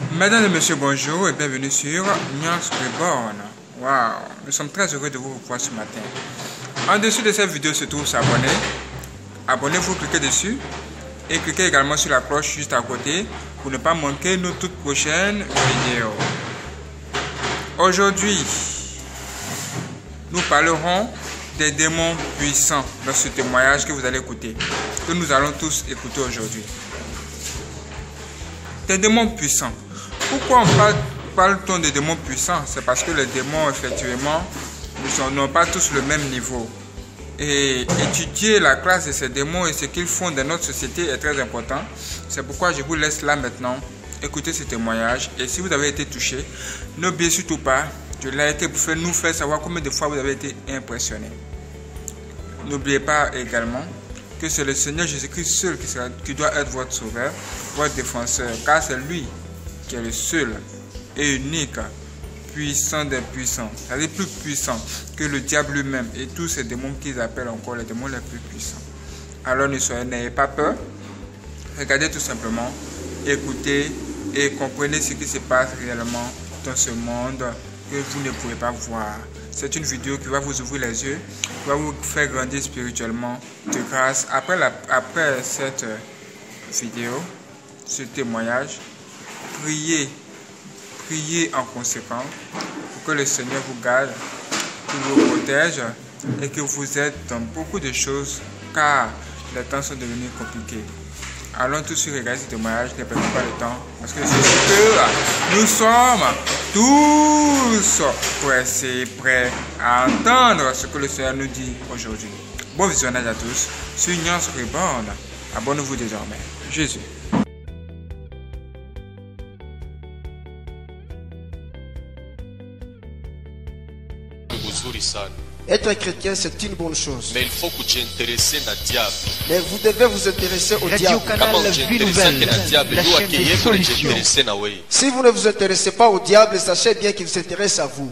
Mesdames et messieurs, bonjour et bienvenue sur Nuance Reborn. Waouh, nous sommes très heureux de vous voir ce matin. En dessous de cette vidéo se trouve s'abonner. Abonnez-vous, cliquez dessus et cliquez également sur la cloche juste à côté pour ne pas manquer nos toutes prochaines vidéos. Aujourd'hui, nous parlerons des démons puissants dans ce témoignage que vous allez écouter, que nous allons tous écouter aujourd'hui. Des démons puissants. Pourquoi on parle, parle-t-on de démons puissants? C'est parce que les démons, effectivement, n'ont pas tous le même niveau. Et étudier la classe de ces démons et ce qu'ils font dans notre société est très important. C'est pourquoi je vous laisse là maintenant écouter ce témoignage. Et si vous avez été touché, n'oubliez surtout pas de liker pour nous faire savoir combien de fois vous avez été impressionné. N'oubliez pas également que c'est le Seigneur Jésus-Christ seul qui doit être votre sauveur, votre défenseur, car c'est lui qui est le seul et unique, puissant des puissants, c'est-à-dire plus puissant que le diable lui-même et tous ces démons qu'ils appellent encore les démons les plus puissants. Alors ne soyez, n'ayez pas peur, regardez tout simplement, écoutez et comprenez ce qui se passe réellement dans ce monde que vous ne pouvez pas voir. C'est une vidéo qui va vous ouvrir les yeux, qui va vous faire grandir spirituellement de grâce. Après, après cette vidéo, ce témoignage, priez, priez en conséquence pour que le Seigneur vous garde, qu'il vous protège et que vous êtes dans beaucoup de choses car les temps sont devenus compliqués. Allons tous sur regarder ce témoignage, ne perdons pas le temps, parce que que nous sommes tous pressés, prêts à entendre ce que le Seigneur nous dit aujourd'hui. Bon visionnage à tous sur Nuance Reborn. Abonnez-vous désormais. Jésus. Mzuri sana Être chrétien, c'est une bonne chose. mais il faut kujiinterese na diable Mais vous devez vous intéresser au Radio diable. Si vous ne vous intéressez pas au diable, sachez bien qu'il s'intéresse à vous.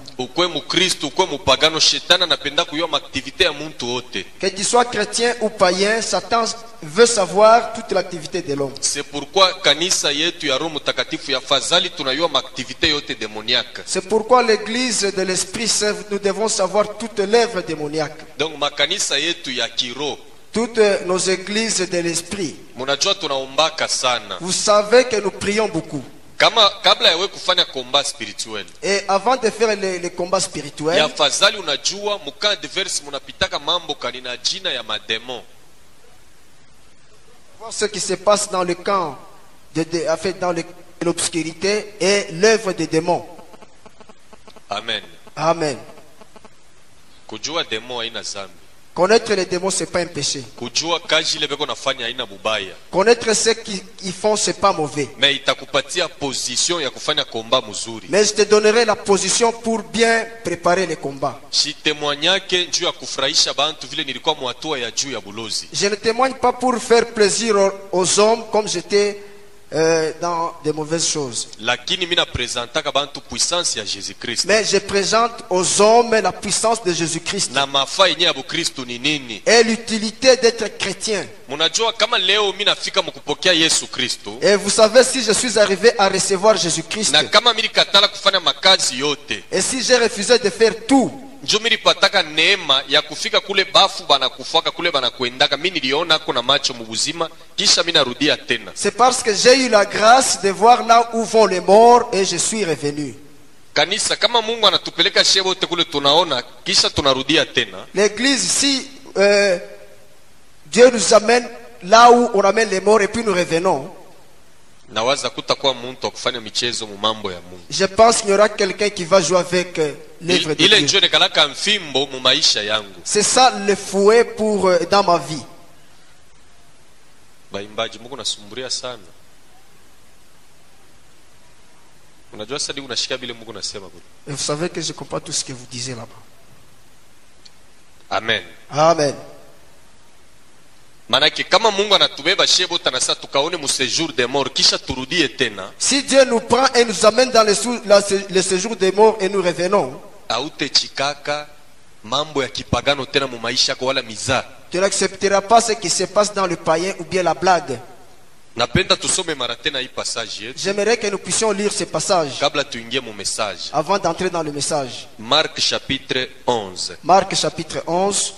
Que tu sois chrétien ou païen, Satan veut savoir toute l'activité de l'homme. c'est pourquoi kanisa yetu ya roho mtakatifu ya fadhali tunayua maaktivite yote demoniaka C'est pourquoi l'église de l'Esprit Saint, nous devons savoir toute démoniaque. donc makanisa yetu ya kiroho Toutes nos églises de l'Esprit. munajua tunaombaka sana Vous savez que nous prions beaucoup. kama kabla yawe kufanya komba spirituel Et avant de faire les, les combats ya spirituels, fadhali unajua mukaa diverse munapitaka mambo kanina jina ya mademon voir ce qui se passe dans le camp, de, de- en fait, dans l'obscurité et l'œuvre des démons. amen Amen. Kujua demo haina zambi Connaître les démons, c'est pas un péché. kujua kazi ile beko nafanya haina bubaya Connaître ce qu'ils font, c'est pas mauvais. me itakupatia position ya kufanya komba mzuri Mais je te donnerai la position pour bien préparer les combats. shitemwanyake juu ya kufurahisha bantu vile nilikuwa mwatua ya juu ya bulozi Je ne témoigne pas pour faire plaisir aux hommes comme j'étais euh, dans de mauvaises choses. Mais je présente aux hommes la puissance de Jésus-Christ. Et l'utilité d'être chrétien. Et vous savez, si je suis arrivé à recevoir Jésus-Christ. Et si j'ai refusé de faire tout, njo milipataka neema ya kufika kule bafu banakufaka kule banakwendaka mi nilionako na macho mubuzima kisha mi narudia tena. C'est parce que j'ai eu la grâce de voir là où vont les morts et je suis revenu. kanisa kama mungu anatupeleka shie wote kule tunaona kisha tunarudia tena. L'église, si euh, Dieu nous amène là où on amène les morts et puis nous revenons, nawaza kutakuwa muntu wa kufanya michezo mu mambo ya mungu je pense qu'il y aura quelqu'un qui va jouer avec euh, l'œuvre de ile Dieu. njo nekalaka mfimbo mu maisha yangu C'est ça le fouet pour, euh, dans ma vie. baimbaji mungu nasumburia sana unajua sadi unashika vile mungu nasema kule Et vous savez que je comprends tout ce que vous disiez là-bas. amen Amen. Manake kama mungu anatubeba shie bote anasa tukaone mu séjour de mort kisha turudie tena Si Dieu nous prend et nous amène dans le, sou- la- le séjour des morts et nous revenons, autechikaka mambo ya kipagano tena mu maisha yako wala mizaa tu n'accepteras pas ce qui se passe dans le païen ou bien la blague. napenda tusome mara tena hii passage yetu J'aimerais que nous puissions lire ce passage kabla tuingie mu message avant d'entrer dans le message. mark chapitre 11 Marc chapitre 11.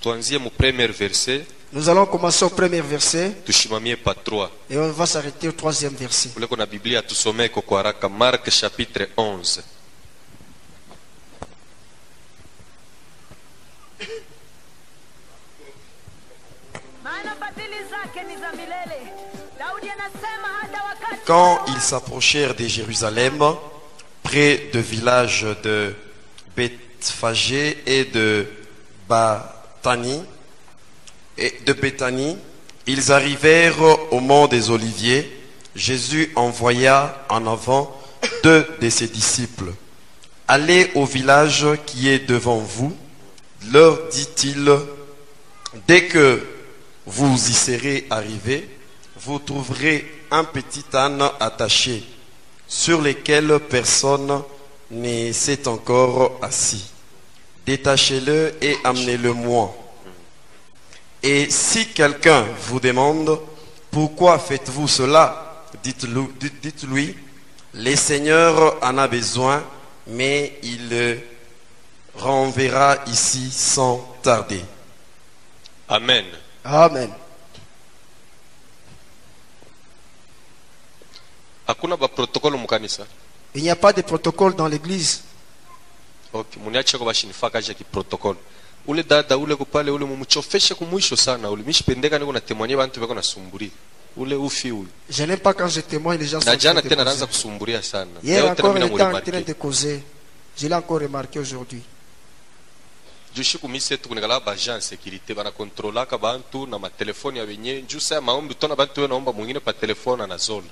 Tuanzie mu premier verset Nous allons commencer au premier verset tushimamie pa 3 et on va s'arrêter au troisième verset. biblia kwa haraka mark chapitre 11 maana fadhili zake ni za milele. Daudi anasema hata wakati Quand ils s'approchèrent de Jérusalem, près du village de Bethphagée et de Bathanie, et de Béthanie, ils arrivèrent au mont des Oliviers. Jésus envoya en avant deux de ses disciples. Allez au village qui est devant vous, leur dit-il, dès que vous y serez arrivés, vous trouverez un petit âne attaché, sur lequel personne ne s'est encore assis. Détachez-le et amenez-le-moi. Et si quelqu'un vous demande, pourquoi faites-vous cela? Dites-lui, dites- dites-lui, le Seigneur en a besoin, mais il le renverra ici sans tarder. amen Amen. Il n'y a pas de protocole dans l'église. Okay muniacheko bashinifakaje kiprotokolo ule dada ule kupale ule kumwisho sana ule mishipendeka niko bantu ule ufi Je n'aime pas quand je témoigne, les gens na jana tena anaanza sana. Leo tena mimi train de causer. Je l'ai encore remarqué aujourd'hui. jushiku mise yetu kunekala baagent sécurité banakontrolaka bantu na matelefoni ya benye njusa ya maombi tona bantu naomba mwingine pa telefone anazola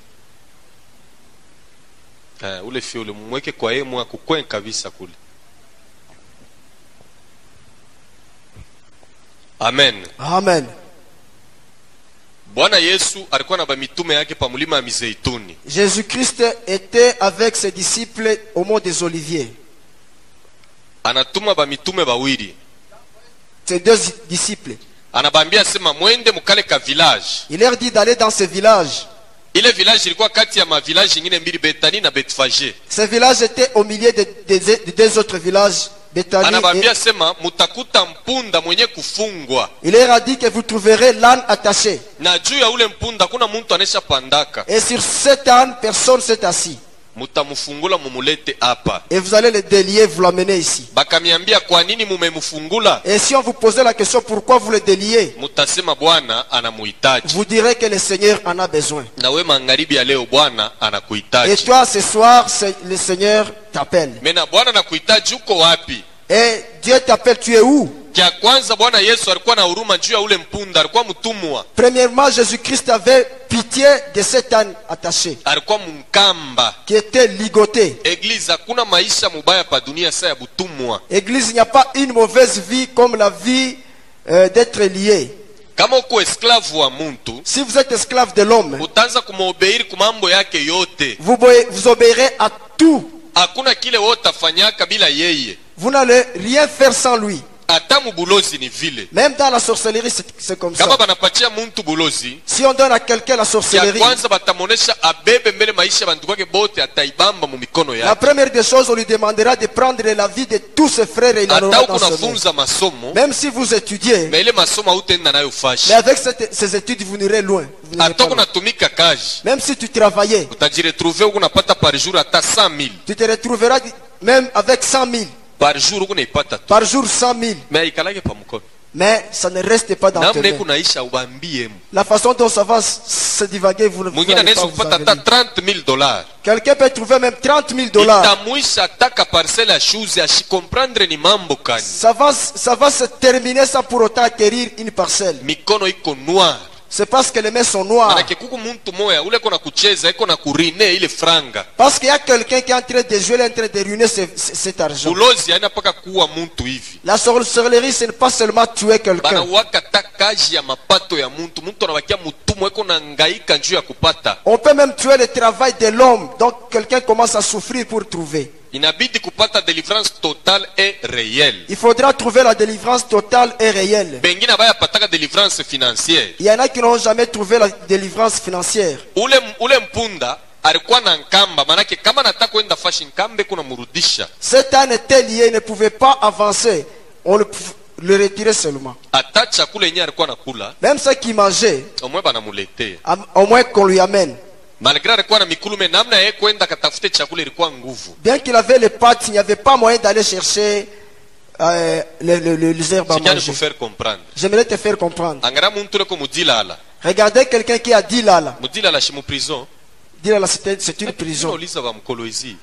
ule fie ule mweke kwa ye mwa kukwen kabisa kule amen Amen. bwana yesu alikuwa na bamitume yake pa mulima ya mizeituni Jésus-Christ était avec ses disciples au mont des Oliviers. anatuma bamitume bawili Ses deux disciples. anabambia sema mwende mukale ka village Il leur dit d'aller dans ce village. ile village ilikuwa kati ya mavilaji ingine mbili betani na betfage Ce village était au milieu de, de- de deux autres villages, Bethanie. anabambia et- sema mutakuta mpunda mwenye kufungwa il leur a dit que vous trouverez l'âne attaché. na juu ya ule mpunda kuna muntu anesha pandaka Et sur cet âne, personne s'est assis. Mutamufungula mumulete hapa Et vous allez le délier, vous l'amener ici. bakamiambia kwa nini mumemufungula? Et si on vous posait la question pourquoi vous le déliez, mutasema bwana anamuhitaji vous direz que le Seigneur en a besoin. na we magharibi ya leo bwana Et anakuhitaji toi, ce soir, le Seigneur t'appelle. mena bwana anakuhitaji uko wapi? Et Dieu t'appelle, tu es où? Kya kwanza bwana yesu alikuwa na huruma juu ya ule mpunda alikuwa mtumwa Premièrement, Jésus-Christ avait pitié de cet âne attaché, alikuwa mkamba qui était ligoté. eglize hakuna maisha mubaya pa dunia saa ya butumwa Église, il n'y a pas une mauvaise vie comme la vie euh, d'être lié. kama uko esklavu wa muntu Si vous êtes esclave de l'homme, utaanza kumwobeiri kumambo yake yote vous, vous obéirez à tout. hakuna kile wewe utafanyaka bila yeye Vous n'allez rien faire sans lui. vile Même dans la sorcellerie, c'est comme ça. Si on donne à quelqu'un la sorcellerie, la première des choses, on lui demandera de prendre la vie de tous ses frères et il dans ce monde. Même si vous étudiez, mais avec cette- ces études, vous n'irez loin. Vous loin. Même si tu travaillais, utajiretrouve uko napata par jour hata 100 000 tu te retrouveras même avec 100 000. Par jour uko naipata tu Par jour, 100 000. me aikalake pa mkono Mais ça ne reste pas dans tes mains. La façon dont ça va se divaguer, vous ne n'allez pas vous kupata en hata venir. 30 000 dollars Quelqu'un peut trouver même 30 000 dollars. Ça va, ça va se terminer sans pour autant acquérir une parcelle. C'est parce que les mains sont noires. Parce qu'il y a quelqu'un qui est en train de jouer, il est en train de ruiner ce- ce- cet argent. La sorcellerie, ce n'est pas seulement tuer quelqu'un. On peut même tuer le travail de l'homme. Donc quelqu'un commence à souffrir pour trouver. Inabidi kupata deliverance totale et réelle Il faudra trouver la délivrance totale et réelle. bengine financière Il y en a qui n'ont jamais trouvé la délivrance financière. ule, ule mpunda alikuwa na nkamba manake kama nataka kwenda fashi nkambe kuna murudisha Cet âne était lié, il ne pouvait pas avancer. On le, le retirait seulement. chakula alikuwa Même ceux qui mangeaient, banamuletea au moins qu'on lui amène. Malgre alikuwa na mikulume namna ye kwenda katafute chakula ilikuwa nguvu Bien qu'il avait les pattes, il n'y avait pas moyen d'aller chercher euh, les, les- les- les herbes à sinyani manger. kufaire comprendre J'aimerais te faire comprendre. angara muntu leko mudilala Regardez quelqu'un qui a dit là, là. mudilala shi mu prison c'est une prison. uliza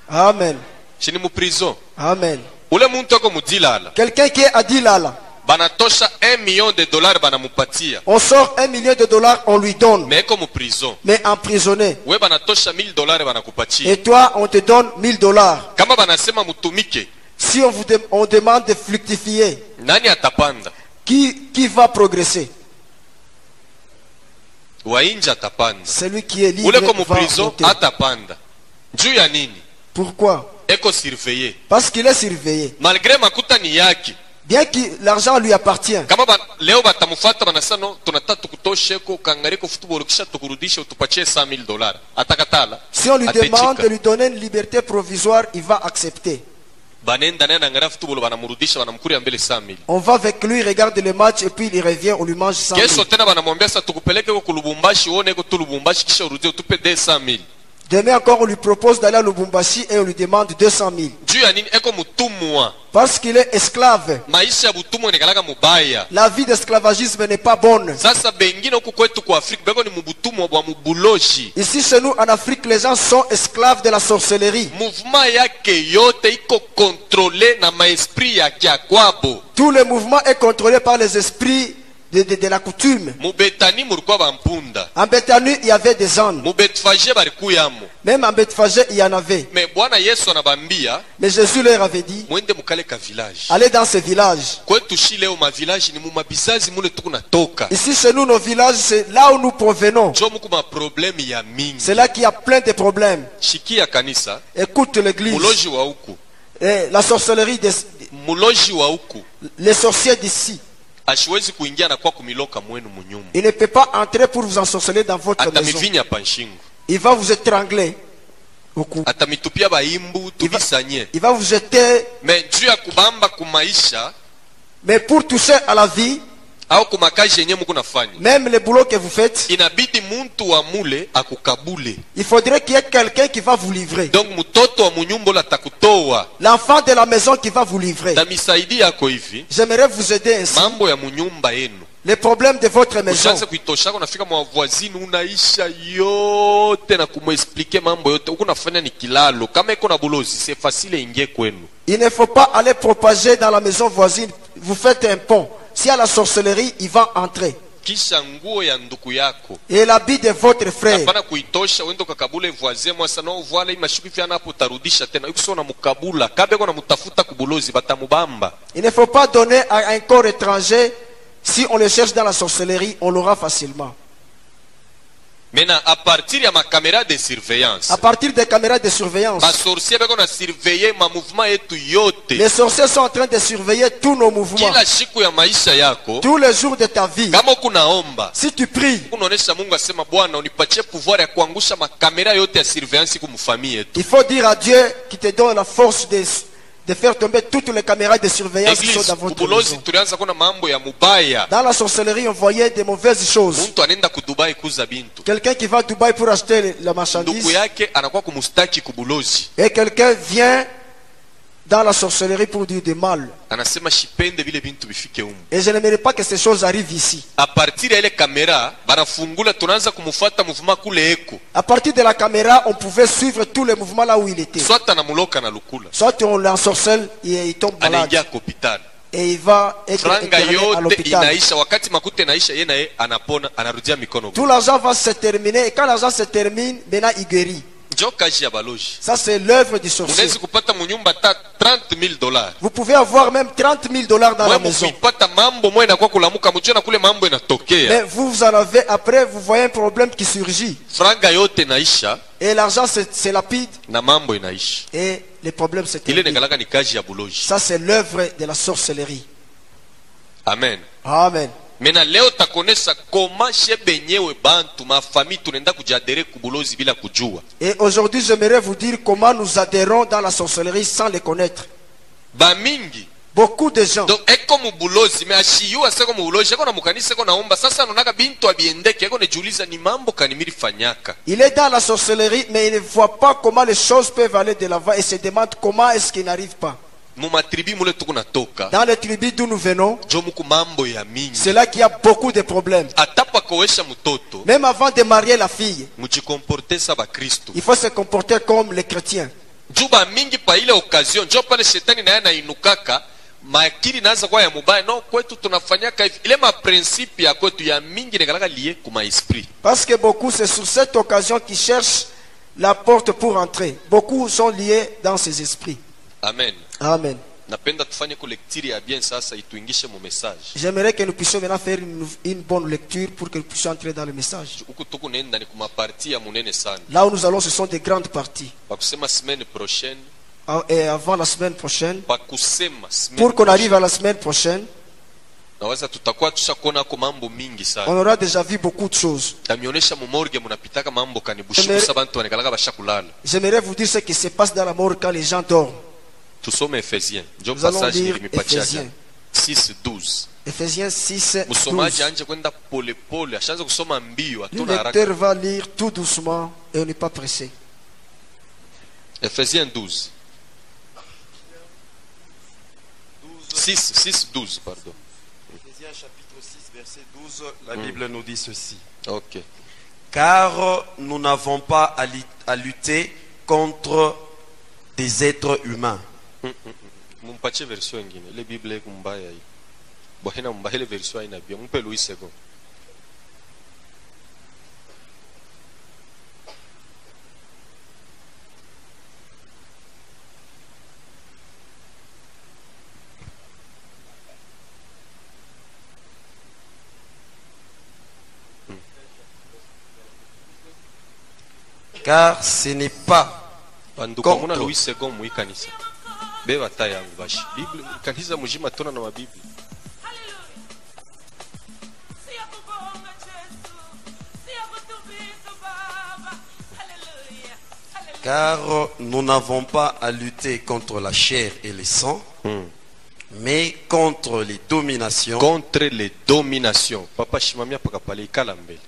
Amen. shini mu prison Amen. ule muntu ako mudilala Quelqu'un qui a dit là. Banatosha 1 million de dollars banamupatia. On sort un million de dollars, on lui donne. mu prison. Mais emprisonné. we banatosha 1000 dollars banakupatia. Et toi, on te donne 1000 dollars. kama banasema mutumike. Si on vous de- on demande de fructifier, nani atapanda? qui, qui va progresser? Wainji atapanda. Celui qui est libre ule atapanda. Juu ya nini? Pourquoi? Eko Parce qu'il est surveillé. malgre makuta ni yake Bien que l'argent lui appartient. kama ba, leo batamufata banasema no tunataka tukutosheko ukangariko football kisha tukurudishe utupatie 100000 dollars atakatala Si on lui demande de lui donner une liberté provisoire, il va accepter. banenda naye nangara football banamurudisha banamkuria mbele 100000 On va avec lui, regarde le match et puis il revient, on lui mange 100 000. kesho tena banamwambia sasa tukupeleke ko kulubumbashi uone ko tu lubumbashi kisha urudie utupe 200000 Demain encore, on lui propose d'aller à Lubumbashi et on lui demande 200 000. juu ya nini eko mutumwa Parce qu'il est esclave. La vie d'esclavagisme n'est pas bonne. Ici, chez nous, en Afrique, les gens sont esclaves de la sorcellerie. Tout le mouvement est contrôlé par les esprits de, de- de la coutume. En Bethany, il y avait des ânes. Même en Bethphagé, il y en avait. Mais Jésus leur avait dit, village allez dans mule tukunatoka Ici, chez nous, nos villages, c'est là où nous provenons. C'est là qu'il y a plein de problèmes. Écoute l'église. Eh, la sorcellerie, des, les sorciers d'ici. Ashiwezi kuingia na kwa kumiloka mwenu munyumba Il ne peut pas entrer pour vous ensorceler dans votre maison. atamivinya Il va vous étrangler au cou. atamitupia baimbu tubisanye Il va vous jeter. me juu ya kubamba kumaisha Mais pour toucher à la vie, au kumakazi yenye muku nafanya même le boulot que vous faites, inabidi muntu wa mule akukabule il faudrait qu'il y ait quelqu'un qui va vous livrer. donc wa L'enfant de la maison qui va vous livrer. na misaidi yako hivi J'aimerais vous aider ainsi. mambo ya munyumba yenu Les problèmes de votre maison. ushaanze kuitoshaka unafika mwavoisine unaisha yote na kumwesplike mambo yote huku nafanya ni kilalo kama iko na bulozi se fasile ingie kwenu Il ne faut pas aller propager dans la maison voisine. Vous faites un pont. Si à la sorcellerie, il va entrer. Et l'habit de votre frère. Il ne faut pas donner à un corps étranger. Si on le cherche dans la sorcellerie, on l'aura facilement. Mena a partir ya makamera de surveillance. À partir des caméras de surveillance, basorcier beko na surveille ma mouvement yetu yote. Les sorciers sont en train de surveiller tous nos mouvements. kila siku ya maisha yako Tous les jours de ta vie. kama Si tu pries, unaonesha mungu asema bwana unipatie pouvoir ya kuangusha makamera yote ya surveillance kumfamii yetu il faut dire à Dieu qui te donne la force de, de faire tomber toutes les caméras de surveillance qui sont dans votre maison. Dans la sorcellerie, on voyait des mauvaises choses. Quelqu'un qui va à Dubaï pour acheter la marchandise et quelqu'un vient dans la sorcellerie pour dire du mal. Et je n'aimerais pas que ces choses arrivent ici. À partir de la caméra, on pouvait suivre tous les mouvements là où il était. Soit on l'ensorcelle et il tombe malade. Et il va être à l'hôpital. Tout l'argent va se terminer. Et quand l'argent se termine, maintenant il guérit. Ça, c'est l'œuvre du sorcier. unawezi kupata munyumba ta 30 000 dollars Vous pouvez avoir même 30 000 dollars dans la maison. Mais vous en avez, après, vous voyez un problème qui surgit. Et l'argent, c'est lapide. Et les problèmes, c'est Ça, c'est l'œuvre de la sorcellerie. amen Amen. Mena leo takonesha koma she benyewe bantu mafami tunaenda kujadere kubulozi bila kujua. Et aujourd'hui, j'aimerais vous dire comment nous adhérons dans la sorcellerie sans les connaître. bamingi Beaucoup de gens, donc eko mubulozi me ashiyuwa seko mubulozi eko na mukanisa eko naomba sasa nonaka bintu abiendeke eko nejiuliza ni mambo kani milifanyaka il est dans la sorcellerie, mais il ne voit pas comment les choses peuvent aller de l'avant et se demande comment est-ce qu'il n'arrive pas. Dans les tribus d'où nous venons, c'est là qu'il y a beaucoup de problèmes. Même avant de marier la fille, il faut se comporter comme les chrétiens. juu bamingi pa ile occasion njo pale shetani naye anainukaka makili naanza kuwa ya mubaya no kwetu tunafanyaka hivi ile maprinsipi ya kwetu ya mingi nekalaka lie kuma esprit Parce que beaucoup, c'est sur cette occasion qu'ils cherchent la porte pour entrer. Beaucoup sont liés dans ces esprits. amen Amen. napenda tufanye kolektiri ya bien sasa ituingishe mu message J'aimerais que nous puissions maintenant faire une, une bonne lecture pour que nous puissions entrer dans le message. huku tuku nenda ni kumaparti ya munene sana Là où nous allons, ce sont des grandes parties. pakusema semaine prochaine Ah, Et avant la semaine prochaine, semaine pour qu'on arrive à la semaine prochaine, naweza tutakuwa tushakuonako mambo mingi on aura déjà vu beaucoup de choses. tamionesha mumorge munapitaka mambo kanibushukusa bantu banekalaka bashakulala J'aimerais vous dire ce qui se passe dans la mort quand les gens dorment. Tusome efesien njo Nous allons passage lire nilimipatia Ephésiens. 6 12 Ephésiens 6, msomaji 12. anje kwenda polepole ashaanza kusoma mbio Le lecteur va lire tout doucement et on n'est pas pressé. Ephésiens 12 6 6 12 pardon. Éphésiens chapitre 6, verset 12, la Bible nous dit ceci. ok. Car nous n'avons pas à lutter contre des êtres humains, mumpatie version ingine ile bible iko mbaya hii bohena mbahele version aina bia mpe louis second car ce n'est pas banduka Contre. Beba ta yangu bashi bible kanisa mujima tona na car nous n'avons pas à lutter contre la chair et le sang, mais contre les dominations, contre les dominations. Papa shimamia pakapale ikala mbele.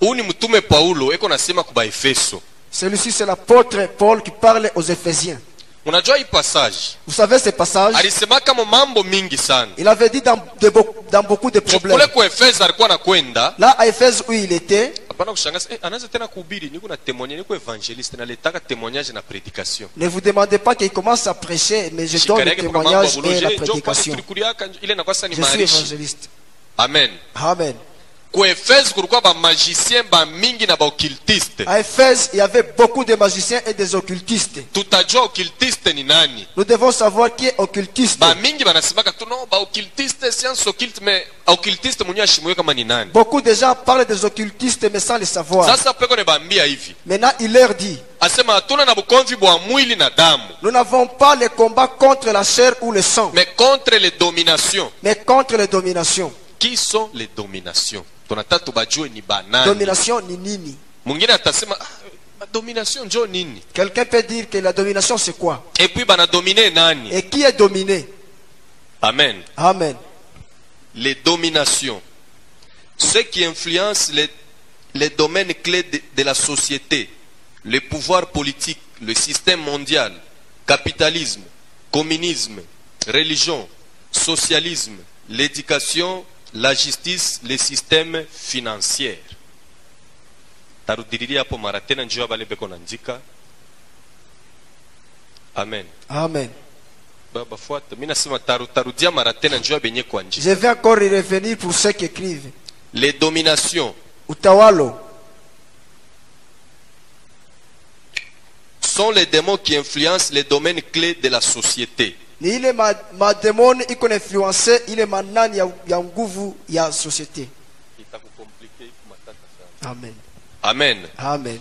Huu ni mtume paulo eko nasema kuba efeso. Celui-ci, c'est l'apôtre Paul qui parle aux Éphésiens. Unajua hii passage? Vous savez ce passage? Alisemaka mo mambo mingi sana Il avait dit dans, de beau- dans beaucoup de problèmes. kule ku efeso alikuwa nakwenda Là, à Éphèse où il était, hapana kushangaza eh, anaanza tena kuhubiri niko na témoignage niko evangeliste naletaka témoignage na prédication ne vous demandez pas qu'il commence à prêcher, mais je donne le témoignage et la prédication. Je suis évangéliste. amen Amen. Ku efeso kulikuwa bamagicien bamingi na baokiltiste À Éphèse, il y avait beaucoup de magiciens et des occultistes. tutajua okiltiste ni nani? Nous devons savoir qui est occultiste. bamingi banasemaka tu no baokiltiste science occulte mais okiltiste mwenyewe ashimue kama ni nani? Beaucoup de gens parlent des occultistes mais sans le savoir. sasa peko nebambia hivi Maintenant, il leur dit, asema hatuna na bukonvi bwa mwili na damu nous n'avons pas le combat contre la chair ou le sang, mais contre les dominations mais contre les dominations. qui sont les dominations? Tunataka tubajue ni banani Domination ni nini? Mwingine atasema ah, domination njo nini? Quelqu'un peut dire que la domination c'est quoi? Et puis banadomine nani? Et qui est dominé? Amen. Amen. les dominations. Ceux qui influencent les, les domaines clés de, de la société le pouvoir politique le système mondial capitalisme communisme religion socialisme l'éducation la justice le système financier tarudiriria hapo mara tena njoo bale beko naandika amen. Amen. baba fuata. Mi nasema taru, tarudia mara tena njoo benye kwa njia Je vais encore y revenir pour ceux qui écrivent. les dominations, Utawalo, sont les démons qui influencent les domaines clés de la société. Ni ile ma- mademoni iko na influence ile manani ya, ya nguvu ya societe amen Amen. amen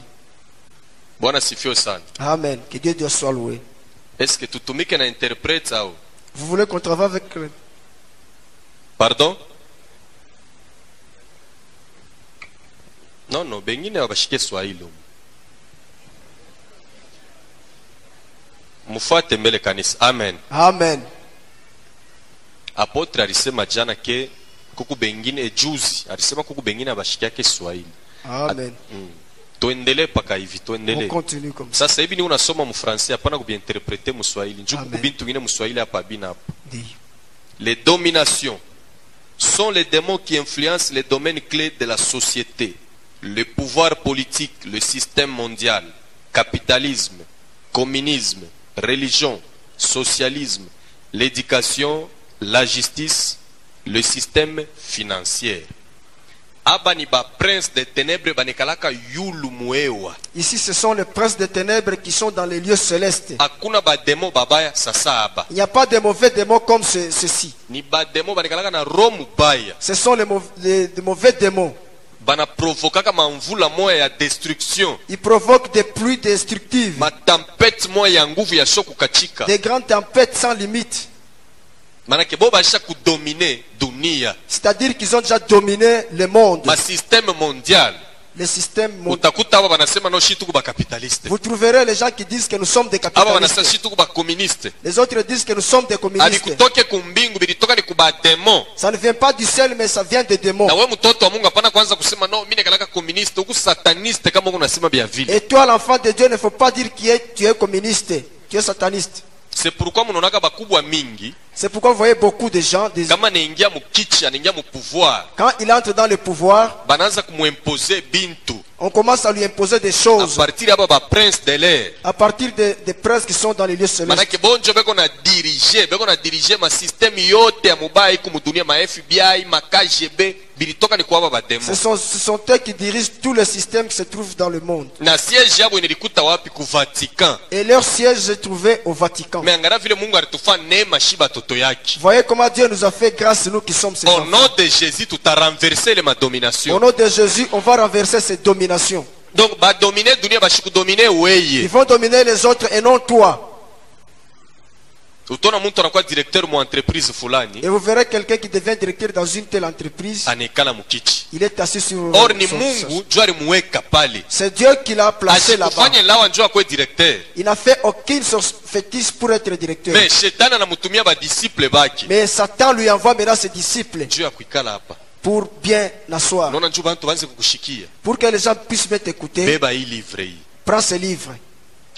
Bwana sifiwe sana. amen que dieu Dieu soit loué Est-ce que tutumike na interprete au? vous voulez qu'on travaille avec Pardon? Non, non, bengine wabashike Swahili. Humu. Mufuate mbele kanisa. Amen. amen Apotre alisema jana ke kuku bengine juzi alisema kuku bengine abashikiake Swahili. amen Mm. Tuendelee paka hivi, on tuendelee. Sasa hivi ni unasoma mufransi hapana kubiinterprete muswahili. Njoo Amen. kuku bintu ngine muswahili hapa bina hapa. Les dominations sont les démons qui influencent les domaines clés de la société. Le pouvoir politique, le système mondial, capitalisme, communisme, religion, socialisme, l'éducation, la justice, le système financier. Ici ce sont les princes des ténèbres qui sont dans les lieux célestes. Il n'y a pas de mauvais démons comme ce- ceux-ci Ni ba demo banekalaka na romu baya. ce sont les, mau- les- les mauvais démons banaprovokaka mamvula moya ya destruction. Ils provoquent des pluies destructives. Matempete moya ya nguvu ya sho kukachika des grandes tempêtes sans limite. Manake bo basha kudomine dunia. C'est-à-dire qu'ils ont déjà dominé le monde. Masysteme mondial le système mondial. Utakuta aba banasema no shituku bakapitaliste vous trouverez les gens qui disent que nous sommes des aba capitalistes. banasema shituku bakomuniste les autres disent que nous sommes des communistes. Abikutoke kumbingu bilitoka ni kubademo ça ne vient pas du ciel mais ça vient des démons. Na we mtoto wa mungu hapana kwanza kusema no mi nekalaka komuniste huku sataniste kama uko unasema bya vile. Et toi l'enfant de Dieu il ne faut pas dire que tu es communiste tu es sataniste c'est pourquoi munaonaka bakubwa mingi. C'est pourquoi vous voyez beaucoup de gens des- kama anaingia mukichi anaingia mupouvoir quand il entre dans le pouvoir banaanza kumuimpose bintu. on commence à lui imposer des à choses partir aba baprince de l'air. À partir des, des princes qui sont dans les lieux célestes. Manake bonjo beko na dirige beko na dirige masysteme yote ya mubaya iku mudunia ma fbi ma ce sont, ce sont eux qui dirigent tous les systèmes qui se trouvent dans le monde. Et leur siège se trouvait au Vatican. Voyez comment Dieu nous a fait grâce nous qui sommes ses au enfants. nom de jésus tutarenverse le au madomination nom de Jésus on va renverser ces dominations. Donc ils vont dominer les autres et non toi directeur mu entreprise fulani et vous verrez quelqu'un qui devient directeur dans une telle entreprise il est assis sur or ni mungu c'est Dieu qui l'a placé là-bas. il n'a fait aucune fétiche pour être directeur. Mais Satan lui envoie maintenant ses disciples pour bien asseoir. Unaona njuu bantu banze kukushikia. Pour que les gens puissent bien t'écouter hii. Prends ce livre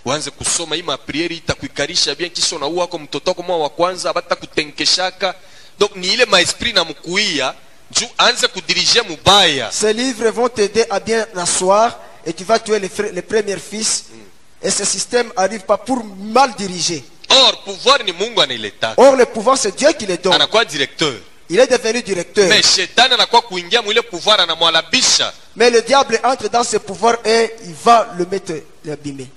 uanze kusoma hii maprieri itakuikarisha bien kisha unaua wako mtoto wako mwa wa kwanza abata kutenkeshaka donc ni ile maesprit na mkuia juu anze kudirige mubaya Ces livres vont t'aider à bien asseoir et tu vas tuer les, frères- les premiers fils. Et ce système arrive pas pour mal diriger. or pouvoir ni mungu anailetaka Or, le pouvoir, c'est Dieu qui les donne. anakuwa directeur Il est devenu directeur. Mais le diable entre dans ce pouvoir et il va le mettre, l'abîmer.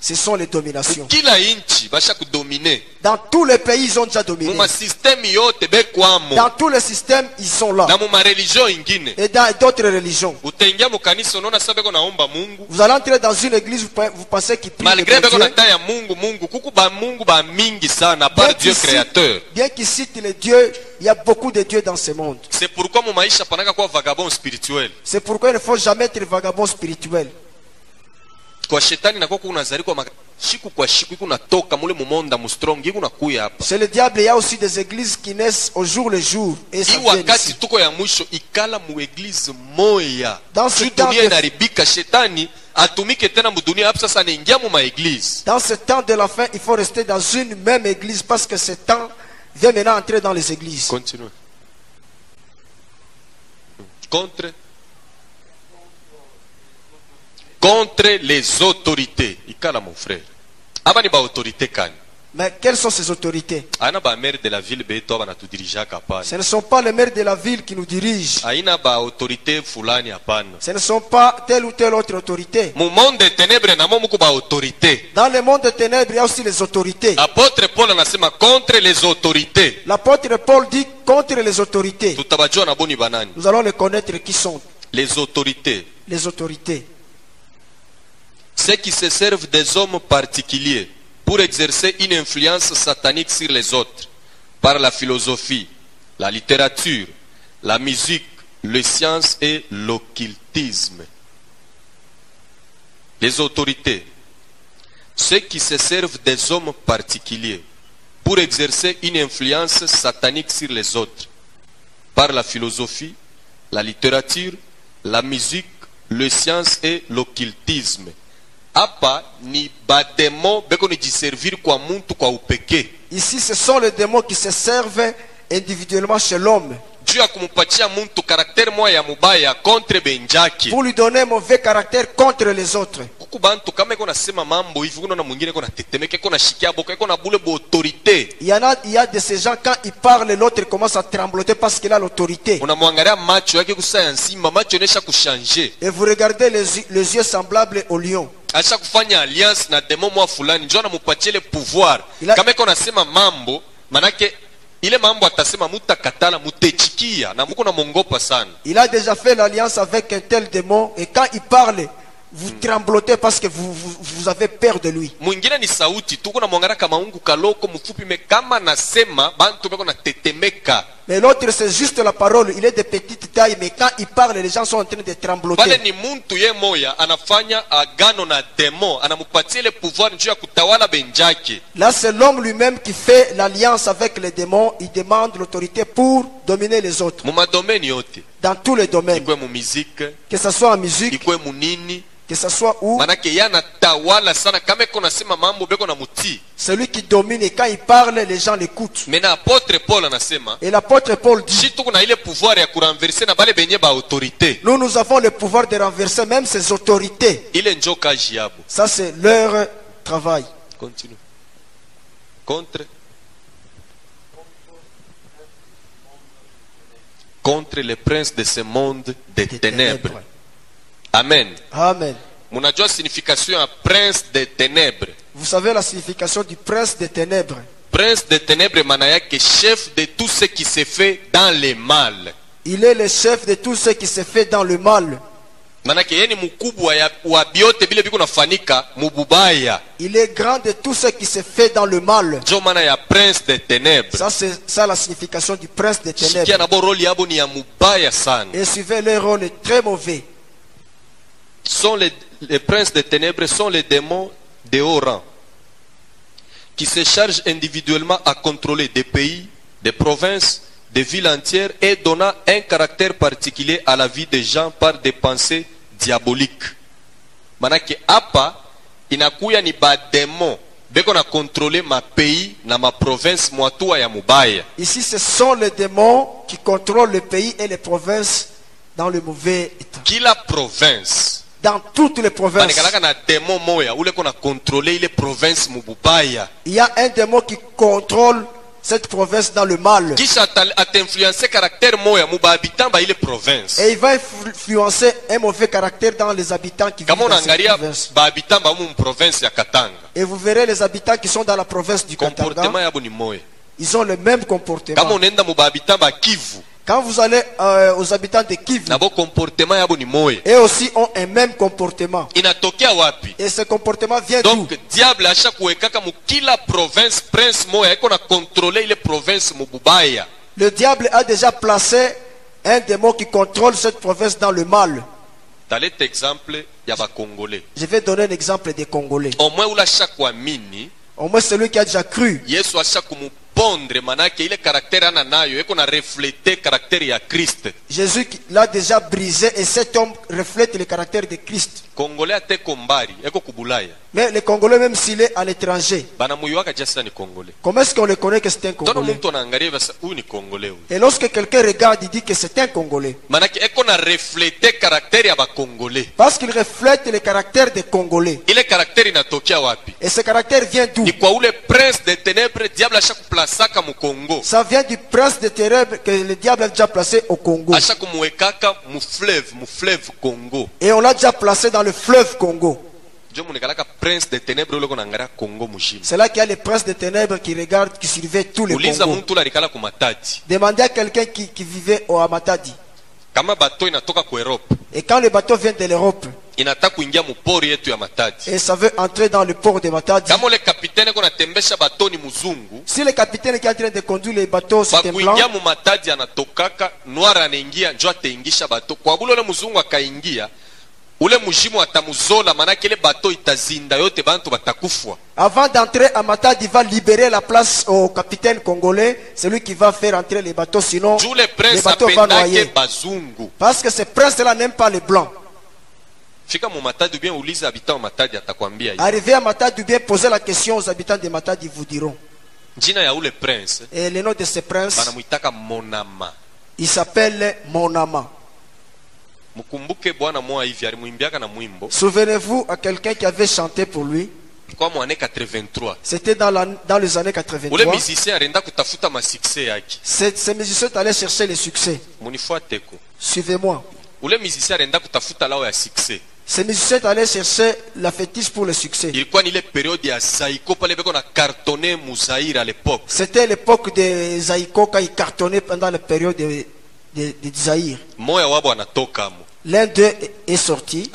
Ce sont les dominations. kila inchi? Basha kudomine Dans tous les pays, ils ont déjà dominé. mumasysteme yote bekwamo Dans tous les systèmes, ils sont là. na mumareligion ingine Et dans d'autres religions. utaingia mukanisa unaona sa beko naomba mungu Vous allez entrer dans une église, vous pe- vous pensez malgré le beko Dieu. na taa ya mungu mungu kuku ba mungu ba mingi sana Bien par dieu qu'ils créateur bien qu'ils citent les dieux, il y a beaucoup de dieux dans ce monde. c'est pourquoi panaka vagabond spirituel? C'est pourquoi il ne faut jamais être vagabond spirituel. Kwa shetani nakuwa kunazarikwa maka- shiku kwa shiku iku natoka mule mumonda mustrong iku nakuya hapa Chez le diable, il y a aussi des églises qui naissent au jour le jour. Et ça hii vient wakati ici. tuko ya mwisho ikala mueglize moya Dans ce temps dunia de- inaribika shetani atumike tena mudunia hapo sasa anaingia mu maeglize Dans ce temps de la fin, il faut rester dans une même église parce que ce temps vient maintenant entrer dans les églises. continue contre contre les autorités ikala mon frère aba ni baautorité kani? Mais quelles sont ces autorités? De la ville Ce ne sont pas les maires de la ville qui nous dirigent. aina baautorité fulani hapana Ce ne sont pas telle ou telle autre autorité. Dans le monde des ténèbres, il y a aussi les autorités. apôtre paul contre les autorités L'apôtre Paul dit contre les autorités. tutabajua na boni banani Nous allons les connaître qui sont les autorités les autorités. Ceux qui se servent des hommes particuliers pour exercer une influence satanique sur les autres par la philosophie, la littérature, la musique, les sciences et l'occultisme. Les autorités, ceux qui se servent des hommes particuliers pour exercer une influence satanique sur les autres par la philosophie, la littérature, la musique, les sciences et l'occultisme. Hapa ni bademo beko nijiserviri kwa muntu kwa upekee Ici, ce sont les démons qui se servent individuellement chez l'homme. Juu ya kumupatia muntu karakteri moya ya mubaya contre benjake pour lui donner un mauvais caractère contre les autres. Kuku bantu kama iko nasema mambo hivi kuna na mwingine iko natetemeka iko nashikia boko iko na bule boautorité Il y en a, il y a de ces gens, quand ils parlent, l'autre commence à trembloter parce qu'il a l'autorité. unamwangalia macho yake kusa ya nzima macho inaisha kushanje Et vous regardez les, yeux- les yeux semblables au lion. asha kufanya alliance na demo mwa fulani njo anamupatia ile pouvoir Ila- kama iko nasema mambo manake ile mambo atasema mutakatala mutechikia na muko namwongopa sana Il a déjà fait l'alliance avec un tel démon et quand il parle, vous tremblotez parce que vous, vous, vous avez peur de lui. mwingine ni sauti tu kuna mwangalia kama ungu kaloko mfupi me kama nasema bantu beko natetemeka Mais l'autre, c'est juste la parole. Il est de petite taille, mais quand il parle, les gens sont en train de pale trembloter. ni muntu ye moya anafanya agano na demo anamupatia ile pouvoir njuu ya kutawala benjake Là, c'est l'homme lui-même qui fait l'alliance avec les démons. Il demande l'autorité pour dominer les autres. mu madomeni yote Dans tous les domaines. Que ce soit en musique, munini que ce soit où. manake ye anatawala sana kama iko nasema mambo beko na mutii Celui qui domine et quand il parle, les gens l'écoutent. mena apotre paul anasema Et l'apôtre Paul dit, shi tuko na ile pouvoir ya kuranverse na bale benye baautorité nous, nous avons le pouvoir de renverser même ces autorités. ile njo kazi yabo Ça, c'est leur travail. continue contre contre les princes de ce monde des ténèbres amen Amen. munajua signification ya prince des ténèbres Vous savez la signification du prince des ténèbres. prince des ténèbres maana yake chef de tout ce qui se fait dans le mal Il est le chef de tout ce qui se fait dans le mal. Manake yeye ni mkubwa ya- wa biote bile biko nafanika mububaya Il est grand de tout ce qui se fait dans le mal. njo maana ya prince des ténèbres Ça, c'est ça la signification du prince des ténèbres. nabo roli yabo ni ya mubaya sana Et suivez leur rôle très mauvais. sont les, les princes des ténèbres sont les démons de haut rang qui se chargent individuellement à contrôler des pays, des provinces, des villes entières et donnant un caractère particulier à la vie des gens par des pensées diaboliques. Manake hapa inakuya ni bademo beko na contrôler ma pays na ma province mwatua ya mubaya. Ici, ce sont les démons qui contrôlent le pays et les provinces dans le mauvais état. Kila province Dans toutes les provinces, il y a un démon qui contrôle cette province dans le mal. Et il va influ- influencer un mauvais caractère dans les habitants qui vivent dans cette province. Et vous verrez les habitants qui sont dans la province du Katanga, ils ont le même comportement. Quand vous allez euh, aux habitants de Kivu, eux aussi ont un même comportement. Et ce comportement vient d'où? Donc diable mu kila province prince moya iko na contrôler ile province mububaya Le diable a déjà placé un démon qui contrôle cette province dans le mal. exemple ya bakongolais Je vais donner un exemple des Congolais. Au moins celui qui a déjà cru. Kumupondre manake ile karakteri ana nayo iko na reflete karakteri ya kriste Jésus l'a déjà brisé et cet homme reflète le caractère de Christ. kongole ateko mbali eko kubulaya Mais le Congolais, même s'il est à l'étranger, comment est-ce qu'on le connaît que c'est un Congolais Et lorsque quelqu'un regarde, il dit que c'est un Congolais. Parce qu'il reflète le caractère des Congolais. Et ce caractère vient d'où? Ça vient du prince des ténèbres que le diable a déjà placé au congo. Et on l'a déjà placé dans le fleuve Congo. Congo C'est là qu'il y a le prince des ténèbres qui regarde, qui surveille tous les matadi. Demandez à quelqu'un qui, qui vivait au Amatadi. Et quand le bateau vient de l'Europe, inataka kuingia mupori yetu ya matadi. et ça veut entrer dans le port de Matadi, kama ko natembesha ni si le capitaine qui est en train de conduire les bateaux, c'est un blanc, bakuingia mu matadi anatokaka noir anaingia njo ataingisha bato kwa bule ule muzungu akaingia ule mujimu atamuzola manake ile bato itazinda yote bantu batakufwa avant d'entrer à Matadi, il va libérer la place au capitaine congolais, celui qui va faire entrer les bateaux, sinon les prince bateaux vont noyer. bazungu Parce que ce prince-là n'aime pas les blancs. fika mu matadi bien uliza habitant wa matadi atakwambia hivi. Arrivé à Matadi, bien poser la question aux habitants de Matadi, ils vous diront. jina ya ule prince Et le nom de ce prince, monama il s'appelle Monama. mkumbuke bwana moya hivi alimwimbiaka na mwimbo Souvenez-vous à quelqu'un qui avait chanté pour lui. kwa mwane 83 C'était dans, la- dans les années ule 83. musicien alienda kutafuta masukse yake Ces, musiciens allaient chercher le succès. Suivez-moi. Ces musiciens allaient chercher la fétiche pour le succès. C'était l'époque des Zaïko quand ils cartonnaient pendant la période de, de, de Zaïre. L'un d'eux est- sorti.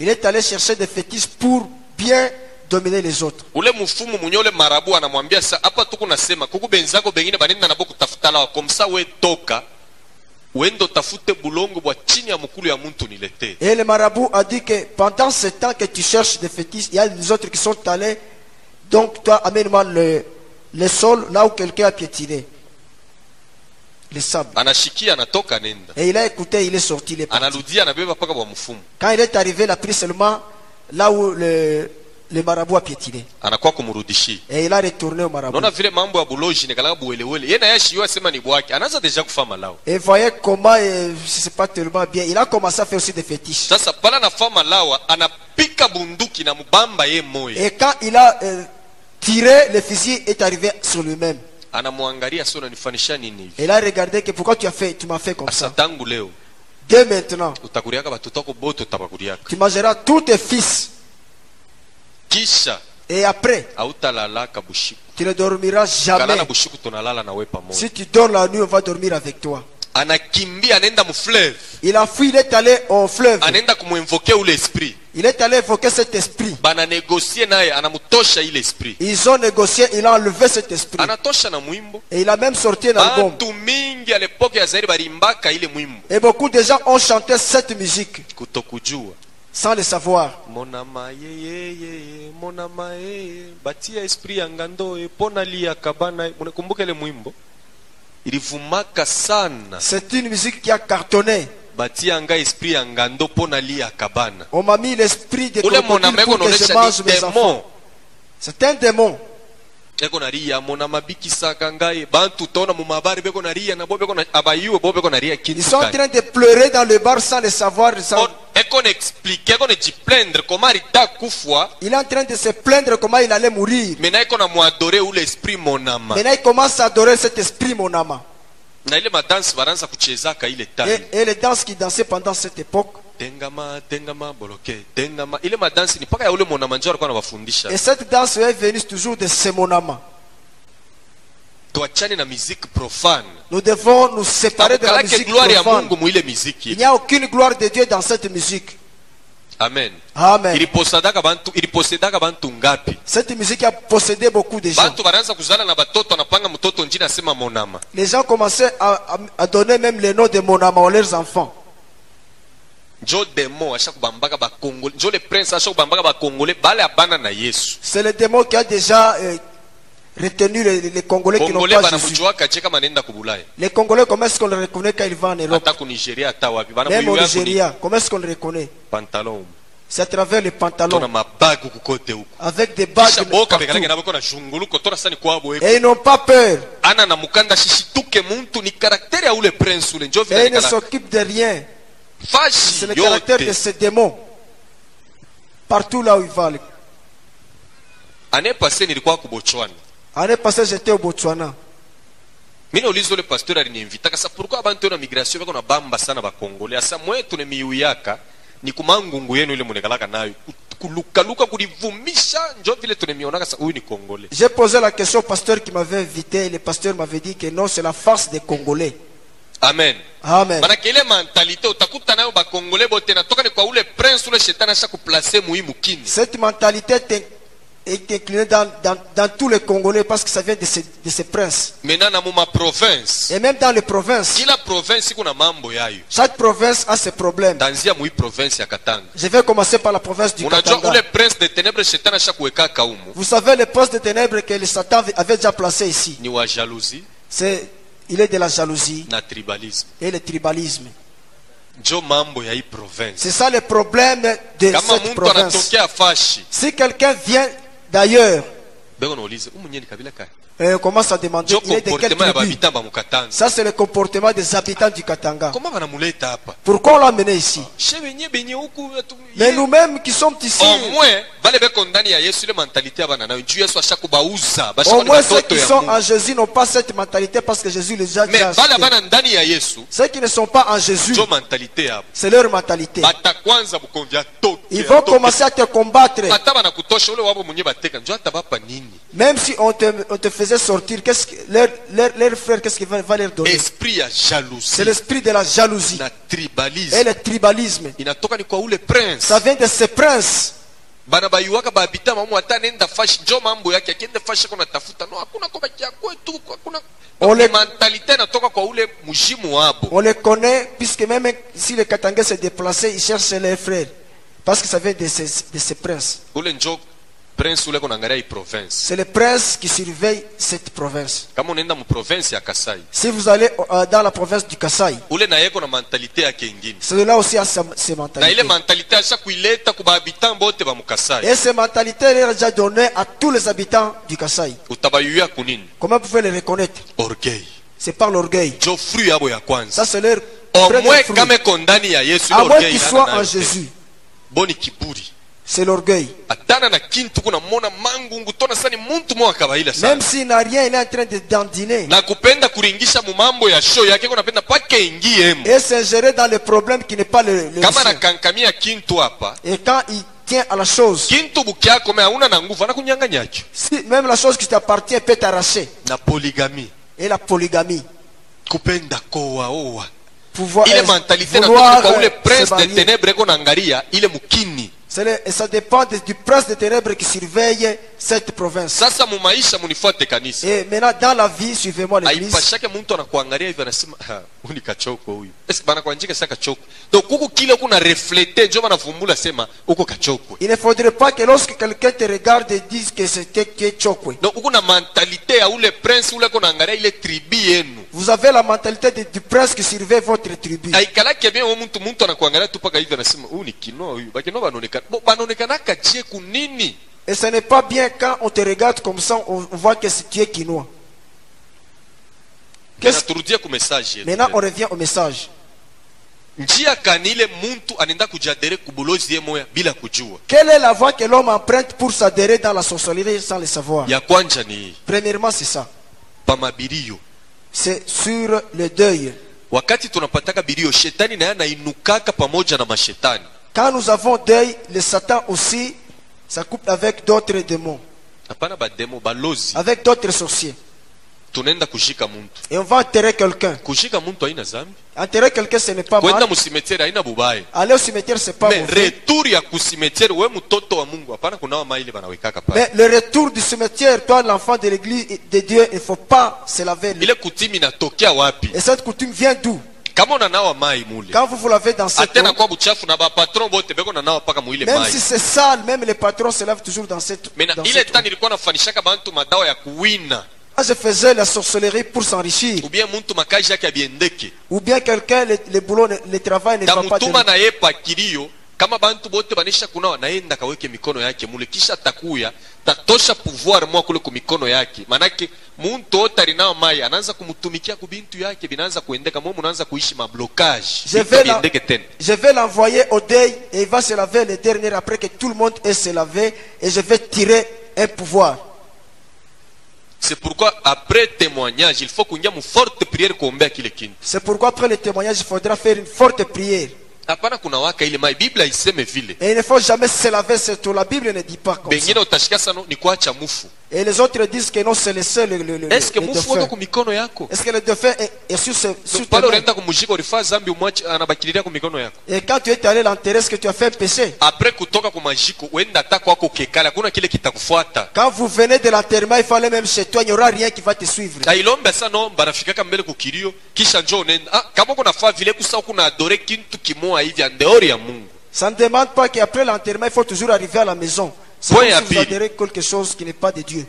Il est allé chercher des fétiches pour bien dominer les autres. ule mfumu mwenye ule marabu anamwambia sa hapa tuku nasema kuku benzako bengine banenda nabo kutafuta lawa komsa we toka uende utafute bulongo bwa chini ya mukulu ya muntu niletee Et le marabout a dit que pendant ce temps que tu cherches des fétiches, il y a des autres qui sont allés. Donc toi, amène-moi le, le sol là où quelqu'un a piétiné. Le sable. anashikia anatoka anaenda Et il a écouté, il est sorti, il est parti. anabeba Quand il est arrivé, il a pris seulement là où le, le marabout a piétiné. anakuwa Et il a retourné au marabout. naona vile mambo ya buloji nekalaka buwelewele ye naye ashiiwa sema ni bwake anaanza deja kufa malao Et voyez comment, euh, c'est pas tellement bien. Il a commencé à faire aussi des fétiches. sasa pale anafa malawa anapika bunduki na mubamba ye moyo Et quand il a euh, tiré, le fusil est arrivé sur lui-même. Anamwangalia sio unanifanisha nini hivi? Et il a regardé que pourquoi tu as fait, tu m'as fait comme ça. tangu leo Dès maintenant, utakuriaka batoto ako bote utabakuriaka tu mangeras tous tes fils. kisha Et après, hautalalaka bushiku tu ne dormiras kalala jamais. bushiku tunalala nawe pamoja Si tu dors la nuit, on va dormir avec toi. anakimbia anaenda mufleve Il a fui, il est allé au fleuve. anaenda kumwinvoke ule esprit Il est allé évoquer cet esprit. Ils ont négocié, il a enlevé cet esprit. Et il a même sorti un album. Et beaucoup de gens ont chanté cette musique sans le savoir. C'est une musique qui a cartonné. On m'a mis l'esprit de crocodile pour que je mange mes enfants. C'est un démon. Ils sont en train de pleurer dans le bar sans le savoir. sans- Il est en train de se plaindre comment il allait mourir. Maintenant, il commence à adorer cet esprit, mon âme. Na ile ile Et, time et les danses qui dansaient pendant cette époque. tengama tengama boloke tengama ile madansi ni mpaka ya ule monama njo alikuwa anawafundisha Et cette danse est venue toujours de ce tuachane na profane Nous devons nous séparer de la musique gloire ya profane. mungu muile miziki Il n'y a aucune gloire de Dieu dans cette musique. Amen Amen. iliposadaka bantu iliposedaka bantu ngapi? Cette musique a possédé beaucoup de gens. bantu banaanza kuzala na batoto anapanga mtoto njini asema monama Les gens commençaient à, à- à donner même le nom de mon âme à leurs enfants. njo demo asha kubambaka bakongole njo le prince asha kubambaka bakongole bale abana na yesu C'est le démon qui a déjà euh, retenu les, les Congolais qui n'ont pas Jésus. Les Congolais, comment est-ce qu'on le reconnaît quand ils vont en Europe? Même au Nigeria, comment est-ce qu'on le reconnaît? Pantalon. C'est à travers les pantalons, avec des bagues partout. Et ils n'ont pas peur. Et ils ne s'occupent de rien. C'est le caractère de ces démons. Partout là où ils vont. kubochwana L'année passée, j'étais au Botswana. mi nauliza ule pasteur aliniinvita kasa pourquoi abantu na migration bako na bamba sana bakongole asa mwetu ne miyuyaka ni kumangungu yenu ile munekalaka nayo ku- kulukaluka kulivumisha njo vile tunemionaka sa huyu ni kongole J'ai posé la question au pasteur qui m'avait invité. Et le pasteur m'avait dit que non, c'est la farce des Congolais. amen Amen. manake ile mentalite utakuta nayo bakongole bote natoka ni kwa ule prince ule shetani asha kuplace muhimu kini Cette mentalité est- inclinée dans, dans, dans tous les Congolais parce que ça vient de ces, de ces princes. province Et même dans les provinces. kila province iko na mambo yayo Chaque province a ses problèmes. tanzia mui province ya katanga Je vais commencer par la province du unajua Katanga. ule prince de ténèbres shetani asha kuwekaka umu Vous savez, le poste de ténèbres que le Satan avait déjà placé ici, ni wa jalousie c'est, il est de la jalousie na tribalisme et le tribalisme. C'est ça le problème de kama cette province. Si quelqu'un vient d'ailleurs et commence à demander, njo il est de quelle tribu Ça, c'est le comportement des habitants du Katanga. Pourquoi on l'a amené ici? Mais nous-mêmes qui sommes ici, au moins ceux qui sont en Jésus n'ont pas cette mentalité parce que Jésus les a mais déjà yesu. Ceux qui ne sont pas en Jésus, c'est leur mentalité. Ils vont commencer à te combattre. Même si on te, on te faisait sortir, qu'est-ce que, leur, leur, leur frère, qu'est-ce qu'il va, va leur donner? Esprit C'est jalousie. L'esprit de la jalousie. Et tribalisme. Le tribalisme. Ça vient de ces princes. bana baiwaka babita mamu hata nenda fashi njo mambo yake akiende fashi kuna tafuta. No hakuna kwa bakia kwetu hakuna On les- mentalite inatoka kwa ule mjimu wabo. On les connaît, puisque même si les Katangais se déplaçaient, ils cherchent leurs frères. Parce que ça vient de ces, de ces princes. ule njo prince ule kunaangalia hii province C'est les princes qui surveillent cette province. kama unaenda mu province ya kasai Si vous allez euh, dans la province du Kasaï, ule na yeko na mentalite yake ingine celui-là aussi a sa- ses na ile mentalités. mentalite asha kuileta ku bahabitant bote ba mukasai Et ces mentalités, il est déjà donné à tous les habitants du utabayuya kunini Comment pouvez les reconnaître? Orgueil C'est par l'orgueil. njo fruit yabo ya Ça, c'est leur au moins kama ya yesu À moins orgueil qu'ils hana soient nayo en. Jésus. boni kiburi C'est l'orgueil. Même s'il n'a rien, il est en train de dandiner. Et s'ingérer dans le problème qui n'est pas le, le sien. Et quand il tient à la chose, si même la chose qui t'appartient peut t'arracher. na poligami Et la polygamie. Pouvoir ile natoka kwa ule prince de ile mukini C'est et ça dépend du prince de ténèbres qui surveille cette province. sasa mu maisha munifuate kanisa Et maintenant, dans la vie, suivez-moi l'église. aipashake mtu anakuangalia hivi anasema "Ha, huyu ni kachoko huyu Esi banakuanjika sa kachoko donc kuku kile kuna reflete njo banavumbula sema uko kachoko. Il ne faudrait pas que lorsque quelqu'un te regarde et dise que c'était que tu chokwe. donc uko na mentalité ya ule prince ule kuna angalia ile tribu yenu Vous avez la mentalité de- du prince qui surveille votre tribu. aikalake bien mtu mtu anakuangalia tu paka hivi anasema huyu ni kinoa huyu bakinoa banaonekana Bo, banaonekanaka jie kunini Et ce n'est pas bien quand on te regarde comme ça, on voit que c'est- tu es quinois. Maintenant, on revient au message. Quelle est la voie que l'homme emprunte pour s'adhérer dans la sorcellerie sans le savoir? Premièrement, c'est ça. C'est sur le deuil. Quand nous avons deuil, le Satan aussi s'accouple avec d'autres démons, avec d'autres sorciers. Et on va enterrer quelqu'un. Enterrer quelqu'un, ce n'est pas mal. Aller au cimetière, pas kunawa maile banawekaka pale. Mais le retour du cimetière, toi, l'enfant de l'église de Dieu, il ne faut pas se laver. Et cette coutume vient d'où? Kama unanawa mai mule Quand vous vous lavez dans cette eau, kwa buchafu na bapatron bote beko nanawa paka muile même mai si c'est sale, même les patrons se lavent toujours dans cette, mena dans ile cette ta eau. nilikuwa nafanishaka bantu madawa ya kuwina Quand je faisais la sorcellerie pour s'enrichir, ubie muntu makazi yake abiendeke ou bien quelqu'un, le, le boulot, le travail ne va pas de lui. na kama bantu bote banisha kunawa naenda kaweke mikono yake mule. Kisha takuya tatosha pouvoir mwa kule ku mikono yake. Manake muntu ote alinawa mai anaanza kumtumikia ku bintu yake binaanza kuendeka. Mwe munaanza kuishi mablokage. Je vais, la- haviendeke tena. je vais l'envoyer au deuil et il va se laver les derniers après que tout le monde ait se lavé et je vais tirer un pouvoir. c'est pourquoi après témoignage il faut kuingia mu forte prière kuombea kile kintu C'est pourquoi après le témoignage, il faudra faire une forte prière. Hapana kuna waka ile mai biblia iseme vile Et il ne faut jamais se laver surtout. La Bible ne dit pas comme bengine utashika sana ni kuacha mufu Et les autres disent que non, c'est le, le, le, est-ce que Est-ce que le dauphin est, est sur, ce, sur Et quand tu es allé l'enterrer, est-ce que tu as fait un péché Quand vous venez de l'enterrement, il fallait même chez toi, il n'y aura rien qui va te suivre. ah, Ça ne demande pas qu'après l'enterrement, il faut toujours arriver à la maison. Point à si vous quelque chose qui n'est pas de Dieu.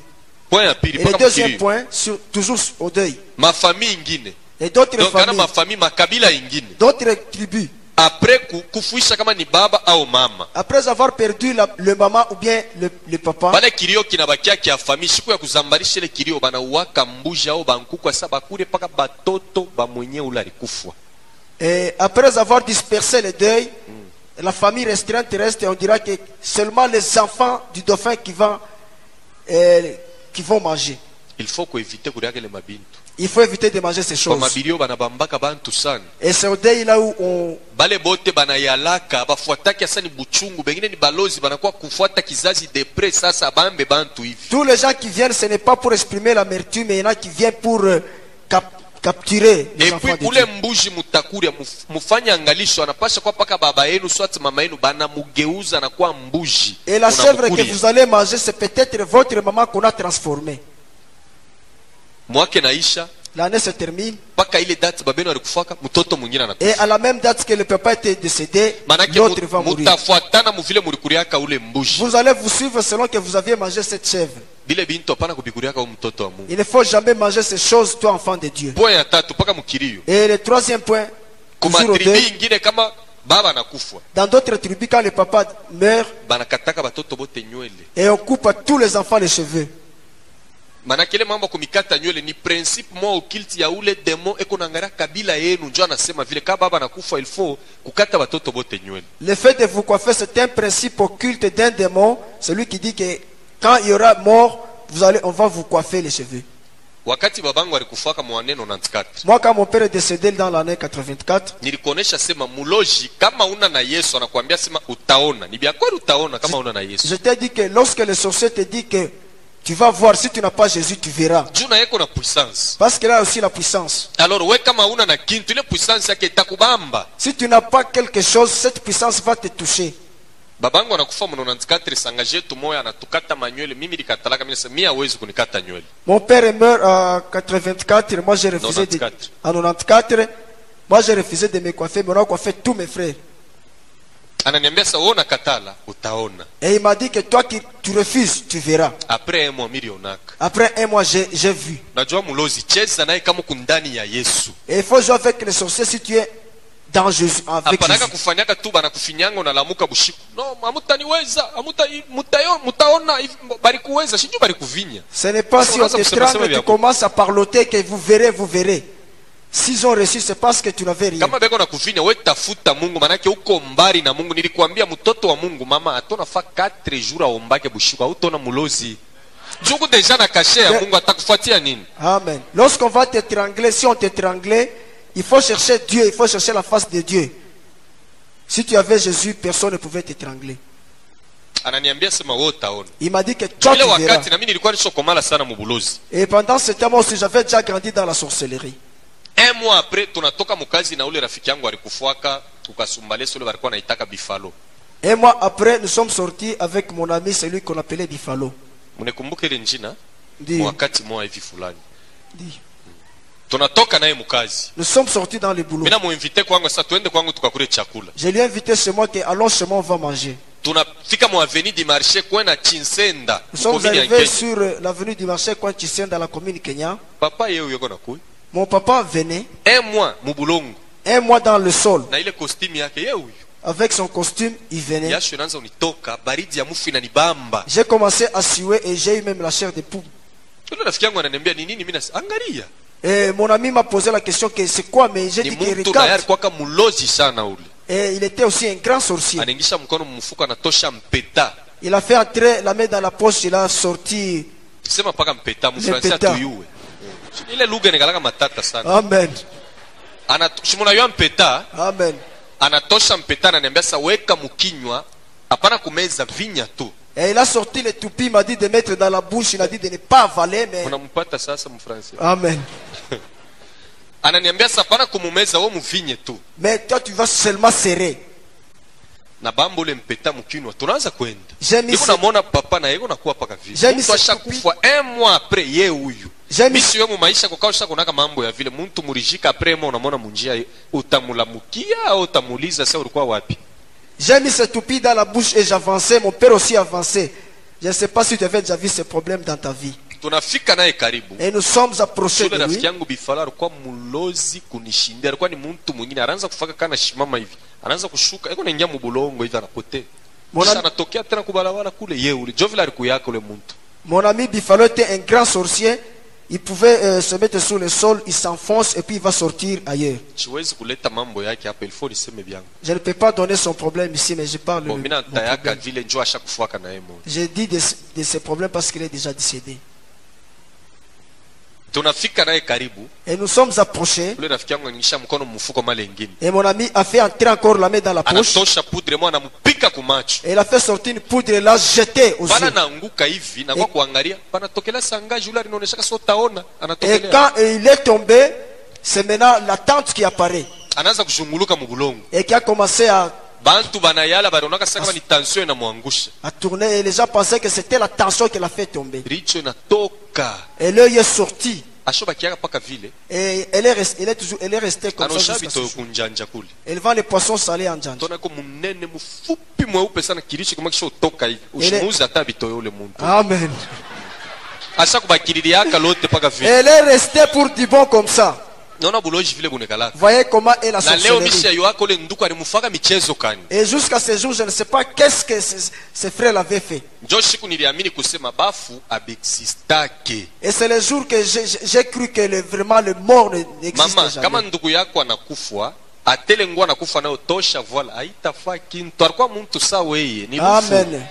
point ya pili Et le deuxième point, sur, toujours au deuil. mafamii ingine Et d'autres familles, mafamii makabila ingine d'autres tribus, apres ku- kufuisha kama ni baba au mama. Après avoir perdu la- le maman ou bien le, le papa, pale kilio kinabakia kia famii siku ya kuzambarisha ile kilio banauwaka mbuji au bankuku asa bakule mpaka batoto bamwenye ule alikufwa et après avoir dispersé le deuil, la famille restreinte reste et on dira que seulement les enfants du dauphin qui vont, euh, qui vont manger. il faut Il faut éviter de manger ces choses. Et c'est au deuil là où on, bale bote banayalaka bafuataki hasa ni buchungu bengine ni balozi banakuwa kufuata kizazi depre sasa bambe bantu hivi Tous les gens qui viennent, ce n'est pas pour exprimer l'amertume, mais il y en a qui viennent pour euh, cap- capturer les et enfants puis de ule Dieu. mbuji mutakuria muf- mufanye angalisho anapasha kuwa paka baba yenu swati mama yenu banamugeuza anakuwa mbuji Et la chèvre que vous allez manger, c'est peut-être votre maman qu'on a transformée. mwake naisha L'année se termine. mpaka ile date babenu alikufaka mtoto mwingine Et anakufa à la même date que le papa était décédé, manake l'autre mu- va mourir. mutafuatana muvile mulikuriaka ule mbuji Vous allez vous suivre selon que vous aviez mangé cette chèvre. Il ne faut jamais manger ces choses, toi enfant de Dieu. Et le troisième point, dans d'autres tribus, quand le papa meurt, et on coupe à tous les enfants les cheveux. manake ile mambo ya kumikata nywele ni principe mwa ukilti ya ule demo eko naangalia kabila yenu njo anasema vile kama baba anakufa ilfo kukata batoto bote nywele Le fait de vous coiffer, c'est un principe occulte d'un démon. Celui qui dit que quand il y aura mort, vous allez, on va vous coiffer les cheveux. wakati babangu alikufaka na ntikati Moi, quand mon père est décédé dans l'année 84, nilikuonesha sema muloji kama una na yesu anakuambia sema utaona ni vya kweli utaona kama una na yesu je t'ai dit que lorsque le sorcier te dit que tu vas voir, si tu n'as pas Jésus, tu verras. juu na yeko na puissance Parce qu'il a aussi la puissance. alors we kama una na kintu ile puissance yake itakubamba Si tu n'as pas quelque chose, cette puissance va te toucher. Babangu anakufa mno na ntikati sangaje yetu moya anatukata manywele mimi likatalaka mimi nasema mimi hawezi kunikata nywele Mon père est mort à 84, moi j'ai refusé de, 94. en 94, moi j'ai refusé de me coiffer, mais on a coiffé tous mes frères. ananiambia sa wewe unakatala? Utaona Et il m'a dit que toi qui tu refuses, tu verras. après un mois milionaka Après un mois, j'ai j'ai vu. najua mulozi cheza naye kama uko ndani ya yesu Et il faut jouer avec les sorciers si tu es dans Jésus, avec Jésus. tu bushiku no mutayo, mutaona barikuweza barikuvinya Ce n'est pas si on t'étrangle, tu commences à parloter que vous verrez, vous verrez. S'ils ont reçu, c'est parce que tu n'avais rien. kama beko na kuvinya we tafuta mungu manake uko mbali na mungu nilikuambia mtoto wa mungu mama atonafa 4 jours aombake bushiku autona mulozi juku deja na kashe ya Yeah. mungu atakufuatia nini? Amen. Lorsqu'on va t'étrangler, si on t'étranglait, il faut chercher Dieu, il faut chercher la face de Dieu. Si tu avais Jésus, personne ne pouvait t'étrangler. Il m'a dit que toi tu verras. Et pendant ce temps, aussi, j'avais déjà grandi dans la sorcellerie. un mois après tunatoka mukazi na ule rafiki yangu alikufuaka tukasumbalesa ule walikuwa naitaka bifalo Un mois après, nous sommes sortis avec mon ami, celui qu'on appelait Bifalo. mnikumbuke ile wakati moja hivi fulani. Tunatoka naye mukazi. Nous sommes sortis dans le boulot. mina muinvite kwangu sasa tuende kwangu tukakule chakula. Je lui ai invité chez moi que allons chez moi, on va manger. tunafika mu avenue du marché kwena chinsenda. Nous sommes arrivés sur euh, l'avenue du marché dans la commune Kenya. papa nakuya Mon papa venait, un mois un mois dans le sol, na ile costume yake yeye huyu avec son costume, il venait. J'ai commencé à suer et j'ai eu même la chair de poule. Et mon ami m'a posé la question que c'est quoi, mais j'ai dit que regarde. Et il était aussi un grand sorcier. Il a fait entrer la main dans la poche, il a sorti. Amen. Si munajua mpeta Amen. anatosha mpeta ananiambia sa weka mukinywa hapana kumeza vinya tu Et il a sorti les toupies, il m'a dit de mettre dans la bouche, il a dit de ne pas avaler, mais. unampata sasa mfransi Amen. ananiambia sa hapana kumumeza we muvinye tu Mais toi, tu vas seulement serrer. na bamba ule mpeta mukinwa tunaanza kwenda. J'ai mis iko ce- namwona papa na yeko nakuwa paka vile. J'ai mis mtu ce ashakufa un mois après ye huyu. J'ai mis- misi we mumaisha kukaosha kunaka mambo ya vile. Muntu mulijika après mo unamwona munjia utamulamukia au utamuuliza sa ulikuwa wapi? J'ai mis ce toupie dans la bouche et j'avançais. Mon père aussi avançait. Je ne sais pas si tu avais déjà vu ces problèmes dans ta vie. tunafika naye karibu Et nous sommes approchés de rafiki lui. yangu bifala alikuwa mulozi kunishindia alikuwa ni muntu mwingine anaanza kufaka kana shimama hivi anaanza kushuka iko naingia mubulongo hivi anapotea Mon kisha ami- anatokea tena kubalabala kule ye ule jo vile alikuyaka ule muntu Mon ami Bifalo était un grand sorcier. Il pouvait euh, se mettre sur le sol, il s'enfonce et puis il va sortir ailleurs. Je ne peux pas donner son problème ici, mais je parle Bon, de J'ai dit de, de ses problèmes parce qu'il est déjà décédé. Tunafika naye karibu Et nous sommes approchés. ule rafiki yangu anaingisha mkono mfuko male ingine Et mon ami a fait entrer encore la main dans la poche. anatosha pudre mo anampika kumacho Et il a fait sortir une poudre et l'a jetée aux bana yeux. naanguka hivi na kwa Et- kuangalia alinaoneshaka taona quand il est tombé, c'est maintenant la tente qui apparaît. anaanza Et qui a commencé à, à tourner. Et les gens pensaient que c'était la tension qui l'a fait tomber. Et l'œil est sorti. Et elle est, restée, elle est toujours, elle est restée comme ça Elle vend les poissons salés en Djandja. Amen. Elle est restée pour du bon comme ça. Voyez comment elle a na leo misha sorcellerie. Et jusqu'à ce jour, je ne sais pas qu'est-ce que ces, ces frères l'avaient fait. Et c'est le jour que j'ai- cru que le, vraiment le mort ne- n'existe jamais. nayo tosha voila muntu sa weye ni. Amen.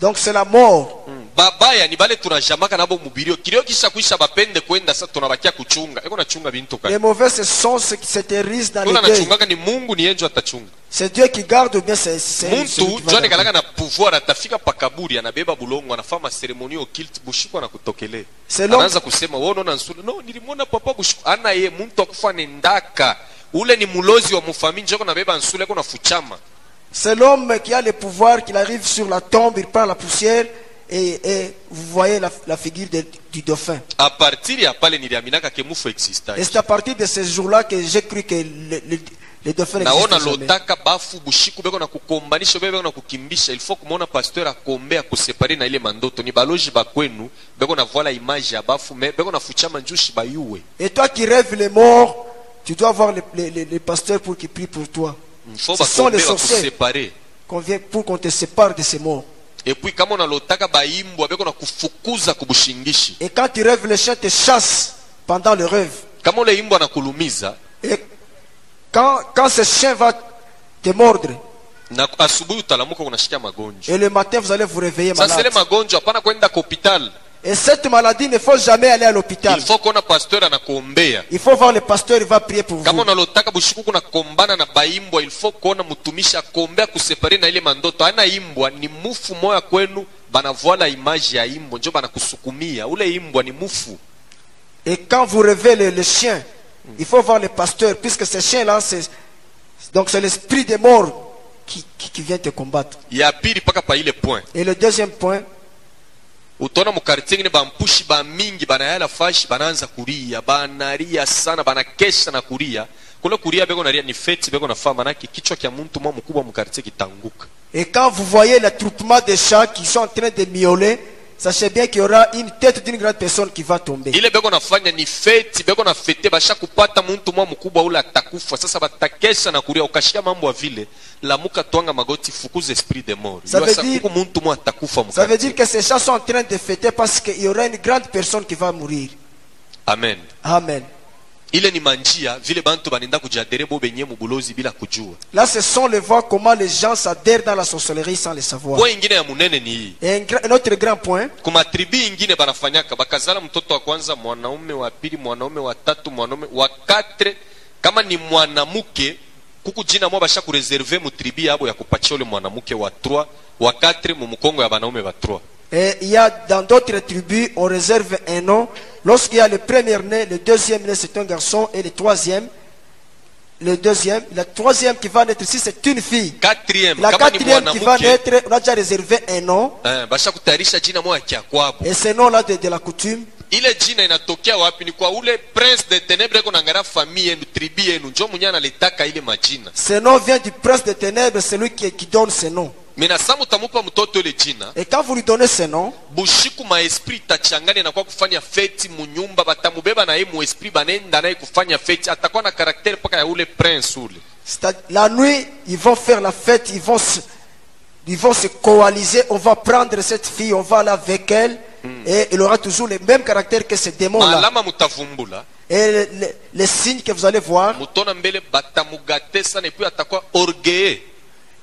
Donc c'est la mort. Mm. Babaya ni bale tunajamaka nabo mubirio kilio kisha kuisha bapende kwenda sa tunabakia kuchunga. Eko nachunga bintu Les kani mauvais, ce sont qui dans les nachungaka ni mungu ni yenjo atachunga. C'est Dieu qui garde bien c'est c'est anikalaka na pouvoir atafika pakaburi anabeba bulongo anaanza kusema wewe unaona nsula no nilimwona papa ana ye akufa ule ni mulozi wa mufami njoko nabeba nsula eko nafuchama. C'est l'homme qui a le pouvoir, qu'il arrive sur la tombe, il prend la poussière et, et vous voyez la, la figure de- du dauphin. a partir Et c'est à partir de ce jour-là que j'ai cru que le, le, le dauphin naona lotaka bafu bushiku beko na kukombanisha beko na kukimbisha ilfo kumwona pasteur akombe akusepare na ile mandoto ni baloji bakwenu beko na voila image ya bafu me beko na fuchama njushi bayuwe Et toi qui rêves les morts, tu dois voir les, les, les- les pasteurs pour qu'ils prient pour toi. Ce sont les sorciers qu'on vient pour qu'on te sépare de ces morts. Epui kama unalotaka baimbwa beko na kufukuza kubushingishi Et quand tu rêves, les chiens te chassent pendant le rêve. kama ule imbwa anakulumiza Et quand, quand ce chien va te mordre, na asubuhi utalamuka unashikia magonjwa et le matin vous allez vous réveiller sasa ile malade. magonjwa hapana kwenda kopital Et cette maladie, il ne faut jamais aller à l'hôpital. ilfo kuona pasteur anakuombea Il faut voir le pasteur, il va prier pour kama vous. unalotaka bushiku kuna kombana na baimbwa ilfo kuona mtumishi akombea kusepare na ile mandoto ana imbwa ni mufu moya kwenu banavoila imaji ya imbwa njo banakusukumia ule imbwa ni mufu Et quand vous rêvez le, le chien, il faut voir le pasteur, puisque ce chien-là, c'est donc c'est l'esprit des morts qui, qui, qui vient te combattre. ya pili mpaka pa ile point Et le deuxième point, utaona mukartie ngine bampushi bamingi banayala fashi banaanza kulia banalia sana banakesha na kulia kule kulia beko nalia ni feti beko nafaa manake kichwa kya muntu mwa mkubwa mukartie kitanguka. Et quand vous voyez l'attroupement des chats qui sont en train de miauler, sachez bien qu'il y aura une tête d'une grande personne qui va tomber. ile beko nafanya ni feti beko na fete basha kupata muntu mwa mkubwa ule atakufa sasa batakesha na kuria ukashia mambo ya vile lamuka twanga magoti fukuza esprit de mort Ça veut dire- mwa atakufa Ça veut dire que ces gens sont en train de fêter parce qu'il y aura une grande personne qui va mourir. amen Amen. Ile ni manjia vile bantu banenda kujadere bo benye mubulozi bila kujua. Là, ce sont les voies comment les gens s'adhèrent dans la sorcellerie sans le savoir. kwa ingine ya munene ni hii. Et un, autre grand point, kuma tribi ingine banafanyaka bakazala mtoto wa kwanza mwanaume wa pili mwanaume wa tatu mwanaume wa katre. Kama ni mwanamke kuku jina mwa basha kureserve mu tribu yabo ya kupatia ule mwanamke wa 3 wa 4 mu mkongo ya banaume ba 3 et il y a dans d'autres tribus, on réserve un nom. Lorsqu'il y a le premier né, le deuxième né, c'est un garçon, et le troisième, le deuxième, la troisième qui va naître ici, c'est une fille. quatrième. La quatrième qui va naître, on a déjà réservé un nom, eh, et ce nom-là de, de la coutume, ile jina inatokea wapi? Ni kwa ule prince de tenebre ko nangara famille yenu tribi yenu. Njo mwenye analitaka ile majina. Ce nom vient du prince des ténèbres, celui qui, qui donne ce nom. mina sa mutamupa mtoto ile jina. Et quand vous lui donnez ce nom, bushiku maesprit tachangane na kwa kufanya feti munyumba batamubeba na ye muesprit banenda naye kufanya feti. Atakuwa na karakteri mpaka ya ule prince ule. la nuit, ils vont faire la fête, ils vont se, ils vont se coaliser, on va prendre cette fille, on va aller avec elle, et il aura toujours le même caractère que ce maalama mutavumbula. Et le- le- les signes que vous allez voir,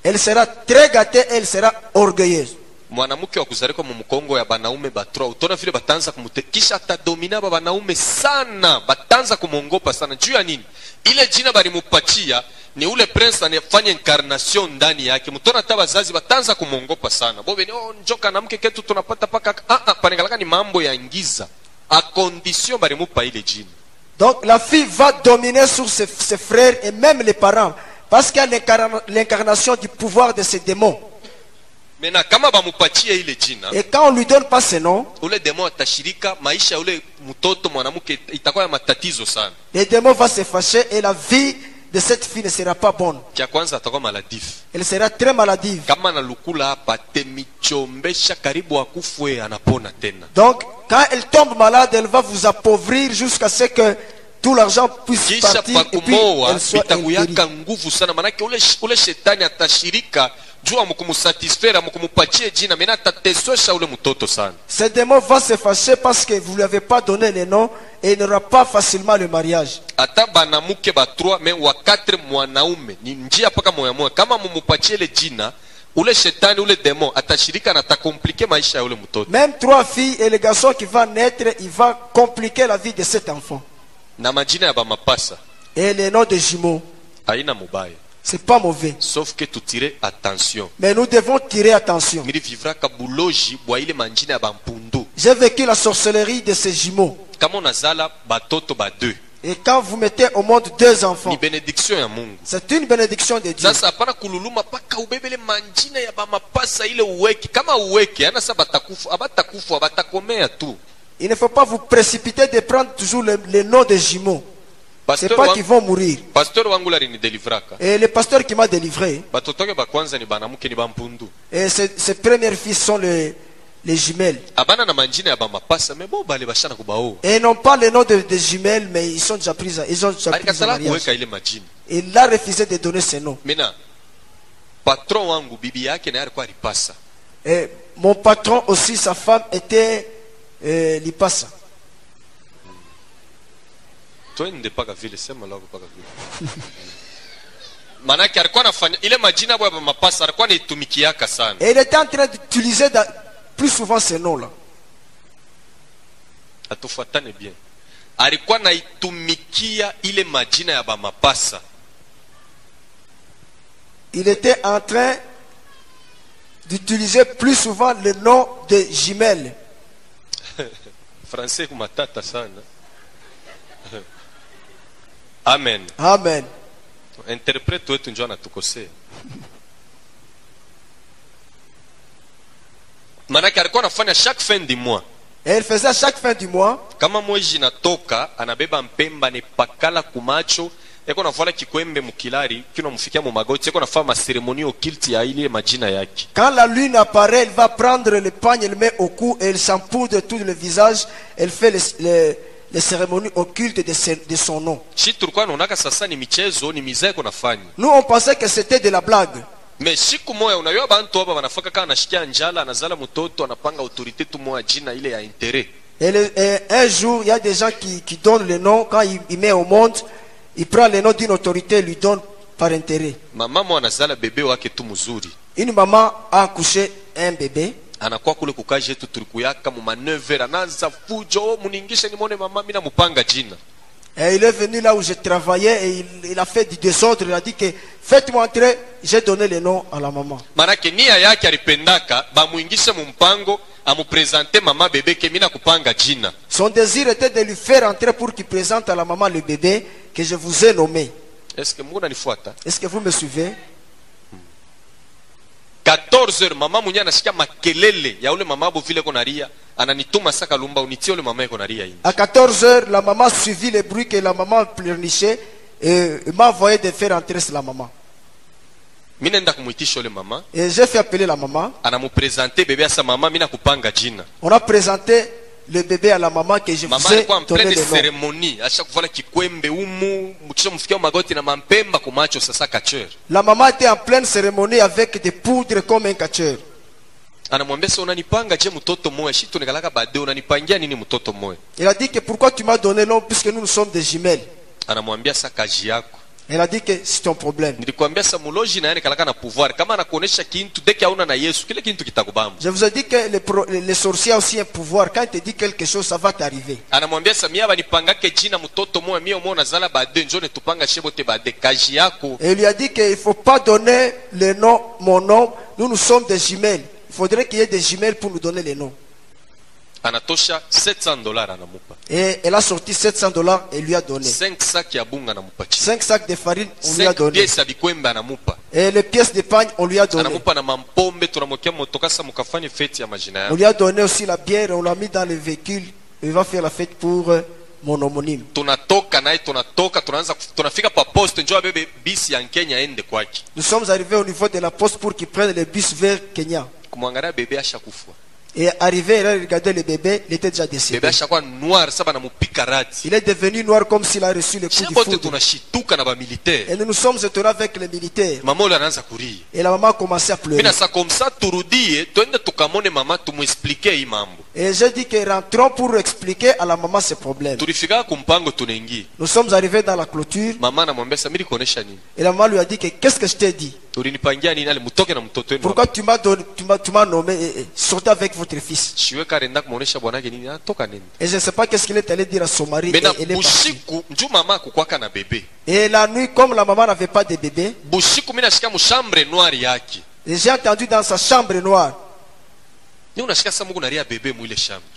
elle sera très gâtée et elle sera orgueilleuse. Mwanamke wa kuzalika mu mkongo ya banaume batroa utona vile bataanza kumute kisha atadomina ba banaume sana. Bataanza kumwongopa sana. Juu ya nini? Ile jina balimupatia ni ule prince anafanya incarnation ndani yake. Mtona hata bazazi bataanza kumwongopa sana. Bobe ni oh, njoka na mke ketu tunapata paka ah, ah, panekalaka ni mambo ya ngiza a condition balimupa ile jina. Donc la fille va dominer sur ses, ses frères et même les parents, parce l'incarna- l'incarnation du pouvoir de ces démons. Mena kama bamupatie ile jina Et quand on lui donne pas ce nom, ule demo atashirika maisha ya ule mtoto mwanamke itakuwa ya matatizo sana les démons vont se fâcher et la vie de cette fille ne sera pas bonne. cha kwanza atakuwa maladifu Elle sera très maladive. kama nalukula hapa temichombesha karibu akufwe anapona tena Donc, quand elle tombe malade, elle va vous appauvrir jusqu'à ce que tout l'argent puisse kisha partir et puis pakumoa elle soit bitakuyaka guérie. nguvu sana manake ule, ule shetani atashirika juu amukumusatisfaire amukumupatie jina mena atateswesha ule mtoto sana. Ces démons vont se fâcher parce que vous ne lui avez pas donné le nom et il n'aura pas facilement le mariage. hata banamuke ba 3 me wa 4 mwanaume. Ni njia mpaka moya moya. Kama mumupatie ile jina ule shetani ule demo atashirika na atakomplike maisha ya ule mtoto Même trois filles et le garçon qui va naître, il va compliquer la vie de cet enfant. na majina ya bamapasa Et les noms de jumeaux, haina mubaya c'est pas mauvais. sauf que tutire attention Mais nous devons tirer attention. J'ai vécu la sorcellerie de ces jumeaux. Et quand vous mettez au monde deux enfants, c'est une bénédiction de Dieu. tu Il ne faut pas vous précipiter de prendre toujours le, le nom des jumeaux. C'est pas qu'ils vont mourir. Et le pasteur qui m'a délivré, et ses, ses premiers fils sont les, les jumelles. Et ils n'ont pas le nom de, des jumelles, mais ils sont déjà pris, ils ont déjà pris en mariage. Il a refusé de donner ce nom. mina patron wangu bibi yake naye alikuwa alipasa Et mon patron aussi, sa femme était euh, Lipasa. Twende mpaka vile sema lako mpaka vile manake alikuwa anafanya ile majina bwa mapasa alikuwa anaitumikiaka sana Et il était en train d'utiliser plus souvent ce nom-là. atufuatane bien. Alikuwa naitumikia ile majina ya bamapasa Il était en train d'utiliser plus souvent le nom de jumelles. francais kumatata sana amen. Amen. interprete wetu njo anatukosea manake alikuwa anafanya chaque fin du mois. Et il faisait à chaque fin du mois, kama mwezi natoka anabeba mpemba nepakala kumacho eko navala kikwembe mukilari kino mufikia mu magoti. Eko nafaa maseremoni okilti ya ile majina yake. Quand la lune apparaît, elle va prendre le pagne, elle met au cou et elle s'empoudre tout le visage. Elle fait les, les- les cérémonies occultes de, son nom. shi tulikuwa naonaka sasa ni michezo ni mizaa eko nafanya Nous, on pensait que c'était de la blague. me siku moya unayua bantu hapa wanafaka kama anashikia njala anazala mtoto anapanga autorite tu moya jina ile ya intere Et, le- et un jour, il y a des gens qui, qui donnent le nom. Quand il, il met au monde, il prend le nom d'une autorité et lui donne par intérêt. wake tu mzuri Une maman a accouché un bébé. Anakuwa kule anaanza fujo "Oh, muningishe nimone mama mina mupanga jina Et il est venu là où je travaillais et il, il a fait du désordre. Il a dit que faites-moi entrer. J'ai donné le nom à la maman. manake nia yake alipendaka bamwingishe mumpango amupresente mama bebe ke mina kupanga jina Son désir était de lui faire entrer pour qu'il présente à la maman le bébé que je vous ai nommé. Est-ce que vous me suivez? 14 heures mama mwenye anasikia makelele ya ule mama abo vile konaria ananituma saka lumba unitie ule mama eko naria ini À 14 heures, la maman suivit les bruits que la maman pleurnichait et m'a envoyé de faire entrer la maman. mi naenda kumwitisha ule mama Et j'ai fait appeler la maman. anamupresente bebe asa mama mina kupanga jina On a présenté le bébé à la maman que je mama vous ai alikuwa en donné pleine le nom. ceremoni asha kuvala kikwembe umu mkisha mfikia magoti na mampemba kumacho sasa kachere La maman était en pleine cérémonie avec des poudres comme un catcheur. anamwambia sa unanipanga je mtoto moya shi tunekalaka bade unanipangia nini mtoto moya Il a dit que pourquoi tu m'as donné l'homme puisque nous, nous sommes des jumelles? anamwambia sa kaji yako Elle a dit que c'est ton problème. Je vous ai dit que les, pro- les- les sorciers ont aussi un pouvoir. Quand ils te disent quelque chose, ça va t'arriver. Et il lui a dit qu'il ne faut pas donner le nom, mon nom. Nous, nous sommes des jumelles. Il faudrait qu'il y ait des jumelles pour nous donner les noms. Anatosha 700 dollars anamupa Et elle a sorti 700 dollars et lui a donné. 5 sac ya bunga anamupatia 5 sacs de farine, on lui a 5 donné. pièces ya bikwembe anamupa Et les pièces de pagne, on lui a donné. anamupa na mampombe tunamwekea motokasa mukafanye feti ya majina On lui a donné aussi la bière, on l'a mis dans le véhicule. Il va faire la fête pour euh, mon homonyme. tunatoka naye tunatoka tunaanza kuf- tunafika pa poste njo abebe bisi ya nkenya aende kwake Nous sommes arrivés au niveau de la poste pour qu'ils prennent le bus vers Kenya. kumwangalia bebe ashakufa Et arrivé, il a regardé le bébé, il était déjà décédé. Il est devenu noir comme s'il a reçu le coup du foudre. bamilitaire Et nous nous sommes étonnés avec les militaires. Et la maman a commencé à pleurer. mambo Et j'ai dit que rentrons pour expliquer à la maman ses problèmes. tulifika kumpango tunaingia Nous sommes arrivés dans la clôture et la maman lui a dit que qu'est-ce que je t'ai dit? Ulinipangia nini ali mutoke na mtoto wenu Pourquoi tu m'as donné, tu m'as, tu m'as nommé et, et sortez avec votre fils? Shiweka arenda kumuonesha bwanake nini anatoka nenda Et je ne sais pas qu'est-ce qu'il est allé dire à son mari. Et, mena elle est partie. bushiku nju mama akukwaka na bebe Et la nuit, comme la maman n'avait pas de bébé, bushiku mi nashika mushambre noir yake et j'ai entendu dans sa chambre noire,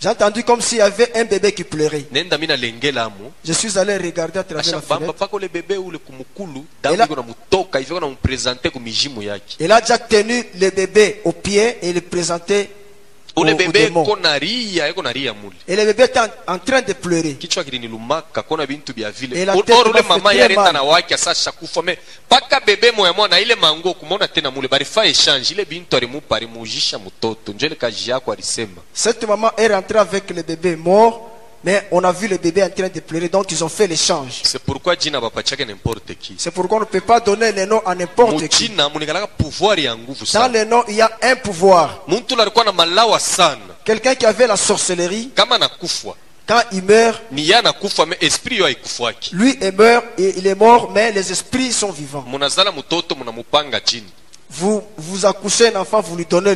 j'ai entendu comme s'il y avait un bébé qui pleurait. Je suis allé regarder à travers la fenêtre. Il a déjà tenu le bébé au pied et le présenté ule au bebe naria naria mule Et le bébé était en, en train de pleurer. kichwa kilinilumaka kona bintu bya vile. Ela Or- tete or ule bafe mama très yarenda mal. na wake asasha kufa. Me paka bebe moya moya na ile mango kumona tena mule barifa exchange ile bintu alimupa alimujisha mtoto njo ile kaji yako alisema. Cette maman est rentrée avec le bébé mort, mais on a vu le bébé en train de pleurer, donc ils ont fait l'échange. c'est pourquoi n'importe qui C'est pourquoi on ne peut pas donner les noms à n'importe qui. Dans les noms, il y a un pouvoir. Quelqu'un qui avait la sorcellerie, quand il meurt, lui est mort et il est mort, mais les esprits sont vivants. Vous, vous accouchez un enfant, vous lui donnez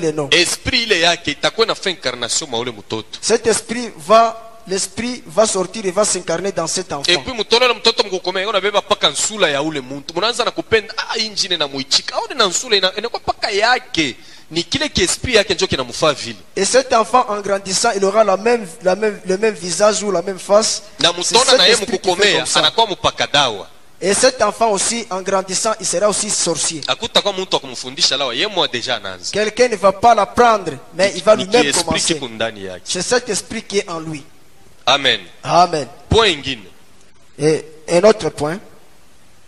ule mtoto Cet esprit va, l'esprit va sortir et va s'incarner dans cet enfant. kupenda ah, Et cet enfant, en grandissant, il aura la même, la même, le même visage ou la même face. Et cet enfant aussi, en grandissant, il sera aussi sorcier. Quelqu'un ne va pas l'apprendre, mais il va lui-même commencer. C'est cet esprit qui est en lui. Amen. Amen. point ingine. Et un autre point,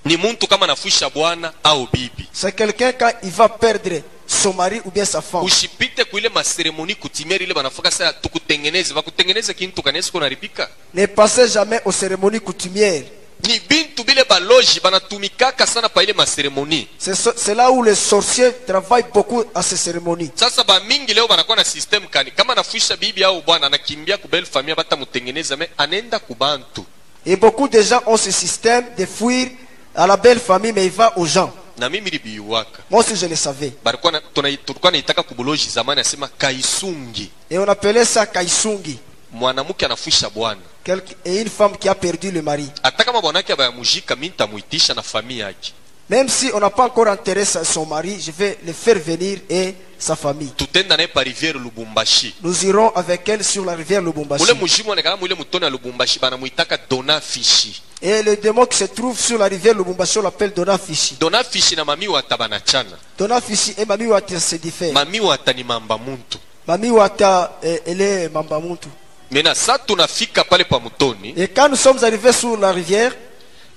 ni muntu kama anafusha bwana au bibi. C'est quelqu'un quand il va perdre son mari ou bien sa femme. ushipite kuile maseremoni kutimia ile banafaka saa tukutengeneze. Bakutengeneze kintu kanesi kunaribika Ne passez jamais aux cérémonies coutumières. C'est ce- c'est là où les sorciers travaillent beaucoup à ces cérémonies. Et beaucoup de gens ont ce système de fuir à la belle famille, mais il va aux gens. na mimi libiuwaka Moi aussi, je le savais. balikuwa na- tuna- tulikuwa naitaka kubuloji zamani asema kaisungi Et on appelait ça Kaisungi. mwanamke anafusha bwana Quelque- Et une femme qui a perdu le mari. Hata kama bwanake abayamujika mi ntamuitisha na famia yake Même si on n'a pas encore enterré son mari, je vais le faire venir et sa famille. tutenda naye pa riviere lubumbashi Nous irons avec elle sur la rivière Lubumbashi. ule mujimu anekaka mwile mutoni ya lubumbashi banamuitaka Et le démon qui se trouve sur la rivière Lubumbashi, on l'appelle Dona Fishi. dona fishi na mami wata banachana Dona Fishi et Mami Wata se diffèrent. mami wata ni mamba muntu Mami Wata, eh, elle est Mambamuntu. Mena sa tunafika pale pa mutoni Et quand nous sommes arrivés sur la rivière,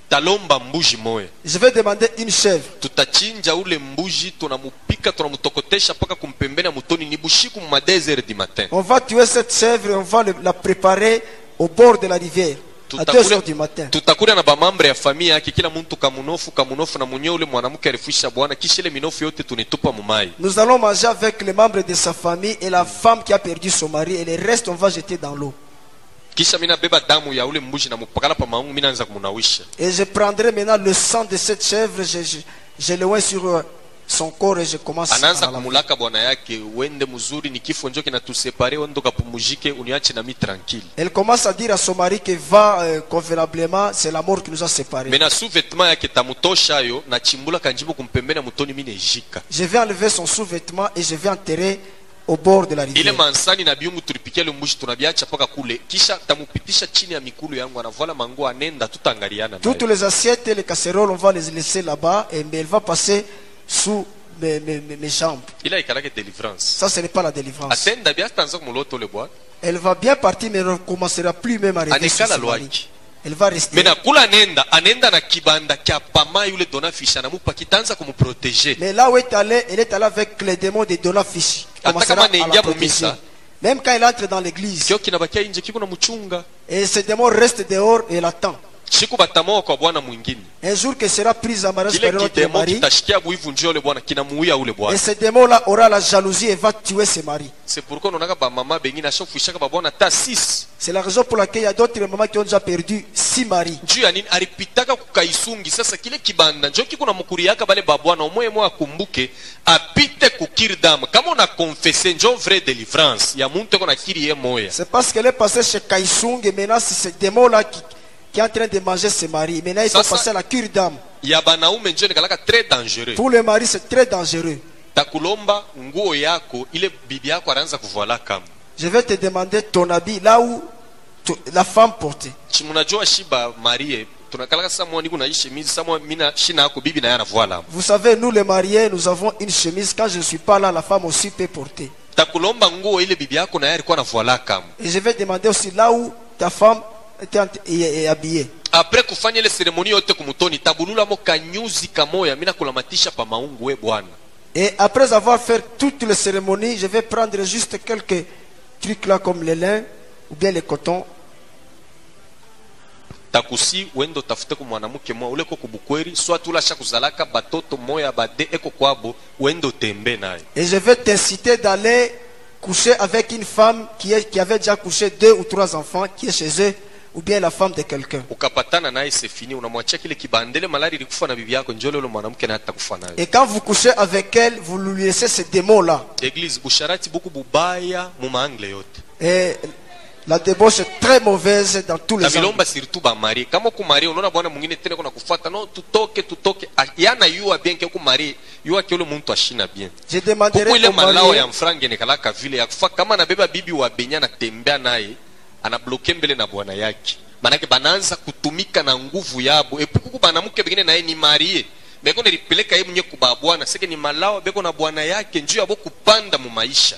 talomba mbuji moya je vais demander une chèvre. tutachinja ule mbuji tunamupika tunamutokotesha mpaka kumpembeni ya mutoni ni bushiku mu ma 2 heures du matin. On va tuer cette chèvre et on va le- la préparer au bord de la rivière à 2 heures du matin. tutakuja na bamambre ya familia yake kila mtu kamunofu kamunofu na mwenyewe ule mwanamke alifusha bwana kisha ile minofu yote tunitupa mumai Nous allons manger avec les membres de sa famille et la femme qui a perdu son mari et le reste on va jeter dans l'eau. kisha damu ya ule pa maungu kumunawisha Et je prendrai maintenant le sang de cette chèvre, je, je, je le sur euh, son corps et je commence à anaanza la laver. kumulaka bwana yake uende mzuri ni kifo njo kinatusepare wendo kapumujike uniache na mi tranquille Elle commence à dire à son mari que va euh, convenablement, c'est la mort qui nous a séparés. yake kumpembeni ya mutoni Je vais enlever son sous-vêtement et je vais enterrer au bord de la ile rivière. mansani na biungu tulipikia ile mbuji tunabiacha paka kule kisha tamupitisha chini ya mikulu yangu anavala manguo anenda tutaangaliana Toutes les assiettes et les casseroles, on va les laisser là-bas et mais elle va passer sous mes, jambes. Ça, ce n'est pas la délivrance. Elle va bien partir, mais elle ne commencera plus même à lwaki. Elle va rester. Mais là où elle est allée, elle est allée avec les démons de Dona Fishi. Ata Commencera kama à la anaingia protéger. mumisa. Même quand elle entre dans l'église, et ce démon reste dehors et elle attend. Siku batamoa kwa bwana mwingine. Un jour qu'elle sera prise en mariage par un autre kidemo mari, kitashikia buivu njoo ule bwana kinamuia ule et ce démon-là aura la jalousie et va tuer ses maris. c'est pourquoi bengine ashafuishaka babwana ta 6 C'est la raison pour laquelle il y a d'autres mamans qui ont déjà perdu six maris. juu ya nini alipitaka kukaisungi. Sasa kile kibanda kiko bale akumbuke apite kama una confesse njo vrai délivrance. Ya muntu ye moya C'est parce qu'elle est passée chez Kaisung et maintenant c'est ce démon-là qui, qui est en train de manger ses maris. Maintenant il faut ça- passer à la cure d'âme. Pour le mari, c'est très dangereux. Je vais te demander ton habit là où tu- la femme portait. Vous savez, nous les mariés, nous avons une chemise. Quand je ne suis pas là, la femme aussi peut porter. Et je vais demander aussi là où ta femme apres kufanya ile seremoni yote kumutoni tabululamo kanyuzi kamoya kulamatisha pa maungu we bwana. Et après avoir fait toutes les cérémonies, je vais prendre juste quelques trucs là comme le lin ou bien le coton. takusi wendo tafute ku mwanamke moya uleko kubukweri swati ulasha kuzalaka batoto moya bade eko kwabo wendo tembe naye. Et je vais t'inciter d'aller coucher avec une femme qui, est, qui avait déjà couché deux ou trois enfants, qui est chez eux, ou bien la femme de quelqu'un. ukapatana naye sefini unamwachia kile kibandele malari ilikufa na bibi yako njole ule mwanamke naye atakufa naye Et quand vous couchez avec elle, vous lui laissez ce démon-là. eglise busharati buku bubaya mu maangle yote. Et la débauche est très mauvaise dans tous les angles. surtout bamarie kama kumarie unaona bwana mwingine tena kuna kufuata no tutoke tutoke. Yana yua bien ke kumarie yua ke ule muntu ashina bien. Je demanderai kuku ile au malao mari, ya mfrange nikalaka vile ya kufa. Kama anabeba bibi wa benya anatembea naye anabloke mbele na bwana yake manake banaanza kutumika na nguvu yabo epukuku banamuke bengine naye ni marie beko nilipeleka yeye mwenye kuba bwana seke ni malao beko na bwana yake njuu yabo kupanda mu maisha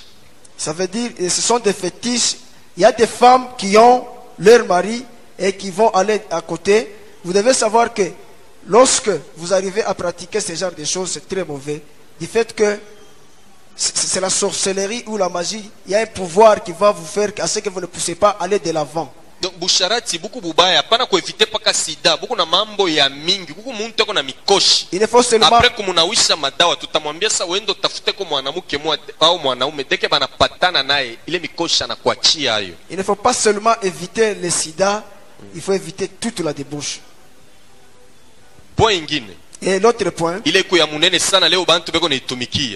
ça veut dire, ce sont des fétiches. Il y a des femmes qui ont leur mari et qui vont aller à côté. Vous devez savoir que lorsque vous arrivez à pratiquer ce genre de choses, c'est très mauvais. Du fait que c'est la sorcellerie ou la magie, il y a un pouvoir qui va vous faire à ce que vous ne poussez pas aller de l'avant. donc busharati buku bubaya hapana kuevite mpaka sida. Buku na mambo ya mingi. Kuku muntu eko na mikoshi. Il ne faut seulement, apres kumunawisha madawa tutamwambia sa wendo tafuteko mwanamke mwa au mwanaume deke banapatana naye ile mikoshi anakuachia hayo il ne faut pas seulement éviter le sida, il faut éviter toute la débauche. point ingine Et l'autre point,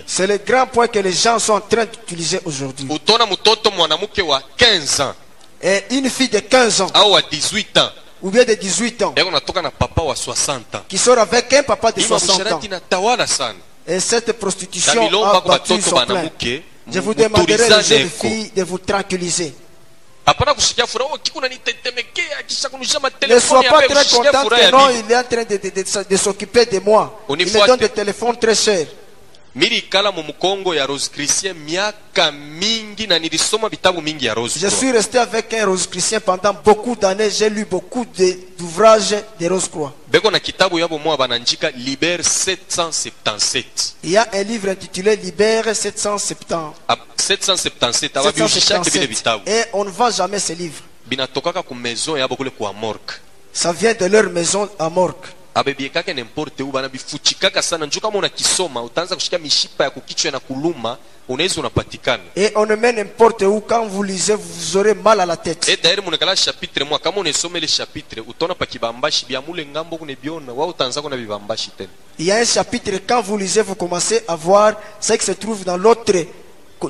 c'est le grand point que les gens sont en train d'utiliser aujourd'hui. utona mtoto mwanamke wa 15 ans Et une fille de 15 ans au wa 18 ans ou bien de 18 ans eko natoka na papa wa 60 ans qui sort avec un papa de ima 60 ans. Et cette prostitution a battu son plein. Je vous demanderai les jeunes filles de vous tranquilliser. Ne sois pas très content que non, il est en train de, de- de- de s'occuper de moi. Il me donne des téléphones très chers. christien Je suis resté avec un rose chrétien pendant beaucoup d'années. J'ai lu beaucoup d'ouvrages de Rose Croix. 777 Il y a un livre intitulé Libère 770. 777 ababiyushishake vile 777. vitabu Et on ne vend jamais ces livres. Ça vient de leur maison à Morgue. abebiekake nemporte u banabifuchikaka sana njo kama unakisoma utaanza kushika mishipa ya kukichwa na kuluma unaweza unapatikana Et on le met n'importe où. Quand vous lisez, vous aurez mal à la tête. dairi munekala chapitre mwa kama unesoma ile chapitre utaona pa kibambashi bya mule ngambo kunebiona wa utaanza kuna bibambashi tena Il y a un chapitre, quand vous lisez, vous commencez à voir ce qui se trouve dans l'autre,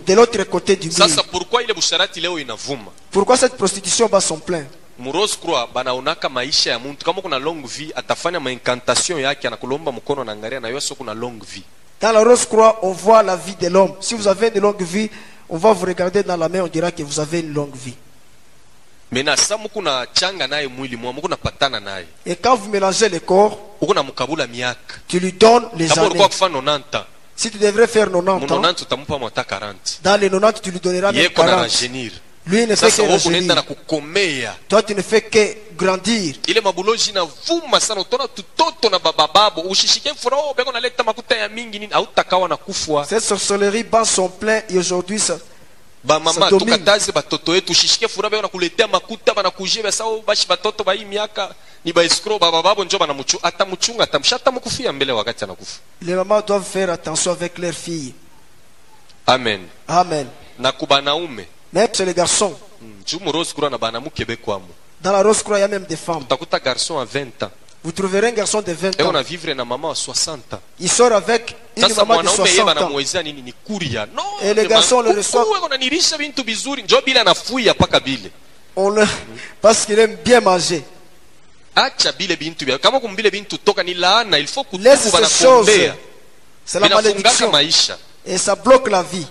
de l'autre côté du mur. sasa pourquoi ile busharati leo inavuma? Pourquoi cette prostitution bat son plein? Murose croix banaonaka maisha ya muntu kama kuna long vie atafanya maincantation yake anakulomba mkono na ngaria na yoso kuna long vie Dans la Rose Croix, on voit la vie de l'homme. Si vous avez une longue vie, on va vous regarder dans la main, on dira que vous avez une longue vie. mena sa muku na changa naye mwili mwa muku napatana naye Et quand vous mélangez les corps, uku na mukabula miaka tu lui donnes les kama années. ulikuwa kufa 90 ans Si tu devrais faire 90 mu ans, 90 utamupa mwata 40 dans les 90, tu lui donneras même yeko na 40. rajeunir Lui il ne fait que rajeunir. Toi, tu ne fais que grandir. Cette sorcellerie bat son plein et aujourd'hui, ça, bamama Ça domine. tukataze batoto yetu ushishike furaha beko nakuletea makuta banakujia basao bashi batoto ba hii miaka ni baeskro babababo njo banamuchu atamuchunga atamsha atamukufia mbele wakati anakufa les mamans doivent faire attention avec leurs filles. amen Amen. na kubanaume Même chez les garçons. mm, na banamuke bekwamo Dans la Rose Croix, il y a même des femmes. utakuta garçon à 20 ans Vous trouverez un garçon de 20 eko ans. na vivre na mama wa 60 ans Il sort avec une sasa maman de mwanaume yeye 60 ans. Et les ni garçons le anafuia paka bile On le... Parce qu'il aime bien manger. il Laisse ces choses. C'est la malédiction. Et ça bloque la vie.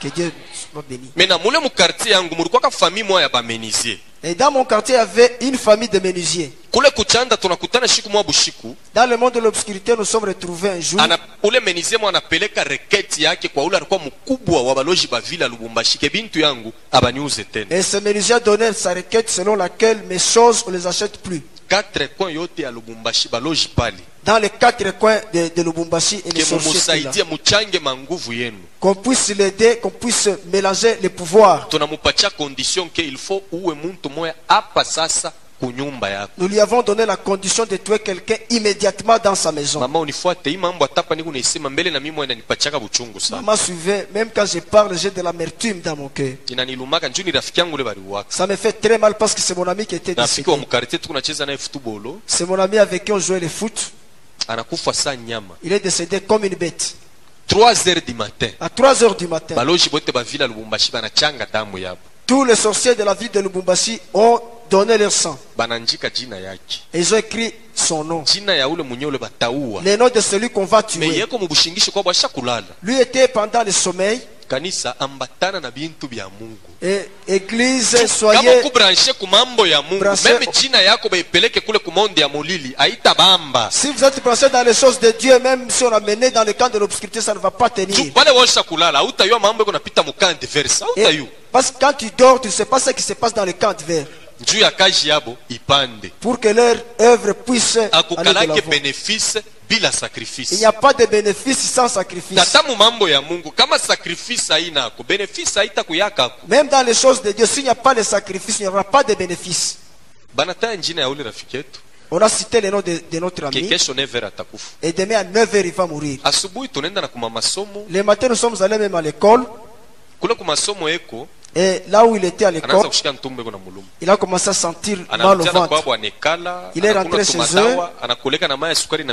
Que Dieu soit béni. me na mule mukartier yangu mulikuwaka famille moya ya bamenizie Et dans mon quartier, il y avait une famille de menuisiers. kule kuchanda tunakutana shiku mwa bushiku Dans le monde de l'obscurité, nous sommes retrouvés un jour. ana, ule menizie mwa anapeleka reketi yake kwa ule alikuwa mkubwa wa baloji ba vila lubumbashi ke bintu yangu abaniuze tena Et ce menuisier donnait sa requête selon laquelle mes choses, on les achète plus. Quatre coin yote ya lubumbashi pale. Dans les quatre coins de, de Lubumbashi et les muchange manguvu yenu. Qu'on puisse l'aider, qu'on puisse mélanger les pouvoirs. tunamupatia condition ke il faut uwe muntu moya hapa sasa. kunyumba yako Nous lui avons donné la condition de tuer quelqu'un immédiatement dans sa maison. Maman suivait, même quand je parle, j'ai de l'amertume dans mon cœur. Ça me fait très mal parce que c'est mon ami qui était décédé. C'est mon ami avec qui on jouait le foot. Il est décédé comme une bête. 3 heures du matin À 3 heures du matin, tous les sorciers de la ville de Lubumbashi ont donné leur sang. Et ils ont écrit son nom. Le nom de celui qu'on va tuer. Lui était pendant le sommeil. kanisa ambatana na bintu bya mungu Et église, kama soyez kubranche ku mambo ya mungu Branche- meme jina yako baipeleke kule kumonde ya molili aitabamba Si vous êtes branché dans les choses de Dieu, même si on a mené dans le camp de l'obscurité, ça ne va pas tenir. pale kulala mambo yako napita parce que quand tu dors, tu ne sais pas ce qui se passe dans le camp adverse. njuu pour que leur œuvre puisse aller de l'avant. bila Il n'y a pas de bénéfice sans sacrifice. Même dans les choses de Dieu, s'il n'y a pas de sacrifice, il n'y aura pas de bénéfice. On a cité le nom de, de notre ami. Et demain à 9h, il va mourir. Le matin, nous sommes allés même à l'école. Et là où il était à l'école, il a commencé à sentir mal au ventre. Il est rentré chez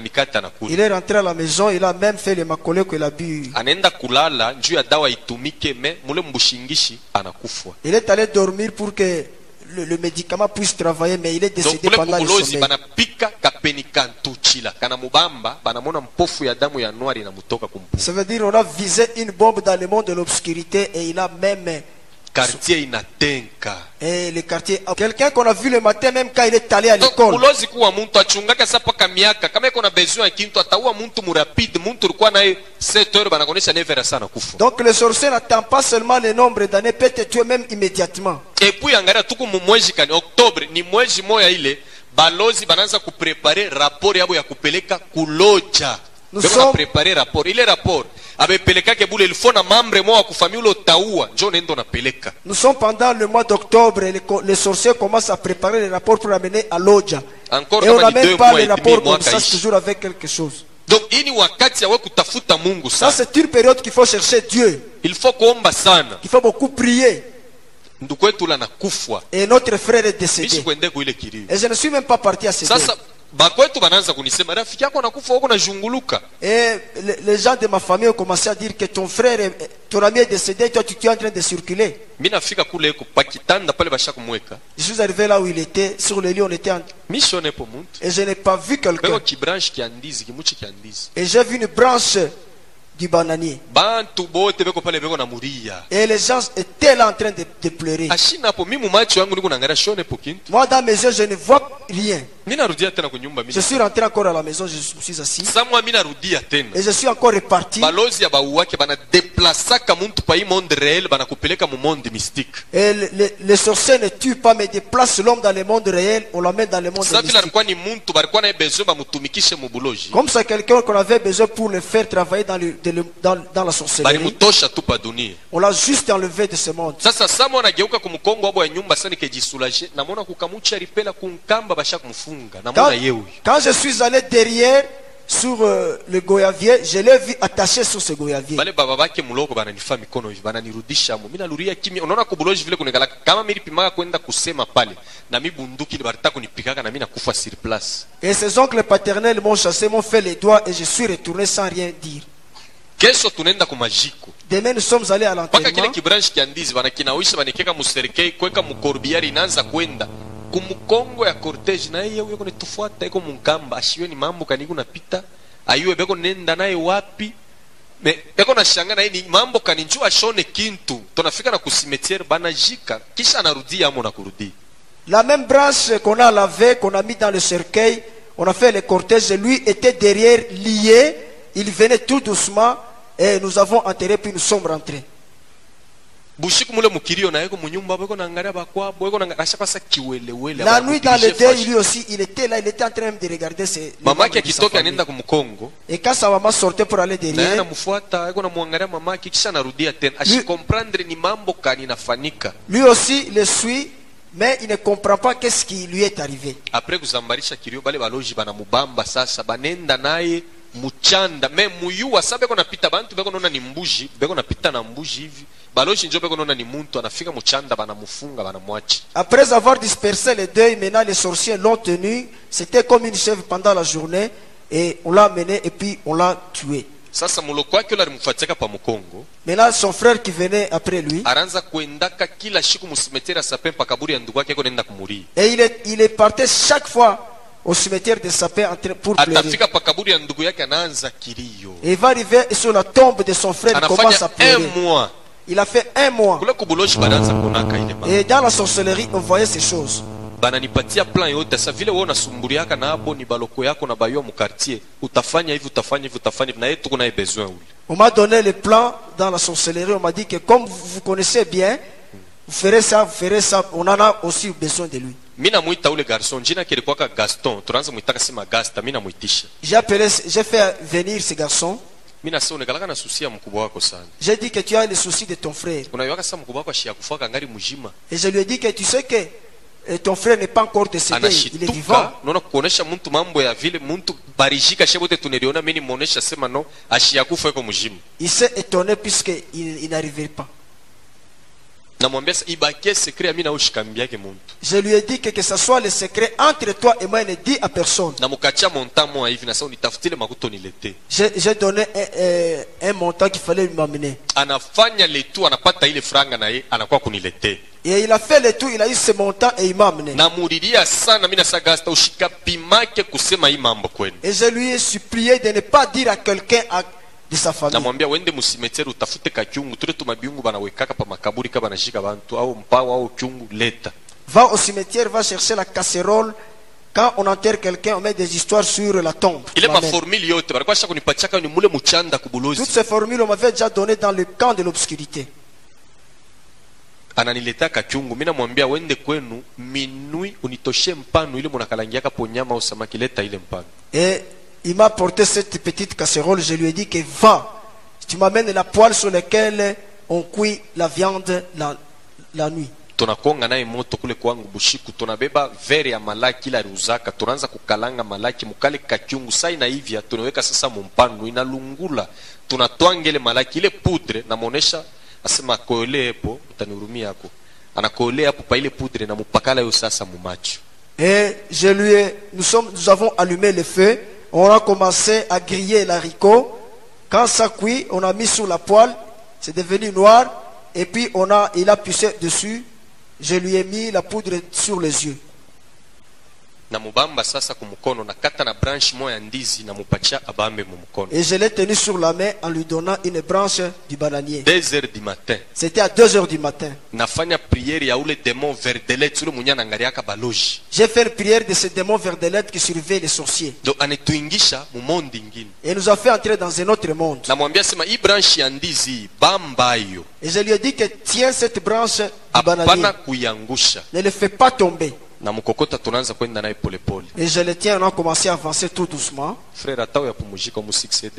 mikate Il est rentré à la maison, il a même fait les macolés qu'il a bu. Il est allé dormir pour que le, le médicament puisse travailler, mais il est donc décédé kule pendant le sommeil. Ça veut dire on a visé une bombe dans le monde de l'obscurité et il a même kartier inatenka et le quartier. Quelqu'un qu'on a vu le matin même quand il est allé à l'école. ulozi kuwa muntu achungaka sa paka miaka kama iko na besoin ya kintu ataua muntu murapide muntu ulikuwa naye 7 heures banakonesha nevera sana kufa Donc le sorcier n'attend pas seulement le nombre d'années, peut te tuer même immédiatement. angalia tuku mu mwezi kani oktobre ni mwezi moya ile balozi banaanza kuprepare raporo yabo ya kupeleka kuloja Nous sommes- ile na ule njo nendo napeleka Nous sommes pendant le mois d'octobre et les, co- les sorciers commencent à préparer les rapports pour amener à l'Oja. Encore Et on kama ni n'amène pas mois les demi, rapports mwaka comme ça, c'est ishi. toujours avec quelque chose. donc hii ni wakati yawe kutafuta mungu Ça, sana c'est une période qu'il faut chercher Dieu, il faut kuomba sana qu'il faut beaucoup prier. ndugu wetu ule anakufwa Et notre frère est mishi décédé. kuende kuile kilio Et je ne suis même pas parti à sasa heure. Bakwetu banaanza kunisema rafiki yako anakufa huko nazhunguluka Et les, gens de ma famille ont commencé à dire que ton frère, est- ton ami est décédé, toi tu, tu es en train de circuler. mi nafika kule eko pakitanda pale basha kumweka Je suis arrivé là où il était, sur le lit, on était en... mishonepo muntu Et je n'ai pas vu quelqu'un. kibranche kya ndizi kimuchi kya ndizi Et j'ai vu une branche du bananier. Et les gens étaient là en train de, de pleurer. Moi, dans mes yeux, je ne vois rien. Je suis rentré encore à la maison, je suis assis. Et je suis encore reparti. Et le- le- les sorciers ne tuent pas, mais déplacent l'homme dans le monde réel, on l'emmène dans le monde mystique. Comme c'est quelqu'un qu'on avait besoin pour le faire travailler dans, le- de le- dans, dans la sorcellerie. On l'a juste enlevé de ce monde. sasa sama anageuka kumkongo wabo ya nyumba sasa nikejisulaje namona kukamucha ripela kunkamba basha kumfunga Quand, je suis allé derrière sur euh, le goyavier, je l'ai vu attaché sur ce goyavier. bale baba bake muloko bananifaa mikono hivi bananirudisha mo mi naluria kimya unaona kubuloji vile kunekalaka kama milipimaka kwenda kusema pale na mi bunduki ile balita kunipikaka na mi nakufa sur place Et ses oncles paternels m'ont chassé, m'ont fait les doigts et je suis retourné sans rien dire. Kesho tunaenda kumajiko. Demain, nous sommes allés à mpaka kile l'enterrement. kibranshi kya ndizi banakinawisha banikeka muserikei kweka mukorbiari inaanza kwenda. Kumukongo ya cortege naye yewe yeko netufuata iko munkamba. Ashiwe ni mambo kaniku napita. Ayuwe beko nenda naye wapi? Me beko nashanga naye ni mambo kaninjua ashone kintu. Tonafika na kusimetiere banajika. Kisha anarudia amo na kurudia La même branche qu'on a lavée, qu'on a mis dans le cercueil, on a fait le cortège, lui était derrière, lié, il venait tout doucement et nous avons enterré puis nous sommes rentrés. La nuit dans le deuil, lui aussi, il était là, il était en train de regarder ses, Et quand sa maman sortait pour aller derrière, lui aussi le suit, mais il ne comprend pas qu'est-ce qui lui est arrivé. apres muchanda. Me muyuwa sa beko napita bantu? Beko nona ni mbuji. Beko napita na mbuji hivi. Baloji njo beko nona ni muntu. Anafika muchanda banamufunga banamwacha Après avoir dispersé les deuils, maintenant les sorciers l'ont tenu. C'était comme une chèvre pendant la journée. Et on l'a amené et puis on l'a tué. sasa muloko wake ule alimfuatiaka pa mukongo. Maintenant son frère qui venait après lui, aranza kuendaka kila shiku musimeteri asape mpa kaburi ya ndugu yake eko nenda kumuria et il est, il est parti chaque fois au cimetière de en train- pour pleurer. Et il va arriver sur la tombe de son frère, il commence à pleurer. mois Il a fait un mois. Et dans la sorcellerie, on voyait ces choses. bananipatia plan yote sa vile wewe unasumbuliaka na abo ni baloko yako na bayua mukartier utafanya hivi utafanya hivi utafanya hivi na yetu kuna besoin ule On m'a donné le plan dans la sorcellerie. On m'a dit que comme vous vous connaissez bien, vous ferez ça, vous ferez ça. On en a aussi besoin de lui. J'ai appelé, j'ai fait venir ce garçon. J'ai dit que tu as le souci de ton frère. Et je lui ai dit que tu sais que euh, ton frère n'est pas encore décédé, il est vivant. Il s'est étonné puisqu'il il n'arrivait pas. namwambia sasa ibakie sekre ya mi naushikambiake muntu Je lui ai dit que, que ce soit le secret entre toi et moi, il ne dit à personne. J'ai donné un, un- un montant qu'il fallait m'amener. Et il a fait le tout, il a eu ce montant et il m'a amené. Et je lui ai supplié de ne pas dire à quelqu'un à- de sa famille. namwambia wende musimeteri utafute kakyungu tule tumabiungu banawekaka pa makaburi ka banashika bantu au mpawa au kyungu leta Va au cimetière, va chercher la casserole. Quand on enterre quelqu'un, on met des histoires sur la tombe. yote kunipachaka ni mule muchanda Toutes ces formules, on m'avait déjà donné dans le camp de l'obscurité. ananiletea kakyungu mi namwambia wende kwenu minui unitoshe mpanu ile munakalangiaka po nyama au samaki leta ile mpanu Et il m'a porté cette petite casserole. Je lui ai dit que va, tu m'amènes la poêle sur laquelle on cuit la viande la, la nuit. tunakonga naye moto kule kwangu bushiku tunabeba vere ya malaki ile aliuzaka tunaanza kukalanga malaki mukale kakyungu sai na hivya tunaweka sasa mumpanu inalungula tunatwanga ile malaki ile pudre namuonesha asema akoole epo utanihurumia ako anakoole hapo pa ile pudre na mupakala yo sasa mumacho Et je lui ai, nous, sommes, nous avons allumé le feu. On a commencé à griller l'haricot. Quand ça cuit, on a mis sur la poêle. C'est devenu noir. Et puis on a, il a poussé dessus. Je lui ai mis la poudre sur les yeux. Na mubamba sasa kumukono nakata na branche moya ya ndizi na mupacha abambe mumukono Et je l'ai tenu sur la main en lui donnant une branche du bananier. 2 heures du matin C'était à 2 heures du matin. nafanya priere ya ule demon verdelet ule mwenye anangaliaka baloji J'ai fait une prière de ce démon verdelette qui surveille les sorciers. ndo anituingisha mumondi ingine Et nous a fait entrer dans un autre monde. namwambia sema hii branche ya ndizi hii, bambayo Et je lui ai dit que tiens cette branche du hapana bananier. kuiangusha Ne le fais pas tomber. Na mkokota tunaanza kwenda naye polepole Et je le tiens, on a commencé à avancer tout doucement. frère atao yapumujika mu 6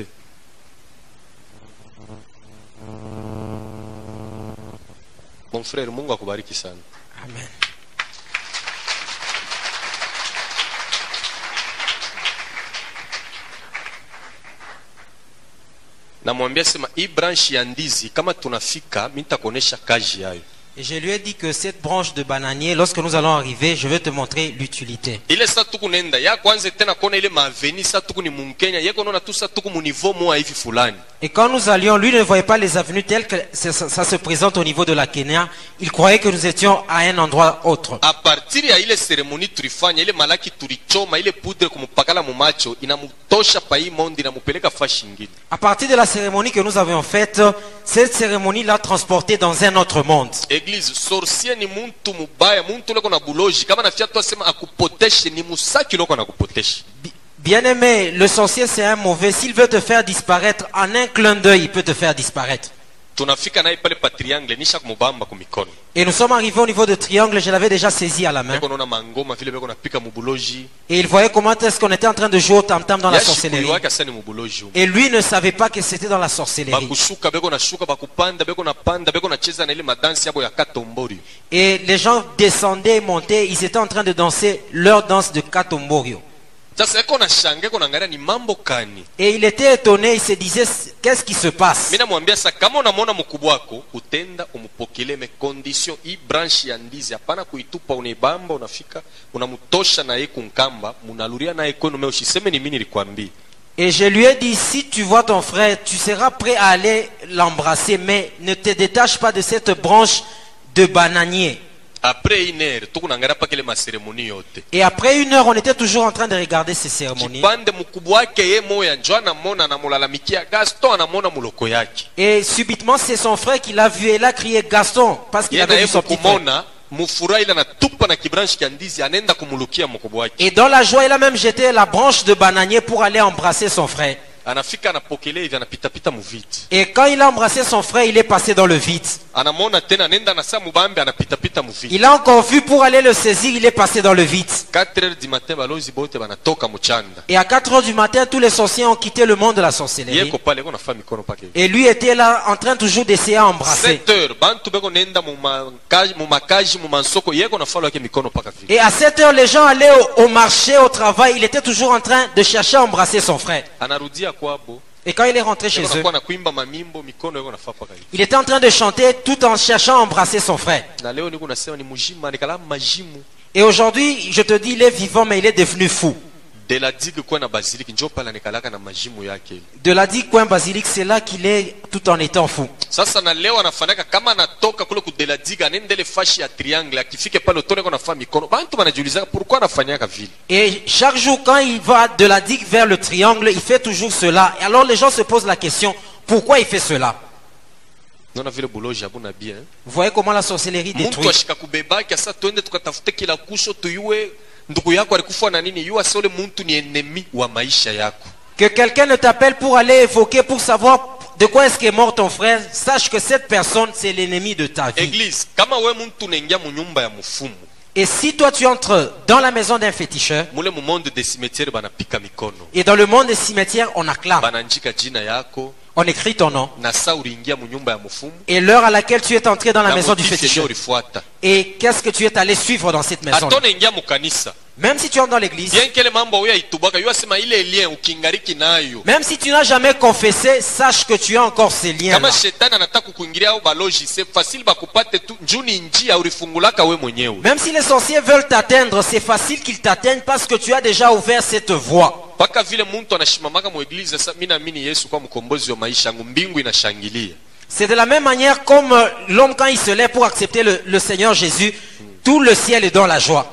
mon frère mungu akubariki sana Amen. namwambia sema hii branche ya ndizi kama tunafika mi nitakuonyesha kazi yayo Et je lui ai dit que cette branche de bananier, lorsque nous allons arriver, je vais te montrer l'utilité. Et quand nous allions, lui ne voyait pas les avenues telles que ça, se présente au niveau de la Kenya. Il croyait que nous étions à un endroit autre. a partir ya ile seremoni tulifanya ile malaki tulichoma ile pudre kumupakala mumacho inamutosha pa hii mondi inamupeleka fashi ingine À partir de la cérémonie que nous avions faite, cette cérémonie l'a transporté dans un autre monde. Eglise sorcier ni muntu mubaya muntu leko na buloji kama nafia tu asema akupoteshe ni musaki loko anakupotesha Bi- Bien-aimé, le sorcier c'est un mauvais. S'il veut te faire disparaître, en un clin d'œil, il peut te faire disparaître. Tunafika naye pale pa triangle nisha kumubamba kumikono Et nous sommes arrivés au niveau de triangle, je l'avais déjà saisi à la main. beko naona mangoma vile beko napika mubuloji Et il voyait comment est-ce qu'on était en train de jouer au tam-tam dans la sorcellerie. Et lui ne savait pas que c'était dans la sorcellerie. bakushuka beko nashuka bakupanda beko napanda beko nacheza na ile madansi yabo ya katombori Et les gens descendaient et montaient, ils étaient en train de danser leur danse de Katomborio. Et il était étonné, il se disait, qu'est-ce qui se passe? Et je lui ai dit, si tu vois ton frère, tu seras prêt à aller l'embrasser, mais ne te détache pas de cette branche de bananier. Apres une heure Et après une heure, on était toujours en train de regarder ces cérémonies. Et subitement, c'est son frère qui l'a vu et il a crié Gaston, parce qu'il avait vu son petit frère. Et dans la joie, il a même jeté la branche de bananier pour aller embrasser son frère. Anafika anapokelea hivi anapitapita muviti Et quand il a embrassé son frère, il est passé dans le vide. anamwona tena anaenda nasaa mubambe anapitapita muviti Il a encore vu pour aller le saisir, il est passé dans le vide. 4 heures du matin balozi bote banatoka muchanda Et à 4 heures du matin, tous les sorciers ont quitté le monde de la sorcellerie. yeko pale eko nafaa mikono pake hivi. Et lui était là en train toujours d'essayer à embrasser. 7 heures bantu beko nenda mumakaji mumakaji mumansoko yeko nafalo yake mikono paka vile Et à 7 heures, les gens allaient au, au marché, au travail. Il était toujours en train de chercher à embrasser son frère. anarudia Et quand il est rentré chez eux, il était en train de chanter tout en cherchant à embrasser son frère. Et aujourd'hui, je te dis, il est vivant, mais il est devenu fou. De la digue kuwa na baziliki njo pale anikalaka na majimu yake De la dit coin basilic, c'est là qu'il est tout en étant fou. sasa na leo anafanyaka kama anatoka kule kudeladiga anaenda ile fashi ya triangle akifike pale utoneko nafaa mikono bantu banajiulizaka pourquoi anafanyaka vile Et chaque jour, quand il va de la digue vers le triangle, il fait toujours cela. Et alors les gens se posent la question, pourquoi il fait cela? Eh? Vous voyez comment la sorcellerie détruit. Ndugu yako alikufa na nini? Muntu ni wa maisha yako. Que quelqu'un ne t'appelle pour aller évoquer, pour savoir de quoi est-ce qu'est mort ton frère, sache que cette personne, c'est l'ennemi de ta vie. eglise kama we muntu unaingia munyumba ya mufumu Et si toi tu entres dans la maison d'un féticheur, et dans le monde des cimetières, on acclame, on écrit ton nom, et l'heure à laquelle tu es entré dans la maison du féticheur, et qu'est-ce que tu es allé suivre dans cette maison? Même si tu entres dans l'église, même si tu n'as jamais confessé, sache que tu as encore ces mwenyewe. Même si les sorciers veulent t'atteindre, c'est facile qu'ils t'atteignent parce que tu as déjà ouvert cette voie. Mpaka vile muntu anashimamaka mueglize sasa mi naamini yesu kwa mkombozi wa maisha yangu mbingu inashangilia C'est de la même manière comme euh, l'homme quand il se lève pour accepter le, le Seigneur Jésus, tout le ciel est dans la joie.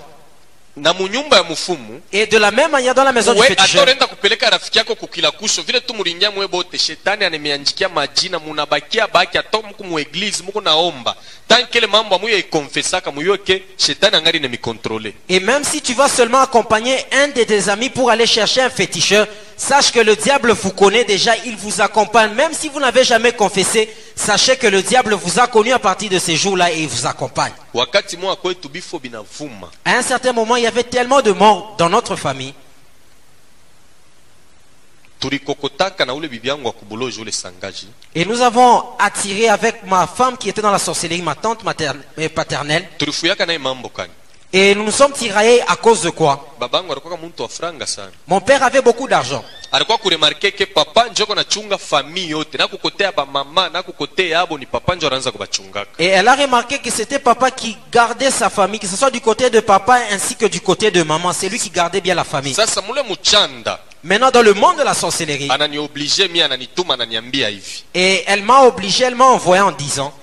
Na munyumba ya mufumu Et de la même manière dans la maison du we hata féticheur, unaenda kupeleka rafiki yako kukila kusho vile tu mulingia mwe bote shetani anemeanjikia majina munabakia baki ato muku mueglize muku naomba tankele mambo amuyo ikonfesaka muyoke shetani angari nemikontrole et même si tu vas seulement accompagner un de tes amis pour aller chercher un féticheur, sache que le diable vous connaît déjà, il vous accompagne. Même si vous n'avez jamais confessé, sachez que le diable vous a connu à partir de ces jours-là et il vous accompagne. À un certain moment, il y avait tellement de morts dans notre famille. Et nous avons attiré avec ma femme qui était dans la sorcellerie, ma tante euh, paternelle. Et nous nous sommes tiraillés à cause de quoi Mon père avait beaucoup d'argent. Et elle a remarqué que c'était papa qui gardait sa famille, que ce soit du côté de papa ainsi que du côté de maman. C'est lui qui gardait bien la famille. Maintenant, dans le monde de la sorcellerie, et elle m'a obligé, elle m'a envoyé en disant,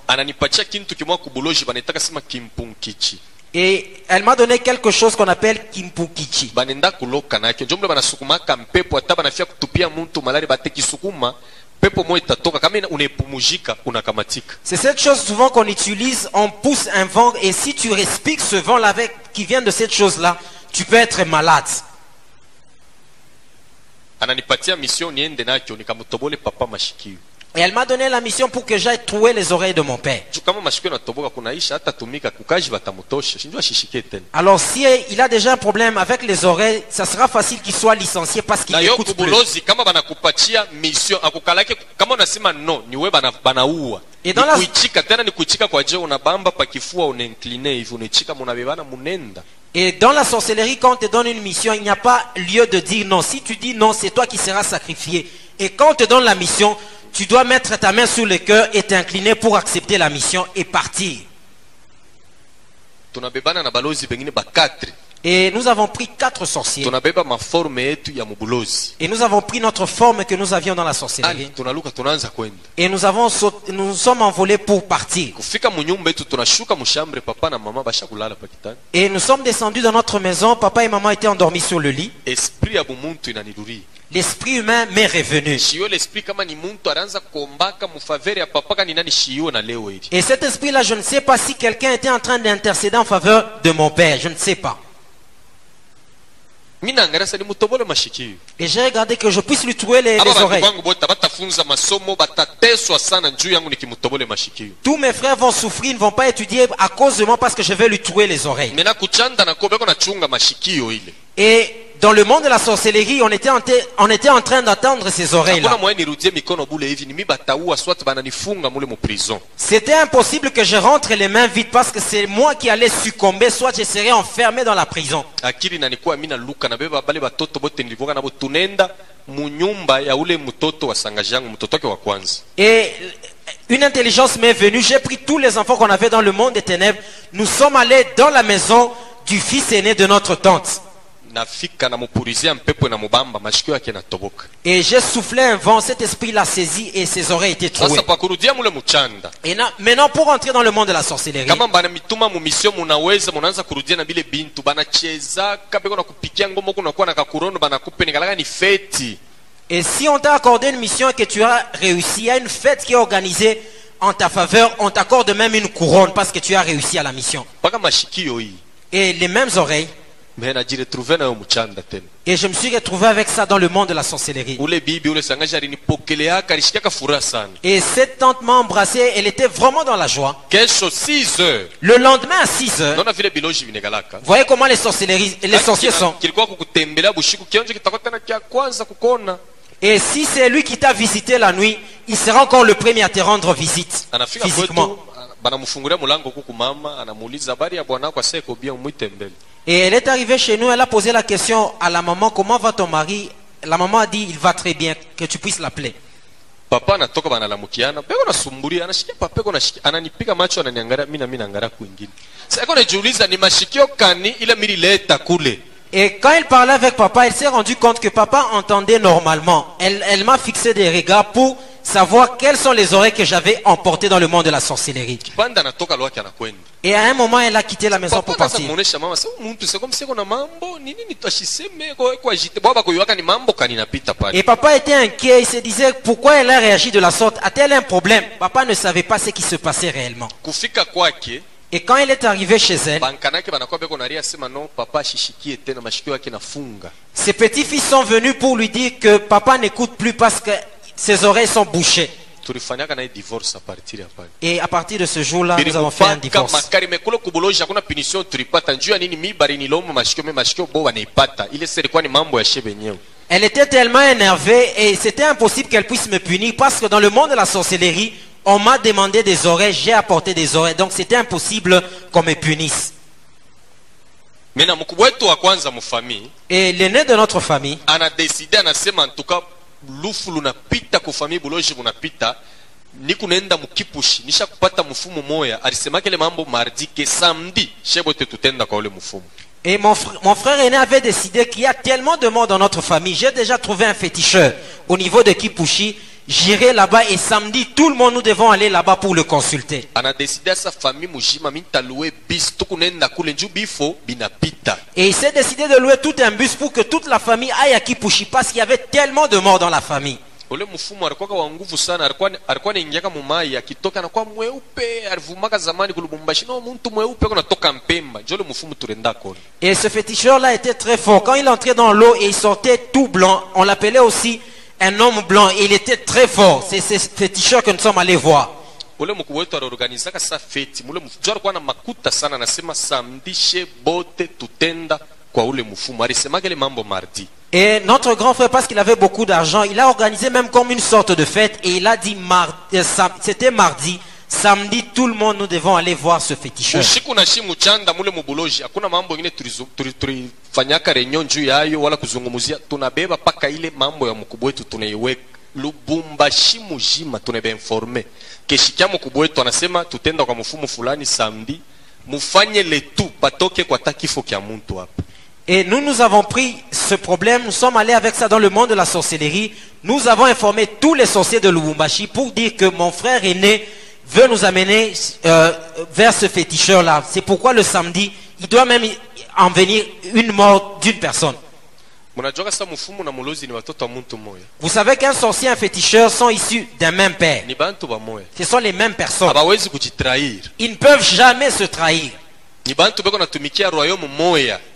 et elle m'a donné quelque chose qu'on appelle kimpukichi. C'est cette chose souvent qu'on utilise, on pousse un vent, et si tu respires ce vent-là avec, qui vient de cette chose-là, tu peux être malade. ananipatia mission niende nakyo nikamutobole papa mashikio Et elle m'a donné la mission pour que j'aille trouver les oreilles de mon père. Alors si il a déjà un problème avec les oreilles, ça sera facile qu'il soit licencié parce qu'il n'écoute plus. Et dans la- Et dans la sorcellerie, quand on te donne une mission, il n'y a pas lieu de dire non. Si tu dis non, c'est toi qui seras sacrifié. Et quand on te donne la mission, tu dois mettre ta main sur le cœur et t'incliner pour accepter la mission et partir. Et nous avons pris quatre sorciers. Et nous avons pris notre forme que nous avions dans la sorcellerie. Et nous avons nous nous sommes envolés pour partir. Et nous sommes descendus dans notre maison. Papa et maman étaient endormis sur le lit. Esprit L'esprit humain m'est revenu. shiyo l'esprit kama ni muntu anaanza kuombaka mufavere ya papa kani nani shiyo na leo hili Et cet esprit-là, je ne sais pas si quelqu'un était en train d'intercéder en faveur de mon père. Je ne sais pas. nimutobole mashikio Et j'ai regardé que je puisse lui trouer les, oreilles. bangu bote batafunza masomo batateswa sana njuu yangu nikimutobole mashikio Tous mes frères vont souffrir, ils ne vont pas étudier à cause de moi parce que je vais lui trouer les oreilles. mena kuchanda nako beko nachunga mashikio ile Et dans le monde de la sorcellerie, on était en, te- on était en train d'attendre ces oreilles-là. mu prison C'était impossible que je rentre les mains vides parce que c'est moi qui allais succomber, soit je serais enfermé dans la prison. Et une intelligence m'est venue, j'ai pris tous les enfants qu'on avait dans le monde des ténèbres, nous sommes allés dans la maison du fils aîné de notre tante. Nafika namupurizia mpepo na mubamba mashikio yake natoboka Et j'ai soufflé un vent, cet esprit l'a saisi et ses oreilles étaient trouées. sasa pakurudia mule muchanda Et na- maintenant, pour entrer dans le monde de la sorcellerie, kama banamituma mumisio munaweza munaanza kurudia na bile bintu banachezaka beko na kupikia ngombo kunakuwa na kakurono banakupenekalaka ni feti et si on t'a accordé une mission et que tu as réussi, a une fête qui est organisée en ta faveur, on t'accorde même une couronne parce que tu as réussi à la mission. Et les mêmes oreilles. Et je me suis retrouvé avec ça dans le monde de la sorcellerie. Et cette tante m'a embrassé, elle était vraiment dans la joie. kesho 6 heures Le lendemain à 6 heures, vinegalaka voyez comment les sorcelleries, les sorciers sont. Et si c'est lui qui t'a visité la nuit, il sera encore le premier à te rendre visite physiquement. Kwetu banamfungulia mulango kuku mama anamuuliza habari ya bwanako aseko bien mwite mbele. Et elle est arrivée chez nous, elle a posé la question à la maman, comment va ton mari? La maman a dit, il va très bien, que tu puisses l'appeler. papa anatoka banalamukiana nasumburia anashikia papeko ananipiga macho ananiangalia mi nami naangalia kwingine. Sako najiuliza ni mashikio kani ile milileta kule? Et quand elle parlait avec papa, elle s'est rendue compte que papa entendait normalement. Elle, elle m'a fixé des regards pour savoir quelles sont les oreilles que j'avais emportées dans le monde de la sorcellerie. Et à un moment, elle a quitté la maison papa pour partir. Et papa était inquiet, il se disait pourquoi elle a réagi de la sorte? A-t-elle un problème? Papa ne savait pas ce qui se passait réellement. Et quand elle est arrivée chez elle, ses petits-fils sont venus pour lui dire que papa n'écoute plus parce que ses oreilles sont bouchées. Et à partir de ce jour-là, nous avons fait un divorce. Elle était tellement énervée et c'était impossible qu'elle puisse me punir parce que dans le monde de la sorcellerie, on m'a demandé des oreilles, j'ai apporté des oreilles. Donc c'était impossible qu'on me punisse. Et l'aîné de notre famille, anadeside anasema ntuka lufu lunapita kufamii buloji bunapita ni kunaenda mukipushi nisha kupata mfumu moya alisemaka ile mambo mardi ke samedi shebote tutenda kwa ule mfumu Et mon, fr- mon frère aîné avait décidé qu'il y a tellement de monde dans notre famille. J'ai déjà trouvé un féticheur au niveau de Kipushi. J'irai là-bas et samedi, tout le monde, nous devons aller là-bas pour le consulter. Et il s'est décidé de louer tout un bus pour que toute la famille aille à Kipushi parce qu'il y avait tellement de morts dans la famille. ule mfumu alikuwaka wa nguvu sana alikuwa alikuwa anaingiaka mumai akitoka anakuwa mweupe alivumaka zamani kulubumbashi no muntu mweupe kunatoka mpemba njo ule mfumu turenda kona Et ce féticheur-là était très fort. Quand il entrait dans l'eau et il sortait tout blanc, on l'appelait aussi un homme blanc. Il était très fort. C'est ce féticheur que nous sommes allés voir. ule mkubwa wetu aliorganizaka sa feti mule mfu- jo alikuwa na makuta sana anasema samdishe bote tutenda kwa ule mfumu alisemaka ile mambo mardi Et notre grand frère, parce qu'il avait beaucoup d'argent, il a organisé même comme une sorte de fête. Et il a dit, mar- euh, c'était mardi, samedi, tout le monde, nous devons aller voir ce féticheur. ushiku na shi mchanda mule mubuloji hakuna mambo ingine tulifanyaka renyo juu yayo wala kuzungumuzia. Tunabeba paka ile mambo ya mkubwa wetu tunaiweka. Lubumbashi mujima tunabainforme keshikia mkubwa wetu anasema tutenda kwa mfumu fulani samedi. Mufanye letu patoke kwa ta kifo kya muntu hapa. Et nous, nous avons pris ce problème, nous sommes allés avec ça dans le monde de la sorcellerie. Nous avons informé tous les sorciers de Lubumbashi pour dire que mon frère aîné veut nous amener euh, vers ce féticheur-là. C'est pourquoi le samedi, il doit même en venir une mort d'une personne. Vous savez qu'un sorcier et un féticheur sont issus d'un même père. Ce sont les mêmes personnes. hawawezi kujitrahir Ils ne peuvent jamais se trahir.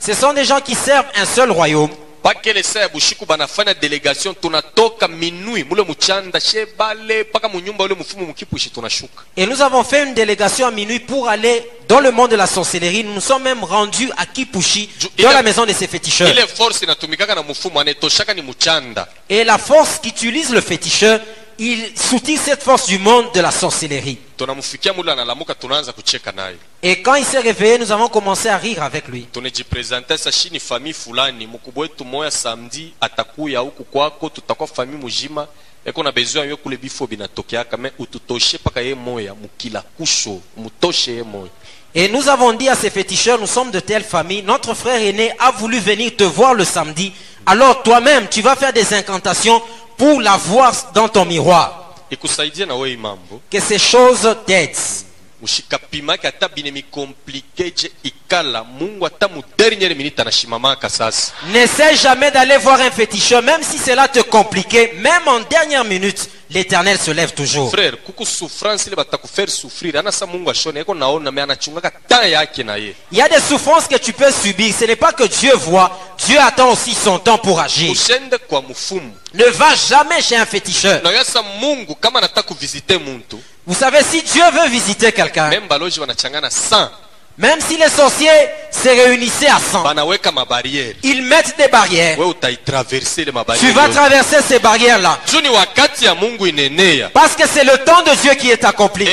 Ce sont des gens qui servent un seul royaume. Pakele saa ya bushiku banafanya delegation tunatoka minui mule muchanda she bale mpaka munyumba ule mufumu mukipushi tunashuka Et nous avons fait une délégation à minuit pour aller dans le monde de la sorcellerie. Nous nous sommes même rendus à Kipushi, dans la maison de ces féticheurs. ile force inatumikaka na mufumu anetoshaka ni muchanda Et la force qu'utilise le féticheur, il soutient cette force du monde de la sorcellerie. Tunamufikia mule analamuka tunaanza kucheka naye Et quand il s'est réveillé, nous avons commencé à rire avec lui. tunajipresente sa shini fami fulani mukubwa wetu moya samedi atakuya huku kwako tutakuwa fami mujima eko na besoin yo kule bifo binatokeaka me ututoshe paka ye moya mukila kusho mutoshe ye moya Et nous avons dit à ces féticheurs, nous sommes de telle famille, notre frère aîné a voulu venir te voir le samedi. Alors toi-même, tu vas faire des incantations pour la voir dans ton miroir. Ikusaidie na wewe mambo. Que ces choses t'aident. ushikapimaki ata binemi komplike je ikala. Mungu ata mu dernière minute anashimamaka sasa. N'essaie jamais d'aller voir un féticheur, même si cela te compliquait, même en dernière minute, l'éternel se lève toujours. frere kuku souffrance ile batakufere souffrir anasa mungu ashone eko naona me anachungaka temps yake na ye Il y a des souffrances que tu peux subir. Ce n'est pas que Dieu voit. Dieu attend aussi son temps pour agir. ushende kwa mfumu Ne va jamais chez un féticheur. na yasa mungu kama anataka kuvisite muntu Vous savez, si Dieu veut visiter quelqu'un, meme baloji wanachangana 100 même si les sorciers se réunissaient à 100, banaweka mabariere ils mettent des barrières. Tu vas traverser ces barrières-là. Parce que c'est le temps de Dieu qui est accompli.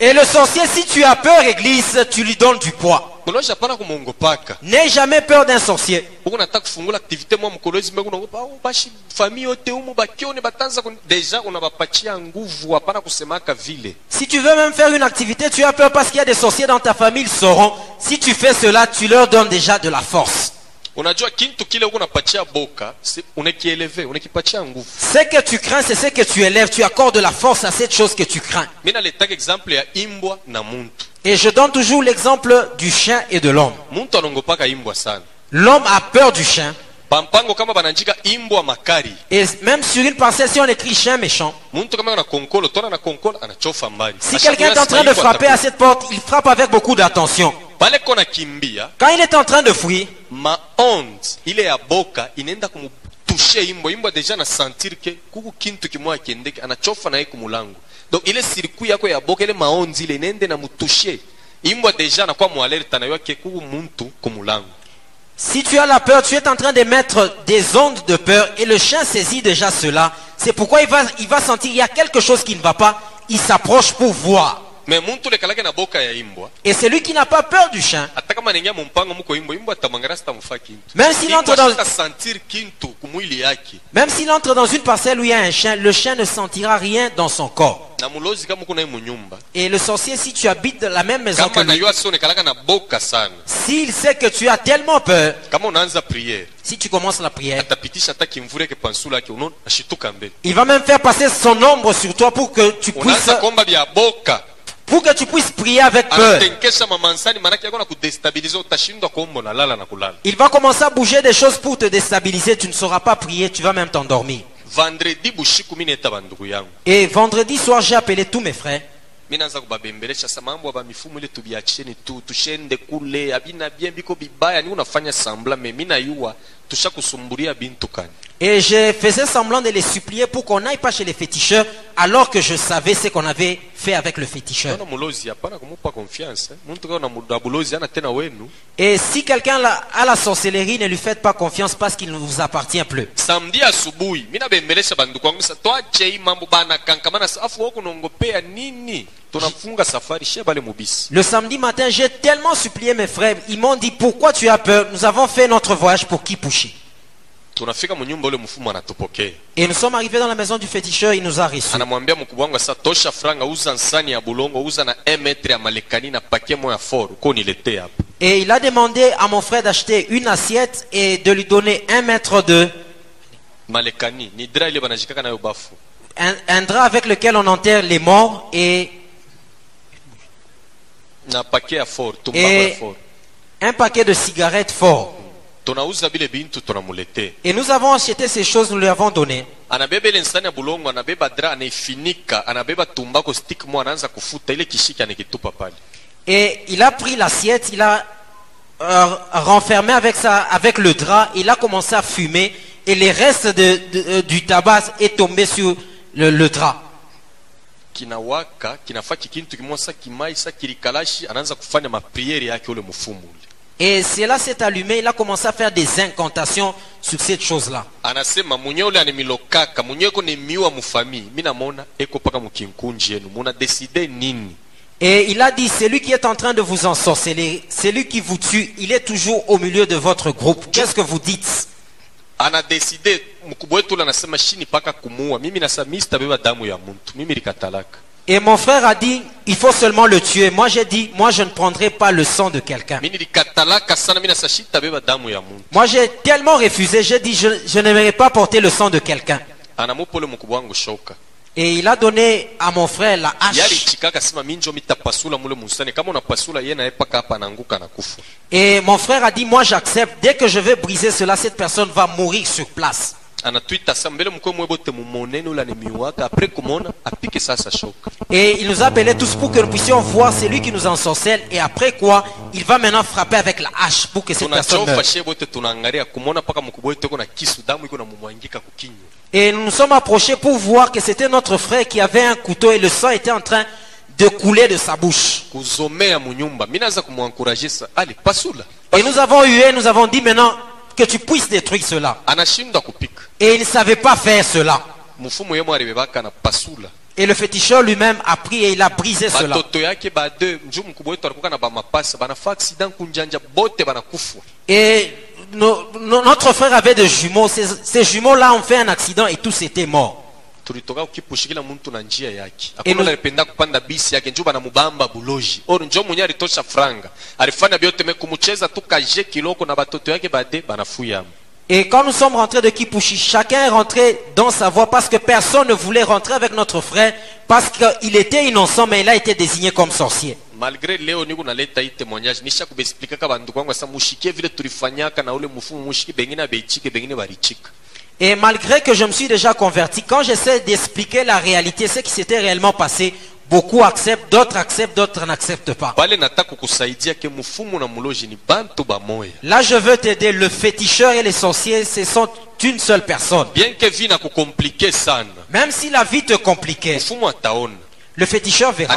Et le sorcier, si tu as peur, Église, tu lui donnes du poids. N'aie jamais peur d'un sorcier. Si tu veux même faire une activité, tu as peur parce qu'il y a des sorciers dans ta famille, ils sauront. Si tu fais cela, tu leur donnes déjà de la force. Unajua kintu kile huku unapatia boka unakipatia nguvu Ce que tu crains, c'est ce que tu élèves. Tu accordes de la force à cette chose que tu crains. mi naletaka exemple ya imbwa na muntu Et je donne toujours l'exemple du chien et de l'homme. muntu anaongopaka imbwa sana L'homme a peur du chien. pampango kama bananjika imbwa makari Et même sur une parcelle, si on écrit chien méchant, muntu kama na konkolo tona na konkolo anachofa mbali si quelqu'un est en train de frapper à cette porte, il frappe avec beaucoup d'attention. Pale kimbia Quand il est en train de fuir, maonde ile ya boka inaenda kumtushe imbwa imbwa deja na sentir ke kuku kintu kimoya kiendeke anachofa naye kumulango donc ile sirikui yako ya boka ile maonzi ile inaende na mutushe imbwa deja anakuwa mualerta na yo ke kuku muntu kumulango si tu as la peur, tu es en train de mettre des ondes de peur et le chien saisit déjà cela. C'est pourquoi il va, il va sentir il y a quelque chose qui ne va pas. Il s'approche pour voir. Et celui qui n'a pas peur du chien, Même s'il entre dans- même s'il entre une parcelle où il y a un chien, le chien ne sentira rien dans son corps. Et le sorcier, si tu habites dans la même maison que lui, s'il sait que tu as tellement peur, si tu commences la prière, il va même faire passer son ombre sur toi pour que tu puisses, pour que tu puisses prier avec peur. Il va commencer à bouger des choses pour te déstabiliser. Tu ne sauras pas prier, tu vas même t'endormir. Et vendredi soir, j'ai appelé tous mes frères. Et je faisais semblant de les supplier pour qu'on n'aille pas chez les féticheurs alors que je savais ce qu'on avait fait avec le féticheur. eh? Et si quelqu'un a la sorcellerie, ne lui faites pas confiance parce qu'il ne vous appartient plus. asubuhi wangu sa mambo bana kankamana afu nini? Le samedi matin, j'ai tellement supplié mes frères. Ils m'ont dit, pourquoi tu as peur? Nous avons fait notre voyage pour Kipushi. Et nous sommes arrivés dans la maison du féticheur, il nous a reçus. anamwambia mkubwa wangu sasa tosha franga uza nsani ya bulongo uza na 1 metre ya malekani na pakie moya for uko niletee hapa Et il a demandé à mon frère d'acheter une assiette et de lui donner un mètre de un, un drap avec lequel on enterre les morts et na for un paquet de cigarettes fort. tunauza bile bintu tunamuletea Et nous avons acheté ces choses, nous lui avons donné. anabeba ile nsani ya bulongo anabeba dra anaifinika anabeba tumbako stick mo anaanza kufuta ile kishiki anakitupa pale Et il a pris l'assiette, il a euh, renfermé avec, ça, avec le drap, il a commencé à fumer et les restes de, de- euh, du tabac est tombé sur le, le drap. Kinawaka kinafaa kikintu kimoja sa kimai sa kilikalashi anaanza kufanya mapriere yake ule mfumu ule. Et cela s'est allumé, il a commencé à faire des incantations sur cette chose-là. Et il a dit, celui qui est en train de vous ensorceler, celui qui vous tue, il est toujours au milieu de votre groupe. Qu'est-ce que vous dites? Mkubwa wetu ule anasema shini paka kumuua mimi nasema mi sitabeba damu ya muntu mimi likatalaka Et mon frère a dit, il faut seulement le tuer. Moi j'ai dit, moi je ne prendrai pas le sang de quelqu'un. Moi j'ai tellement refusé, j'ai dit, je, je n'aimerais pas porter le sang de quelqu'un. Et il a donné à mon frère la hache. Et mon frère a dit, moi j'accepte. Dès que je vais briser cela, cette personne va mourir sur place. Mbele mkwe mwe bote kumona apike Et il nous appelait tous pour que nous puissions voir celui qui nous ensorcelle. Et après quoi, il va maintenant frapper avec la hache pour que cette personne meure. shie bote tunaangalia kumona paka mkubwa wetu eko na kisu damu iko na mumwangika kukinywa Et nous nous sommes approchés pour voir que c'était notre frère qui avait un couteau et le sang était en train de couler de sa bouche. Et nous avons eu, nous avons dit maintenant que tu puisses détruire cela. Et il ne savait pas faire cela. Et le féticheur lui-même a pris et il a brisé cela. Et no- no- notre frère avait des jumeaux. Ces, ces jumeaux-là ont fait un accident et tous étaient morts. Tulitoka kukipushi kila mtu na njia yake. Hakuna ule alipenda kupanda bisi yake njo banamubamba buloji. Oro njo mwenye alitosha franga. Alifanya vyote me kumucheza tu kaje kiloko na batoto yake bade banafuyamu Et quand nous sommes rentrés de Kipushi, chacun est rentré dans sa voie parce que personne ne voulait rentrer avec notre frère parce qu'il était innocent mais il a été désigné comme sorcier. malgre leo niko naleta hii témoignage nisha kubeexplikaka bandu kwangu asa mushikie vile tulifanyaka na ule mufumu mushiki bengine abeichike bengine barichika Et malgré que je me suis déjà converti, quand j'essaie d'expliquer la réalité, ce qui s'était réellement passé, beaucoup acceptent, d'autres acceptent, d'autres n'acceptent pas. Là, je veux t'aider. Le féticheur et les sorciers, ce sont une seule personne. bien ke vi na sana Même si la vie te compliquait, le féticheur verra.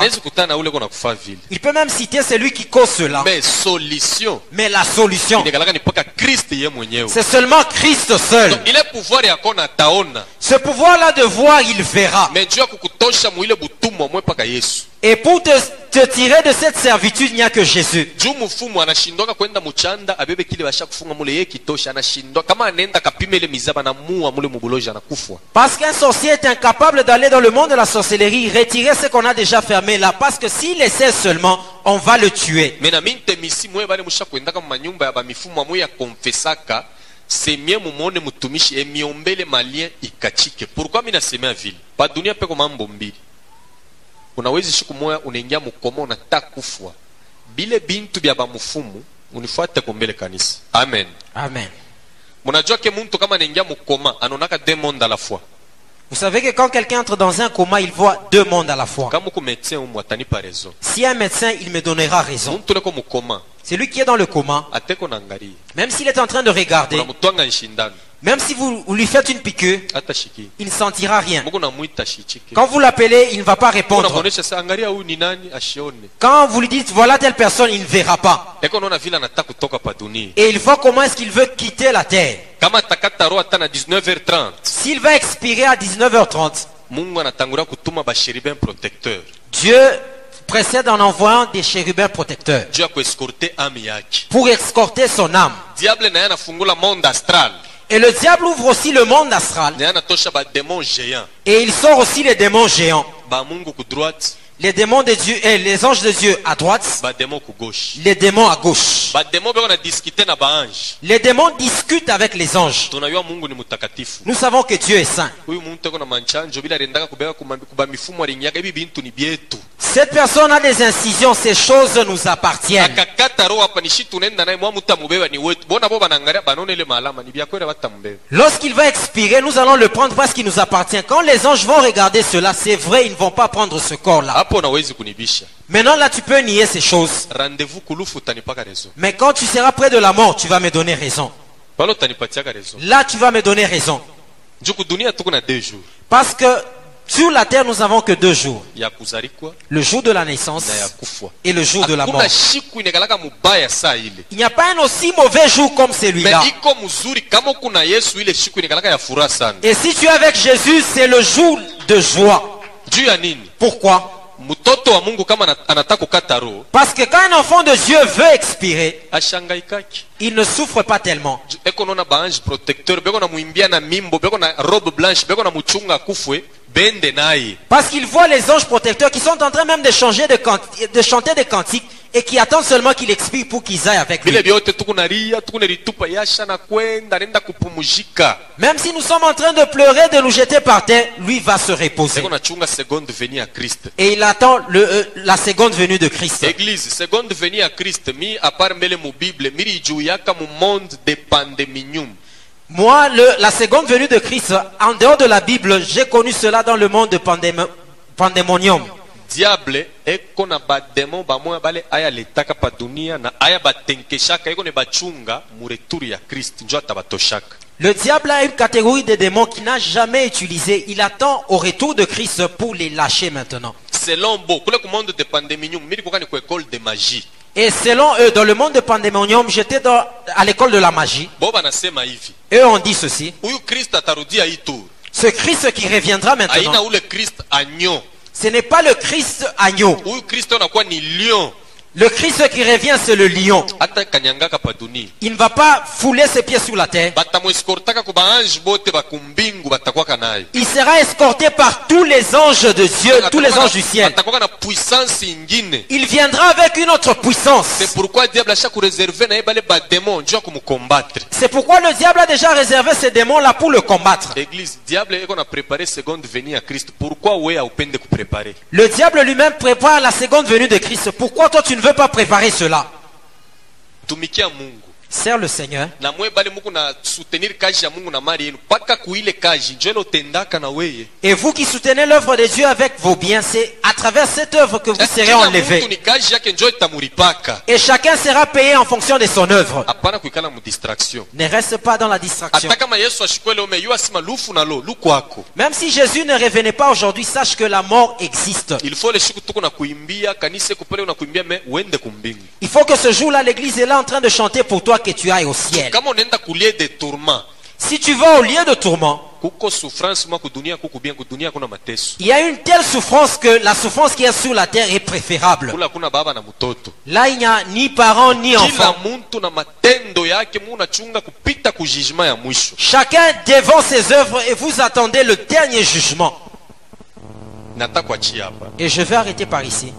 Il peut même citer celui qui cause cela. mais solution Mais la solution, c'est seulement Christ seul. Donc, Ce pouvoir-là de voir, il verra. Et pour te, te tirer de cette servitude, il n'y a que Jésus. Parce qu'un sorcier est incapable d'aller dans le monde de la sorcellerie, retirer ce qu'on a déjà fermé là. Parce que s'il essaie seulement, on va le tuer. semie mumone mutumishi emiombele ikachike pourquoi mi nasemea vile padunia peko mambo mbili unawezi siku moya unaingia mukoma unataka kufwa bile bintu bya bamufumu unifuate kombele kanisa. Amen. Amen. munajua ke muntu kama anaingia mukoma anaonaka deux mondes à la fois. Vous savez que quand quelqu'un entre dans un coma, il voit deux mondes à la fois. Si un médecin, il me donnera raison. mukoma Celui qui est dans le coma, même s'il est en train de regarder, même si vous, vous lui faites une piqûre, il ne sentira rien. Quand vous l'appelez, il ne va pas répondre. Quand vous lui dites, voilà telle personne, il ne verra pas. Et il voit comment est-ce qu'il veut quitter la terre. kama atakata roho hata na 19h30 S'il va expirer à 19h30, mungu anatangulia kutuma bashérubin protecteur Dieu précède en envoyant des chérubins protecteurs pour escorter son âme. Et le diable ouvre aussi le monde astral. Et il sort aussi les démons géants. Les démons de Dieu et les anges de Dieu à droite, les démons à gauche. Les démons discutent avec les anges. Nous savons que Dieu est saint. Cette personne a des incisions, ces choses nous appartiennent. Lorsqu'il va expirer, nous allons le prendre parce qu'il nous appartient. Quand les anges vont regarder cela, c'est vrai, ils ne vont pas prendre ce corps-là. Hapo nawezi kunibisha Maintenant, là, tu peux nier ces choses. rendez-vous kulufu utanipaka rezo Mais quand tu seras près de la mort, tu vas me donner raison. pale utanipatiaka rezo Là, tu vas me donner raison. njuku dunia tuko na deux jours Parce que sur la terre, nous n'avons que deux jours. Le jour de la naissance et le jour de la mort. Il n'y a pas un aussi mauvais jour comme me celui-là. Et si tu es avec Jésus, c'est le jour de joie. Pourquoi? Mtoto wa mungu kama ana- anataka kukata roho. Parce que quand un enfant de Dieu veut expirer, il ne souffre pas tellement. Naye Parce qu'il voit les anges protecteurs qui sont en train même de, changer de, de chanter des cantiques et qui attendent seulement qu'il expire pour qu'ils aillent avec lui. Même si nous sommes en train de pleurer, de nous jeter par terre, lui va se reposer. Et il attend le, euh, la seconde venue de Christ. Moi, le- la seconde venue de Christ, en dehors de la Bible, j'ai connu cela dans le monde de pandémo- pandémonium. diable eko na bademon bamoya bale aya letaka pa dunia na aya batenkeshaka eko ne bachunga mu returu ya kriste njo ata batoshaka Le diable a une catégorie de démons qu'il n'a jamais utilisé. Il attend au retour de Christ pour les lâcher maintenant. selon kule ku monde de école magie Et selon eux, dans le monde de pandémonium, j'étais à l'école de la magie. Eux ont dit ceci. Ce Christ qui reviendra maintenant, ce n'est pas le Christ agneau. Le Christ qui revient, c'est le lion. Il ne va pas fouler ses pieds sous la terre. Il sera escorté par tous les anges de Dieu, tous les anges du ciel. Il viendra avec une autre puissance. c'est pourquoi le diable a déjà réservé ces démons-là pour le combattre. Le diable lui-même prépare la seconde venue de Christ. Pourquoi toi tu ne pas préparer cela Sers le Seigneur. Et vous qui soutenez l'œuvre de Dieu avec vos biens, c'est à travers cette œuvre que vous serez Kila mtu enlevé. ni kazi yake njo itamulipaka Et chacun sera payé en fonction de son œuvre. Ne reste pas dans la distraction. Même si Jésus ne revenait pas aujourd'hui, sache que la mort existe. Il faut que ce jour-là, l'église est là en train de chanter pour toi que tu ailles au ciel. Si tu vas au lieu de tourment, il y a une telle souffrance que la souffrance qui est sur la terre est préférable. Là, il n'y a ni parents ni enfants. Chacun devant ses œuvres et vous attendez le dernier jugement. Et je vais arrêter par ici.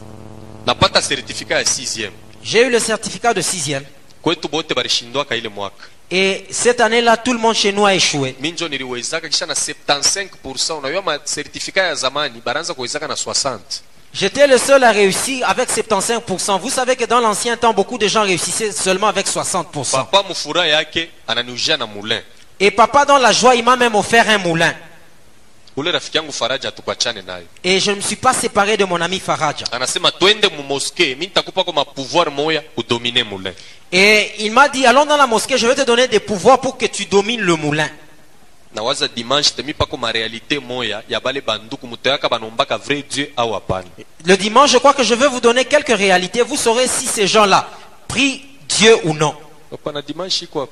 napata certificat ya 6e J'ai eu le certificat de sixième. Et cette année-là, tout le monde chez nous a échoué. mi njo niliwezaka kisha na 75 unajua ma certificat ya zamani baranza kuwezaka na 60 J'étais le seul à réussir avec 75%. Vous savez que dans l'ancien temps, beaucoup de gens réussissaient seulement avec 60%. papa mufuraha yake ananiujia na moulin Et papa, dans la joie, il m'a même offert un moulin. ule rafiki yangu faraja tukwachane nayo Et je ne me suis pas séparé de mon ami Faraja. Et il m'a dit, allons dans la mosquée, je vais te donner des pouvoirs pour que tu domines le moulin. nawaza dimanche moya ya bale banduku mutoyaka banombaka vrai dieu Le dimanche, je crois que je vais vous donner quelques réalités. Vous saurez si ces gens-là prient Dieu ou non. dimanche iko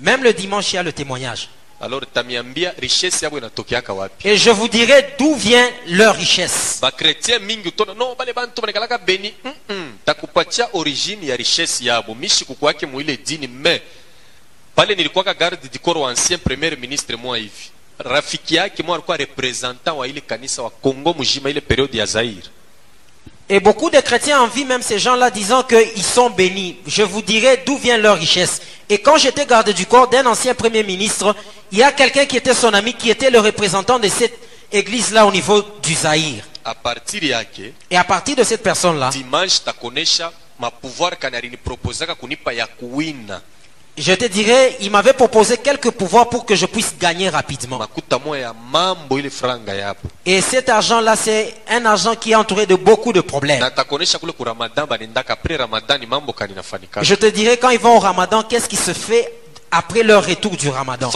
Même le dimanche, il y a le témoignage. Alors tamiambia richesse yabo inatokeaka wapi? Et je vous dirai d'où vient leur richesse. bakretien mingi utona no bale bantu banakalaka beni. Mm -mm. takupatia origine ya richesse yabo. Mishi kukwake muile dini me pale nilikuwaka garde du corps ancien premier ministre mwa hivi. Rafiki yake mwa alikuwa representant wa ile kanisa wa congo mujima ile periode ya zaire Et beaucoup de chrétiens envient même ces gens-là disant qu'ils sont bénis. Je vous dirai d'où vient leur richesse. Et quand j'étais garde du corps d'un ancien premier ministre, il y a quelqu'un qui était son ami, qui était le représentant de cette église-là au niveau du Zaïre. Et à partir de cette personne-là, dimanche je te dirais, il m'avait proposé quelques pouvoirs pour que je puisse gagner rapidement. Et cet argent-là, c'est un argent qui est entouré de beaucoup de problèmes. Je te dirais, quand ils vont au ramadan, qu'est-ce qui se fait après leur retour du ramadan?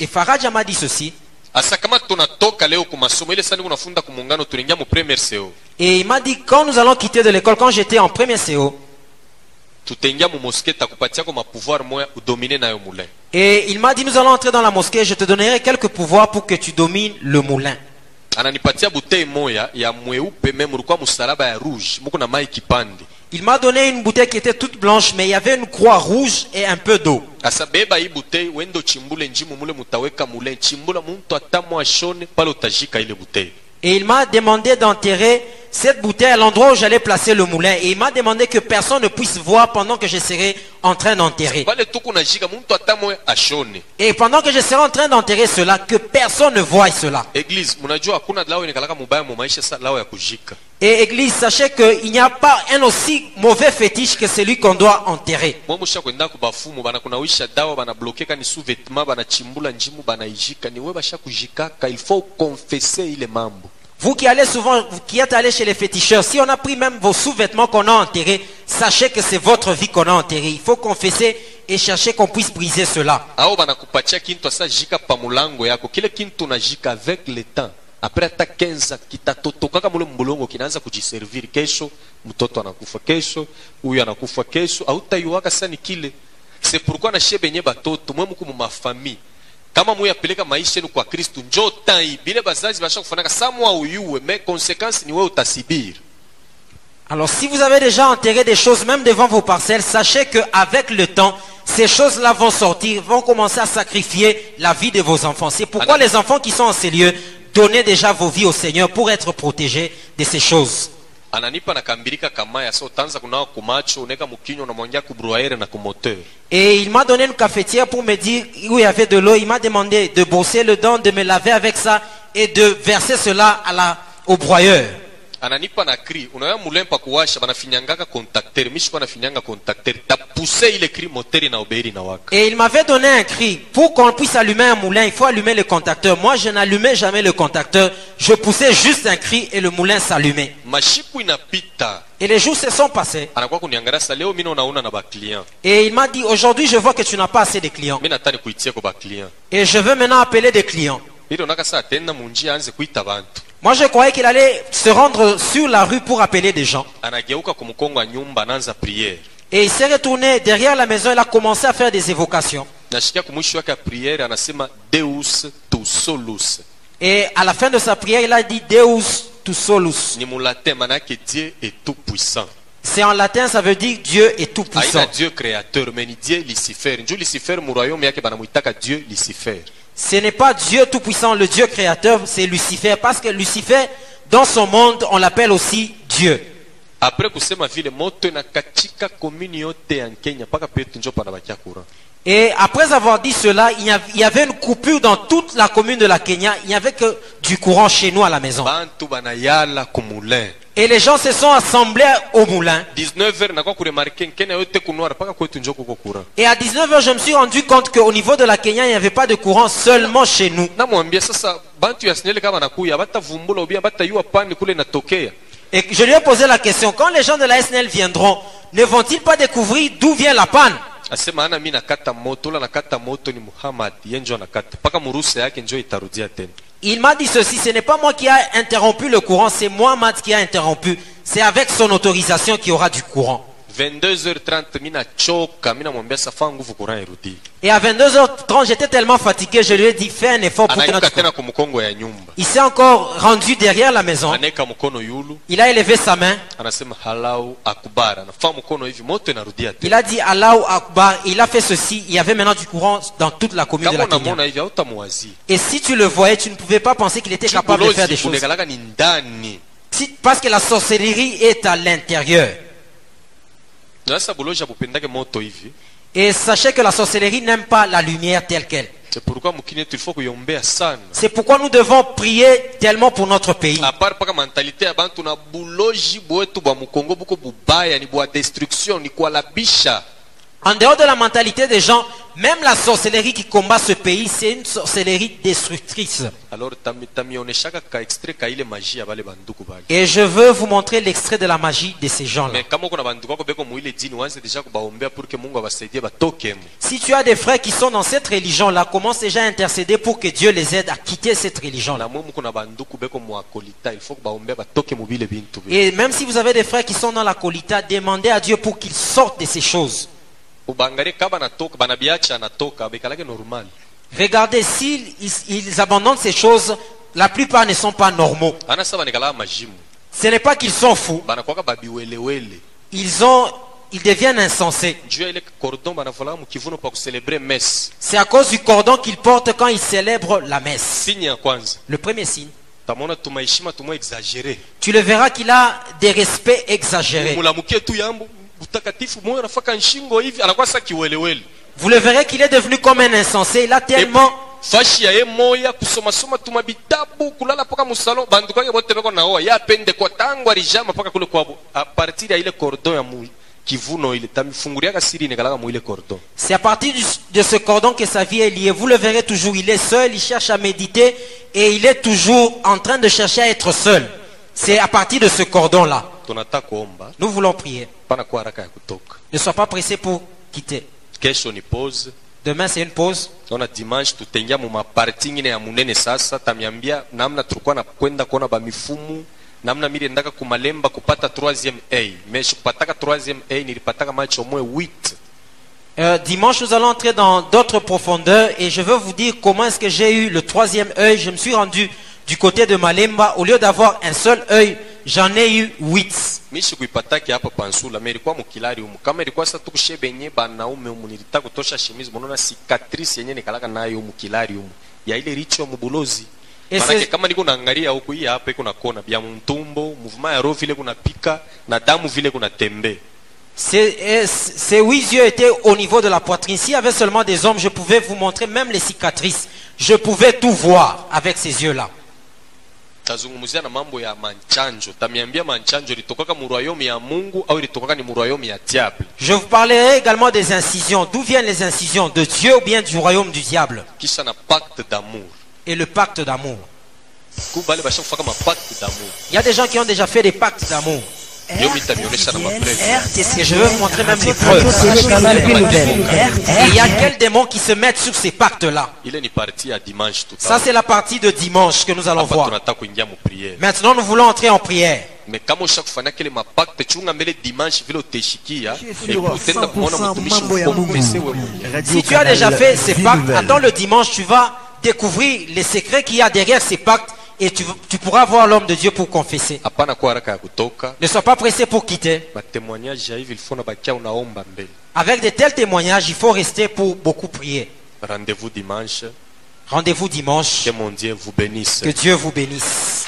Et Faraja m'a dit ceci. asa kama tunatoka leo ku masomo ile sani kunafunda ku muungano tunaingia mu premier CO Et il m'a dit, quand nous allons quitter de l'école, quand j'étais en premier CO, tutaingia mu mosquée takupatiako mapouvoir moya udomine nayo moulin. Et il m'a dit, nous allons entrer dans la mosquée, je te donnerai quelques pouvoirs pour que tu domines le moulin. ananipatia butei moya ya mweupe me mulikuwa musalaba ya rouge. Muko na mai kipande. Il m'a donné une bouteille qui était toute blanche, mais il y avait une croix rouge et un peu d'eau. asa beba hii butei wendo chimbule njimu mule mutaweka mule chimbula muntu atamo ashone pale utajika ile butei Et il m'a demandé d'enterrer cette bouteille à l'endroit où j'allais placer le moulin. Et il m'a demandé que personne ne puisse voir pendant que je serai en train d'enterrer. Et pendant que je serai en train d'enterrer cela, que personne ne voie cela. Et église, sachez qu'il n'y a pas un aussi mauvais fétiche que celui qu'on doit enterrer. Vous qui allez souvent, qui êtes allés chez les féticheurs, si on a pris même vos sous-vêtements qu'on a enterrés, sachez que c'est votre vie qu'on a enterrée. Il faut confesser et chercher qu'on puisse briser cela. avec le temps. Apres hata kenza kitatotokaka mule mbulongo kinaanza kujiserviri kesho mtoto anakufa. Kesho huyu anakufa. Kesho autaiwaka sani kile. Se pourquoi na shie benye batoto mwe muku mumafamii kama muyapeleka maisha yenu kwa kristu njo tai bile bazazi basha kufanaka samwa uyuwe me konsekansi ni we utasibiri Alors si vous avez déjà enterré des choses même devant vos parcelles, sachez qu'avec le temps, ces choses-là vont sortir, vont commencer à sacrifier la vie de vos enfants. C'est pourquoi les enfants qui sont en ces lieux, donnez déjà vos vies au Seigneur pour être protégés de ces choses. Et il m'a donné une cafetière pour me dire où il y avait de l'eau. Il m'a demandé de bosser le dent, de me laver avec ça et de verser cela à la, au broyeur. Ananipa na cri unawewa mulempa kuwasha banafinyangaka contacteur mishi banafinyanga contacteur tapuse ile cri moteri na oberi na waka Et il m'avait donné un cri. Pour qu'on puisse allumer un moulin, il faut allumer le contacteur. Moi, je n'allumais jamais le contacteur. Je poussais juste un cri et le moulin s'allumait. mashiku inapita Et les jours se sont passés. Et il m'a dit, aujourd'hui, je vois que tu n'as pas assez de clients. Et je veux maintenant appeler des clients. Moi, je croyais qu'il allait se rendre sur la rue pour appeler des gens. Et il s'est retourné derrière la maison. Il a commencé à faire des évocations. Et à la fin de sa prière, il a dit Deus tu solus. dieu est tout puissant C'est en latin, ça veut dire Dieu est tout puissant. dieu créateur mais dieu lucifer nju lucifer dieu lucifer Ce n'est pas Dieu tout puissant, le Dieu créateur, c'est Lucifer. Parce que Lucifer, dans son monde, on l'appelle aussi Dieu. Et après avoir dit cela, il y avait une coupure dans toute la commune de la Kenya. Il n'y avait que du courant chez nous à la maison. Et les gens se sont assemblés au moulin. 19h nakuwa kuremarke nkenya yote kunwara mpaka kwetu njo kuko courant Et à 19h, je me suis rendu compte qu'au niveau de la Kenya, il n'y avait pas de courant seulement chez nous. Et je lui ai posé la question, quand les gens de la SNL viendront, ne vont-ils pas découvrir d'où vient la panne? Asema ana mi nakata moto ula nakata moto ni muhammad ye njo anakata. Mpaka murusa yake njo itarudia tena Il m'a dit ceci, ce n'est pas moi qui a interrompu le courant, c'est Mohamed qui a interrompu. C'est avec son autorisation qu'il y aura du courant. 22h30 mi nachoka mi namwambia safa nguvu courant irudie Et à 22h30, j'étais tellement fatigué, je lui ai dit, fais un effort pour que Il s'est encore rendu derrière la maison. Il a élevé sa main. Il a dit Allahu Akbar. Il a fait ceci. Il y avait maintenant du courant dans toute la commune de la Kenya. Et si tu le voyais, tu ne pouvais pas penser qu'il était capable de faire des choses. parce que la sorcellerie est à l'intérieur. sasa buloji abupendake moto hivi Et sachez que la sorcellerie n'aime pas la lumière telle qu'elle. c'est pourquoi nous devons prier tellement pour notre pays. En dehors de la mentalité des gens, même la sorcellerie qui combat ce pays, c'est une sorcellerie destructrice. alors Et je veux vous montrer l'extrait de la magie de ces gens-là. Si tu as des frères qui sont dans cette religion-là, commence déjà à intercéder pour que Dieu les aide à quitter cette religion-là? Et même si vous avez des frères qui sont dans la colita, demandez à Dieu pour qu'ils sortent de ces choses. Regardez, s'ils ils, ils abandonnent ces choses, la plupart ne sont pas normaux. Ce n'est pas qu'ils sont fous, ils ont, ils deviennent insensés. C'est à cause du cordon qu'ils portent quand ils célèbrent la messe. Le premier signe. Tu le verras qu'il a des respects exagérés. Utakatifu moyo anafaka nshingo hivi anakuwa sa kiwelewele Vous le verrez qu'il est devenu comme un insensé. Il a tellement fashi ya ye moya kusomasoma tuma bitabu kulala paka musalo bandu kwake bote beko naoa ye apende kwa tangu alijama paka kule kwabo a partir ya ile cordon ya mu kivuno ile tamifunguriaka siri inekalaka mu ile cordon C'est à partir du- de ce cordon que sa vie est liée. Vous le verrez toujours. Il est seul, il cherche à méditer et il est toujours en train de chercher à être seul. C'est à partir de ce cordon-là. tunataka kuomba Nous voulons prier. Ne sois pas pressé pour quitter. Demain, c'est une pause. naona dimanche tutaingia mu maparti ingine ya munene sasa tamiambia namna tulikuwa na kwenda kuona bamifumu namna mili endaka kumalemba kupata 3 a me sikupataka 3 a nilipataka macho mwe 8 Euh, dimanche, nous allons entrer dans d'autres profondeurs et je veux vous dire comment est-ce que j'ai eu le troisième œil. Je me suis rendu du côté de Malemba. Au lieu d'avoir un seul œil, j'en ai eu huit. kama niko naangalia huku hii hapa iko na kona bya mtumbo ya roho vile na damu vile Ces, ces huit yeux étaient au niveau de la poitrine. S'il y avait seulement des hommes, je pouvais vous montrer même les cicatrices. Je pouvais tout voir avec ces yeux-là. Tazungumzia na mambo ya manchanjo. Tamiambia manchanjo ilitokaka mu royaume ya mungu au ilitokaka ni mu royaume ya diable? Je vous parlerai également des incisions. D'où viennent les incisions? De Dieu ou bien du royaume du diable? Kisha na pacte d'amour. Et le pacte d'amour. Il y a des gens qui ont déjà fait des pactes d'amour. Et je vais vous montrer même les preuves. Il y a quels démons qui se mettent sur ces pactes-là? Ça, c'est la partie de dimanche que nous allons voir. Maintenant, nous voulons entrer en prière. me kama ushakufanya kile mapakte chunga mbele dimanche vile uteshikia Chief, you are utaenda kuona 100% mtumishi mambo ya Mungu. mkompesewe Si tu as déjà fait ces pactes, attends le dimanche, tu vas découvrir les secrets qu'il y a derrière ces pactes et tu, tu pourras voir l'homme de Dieu pour confesser. Ne sois pas pressé pour quitter. Avec de tels témoignages, il faut rester pour beaucoup prier. rendez-vous dimanche Rendez-vous dimanche. que mon dieu vous bénisse Que Dieu vous bénisse.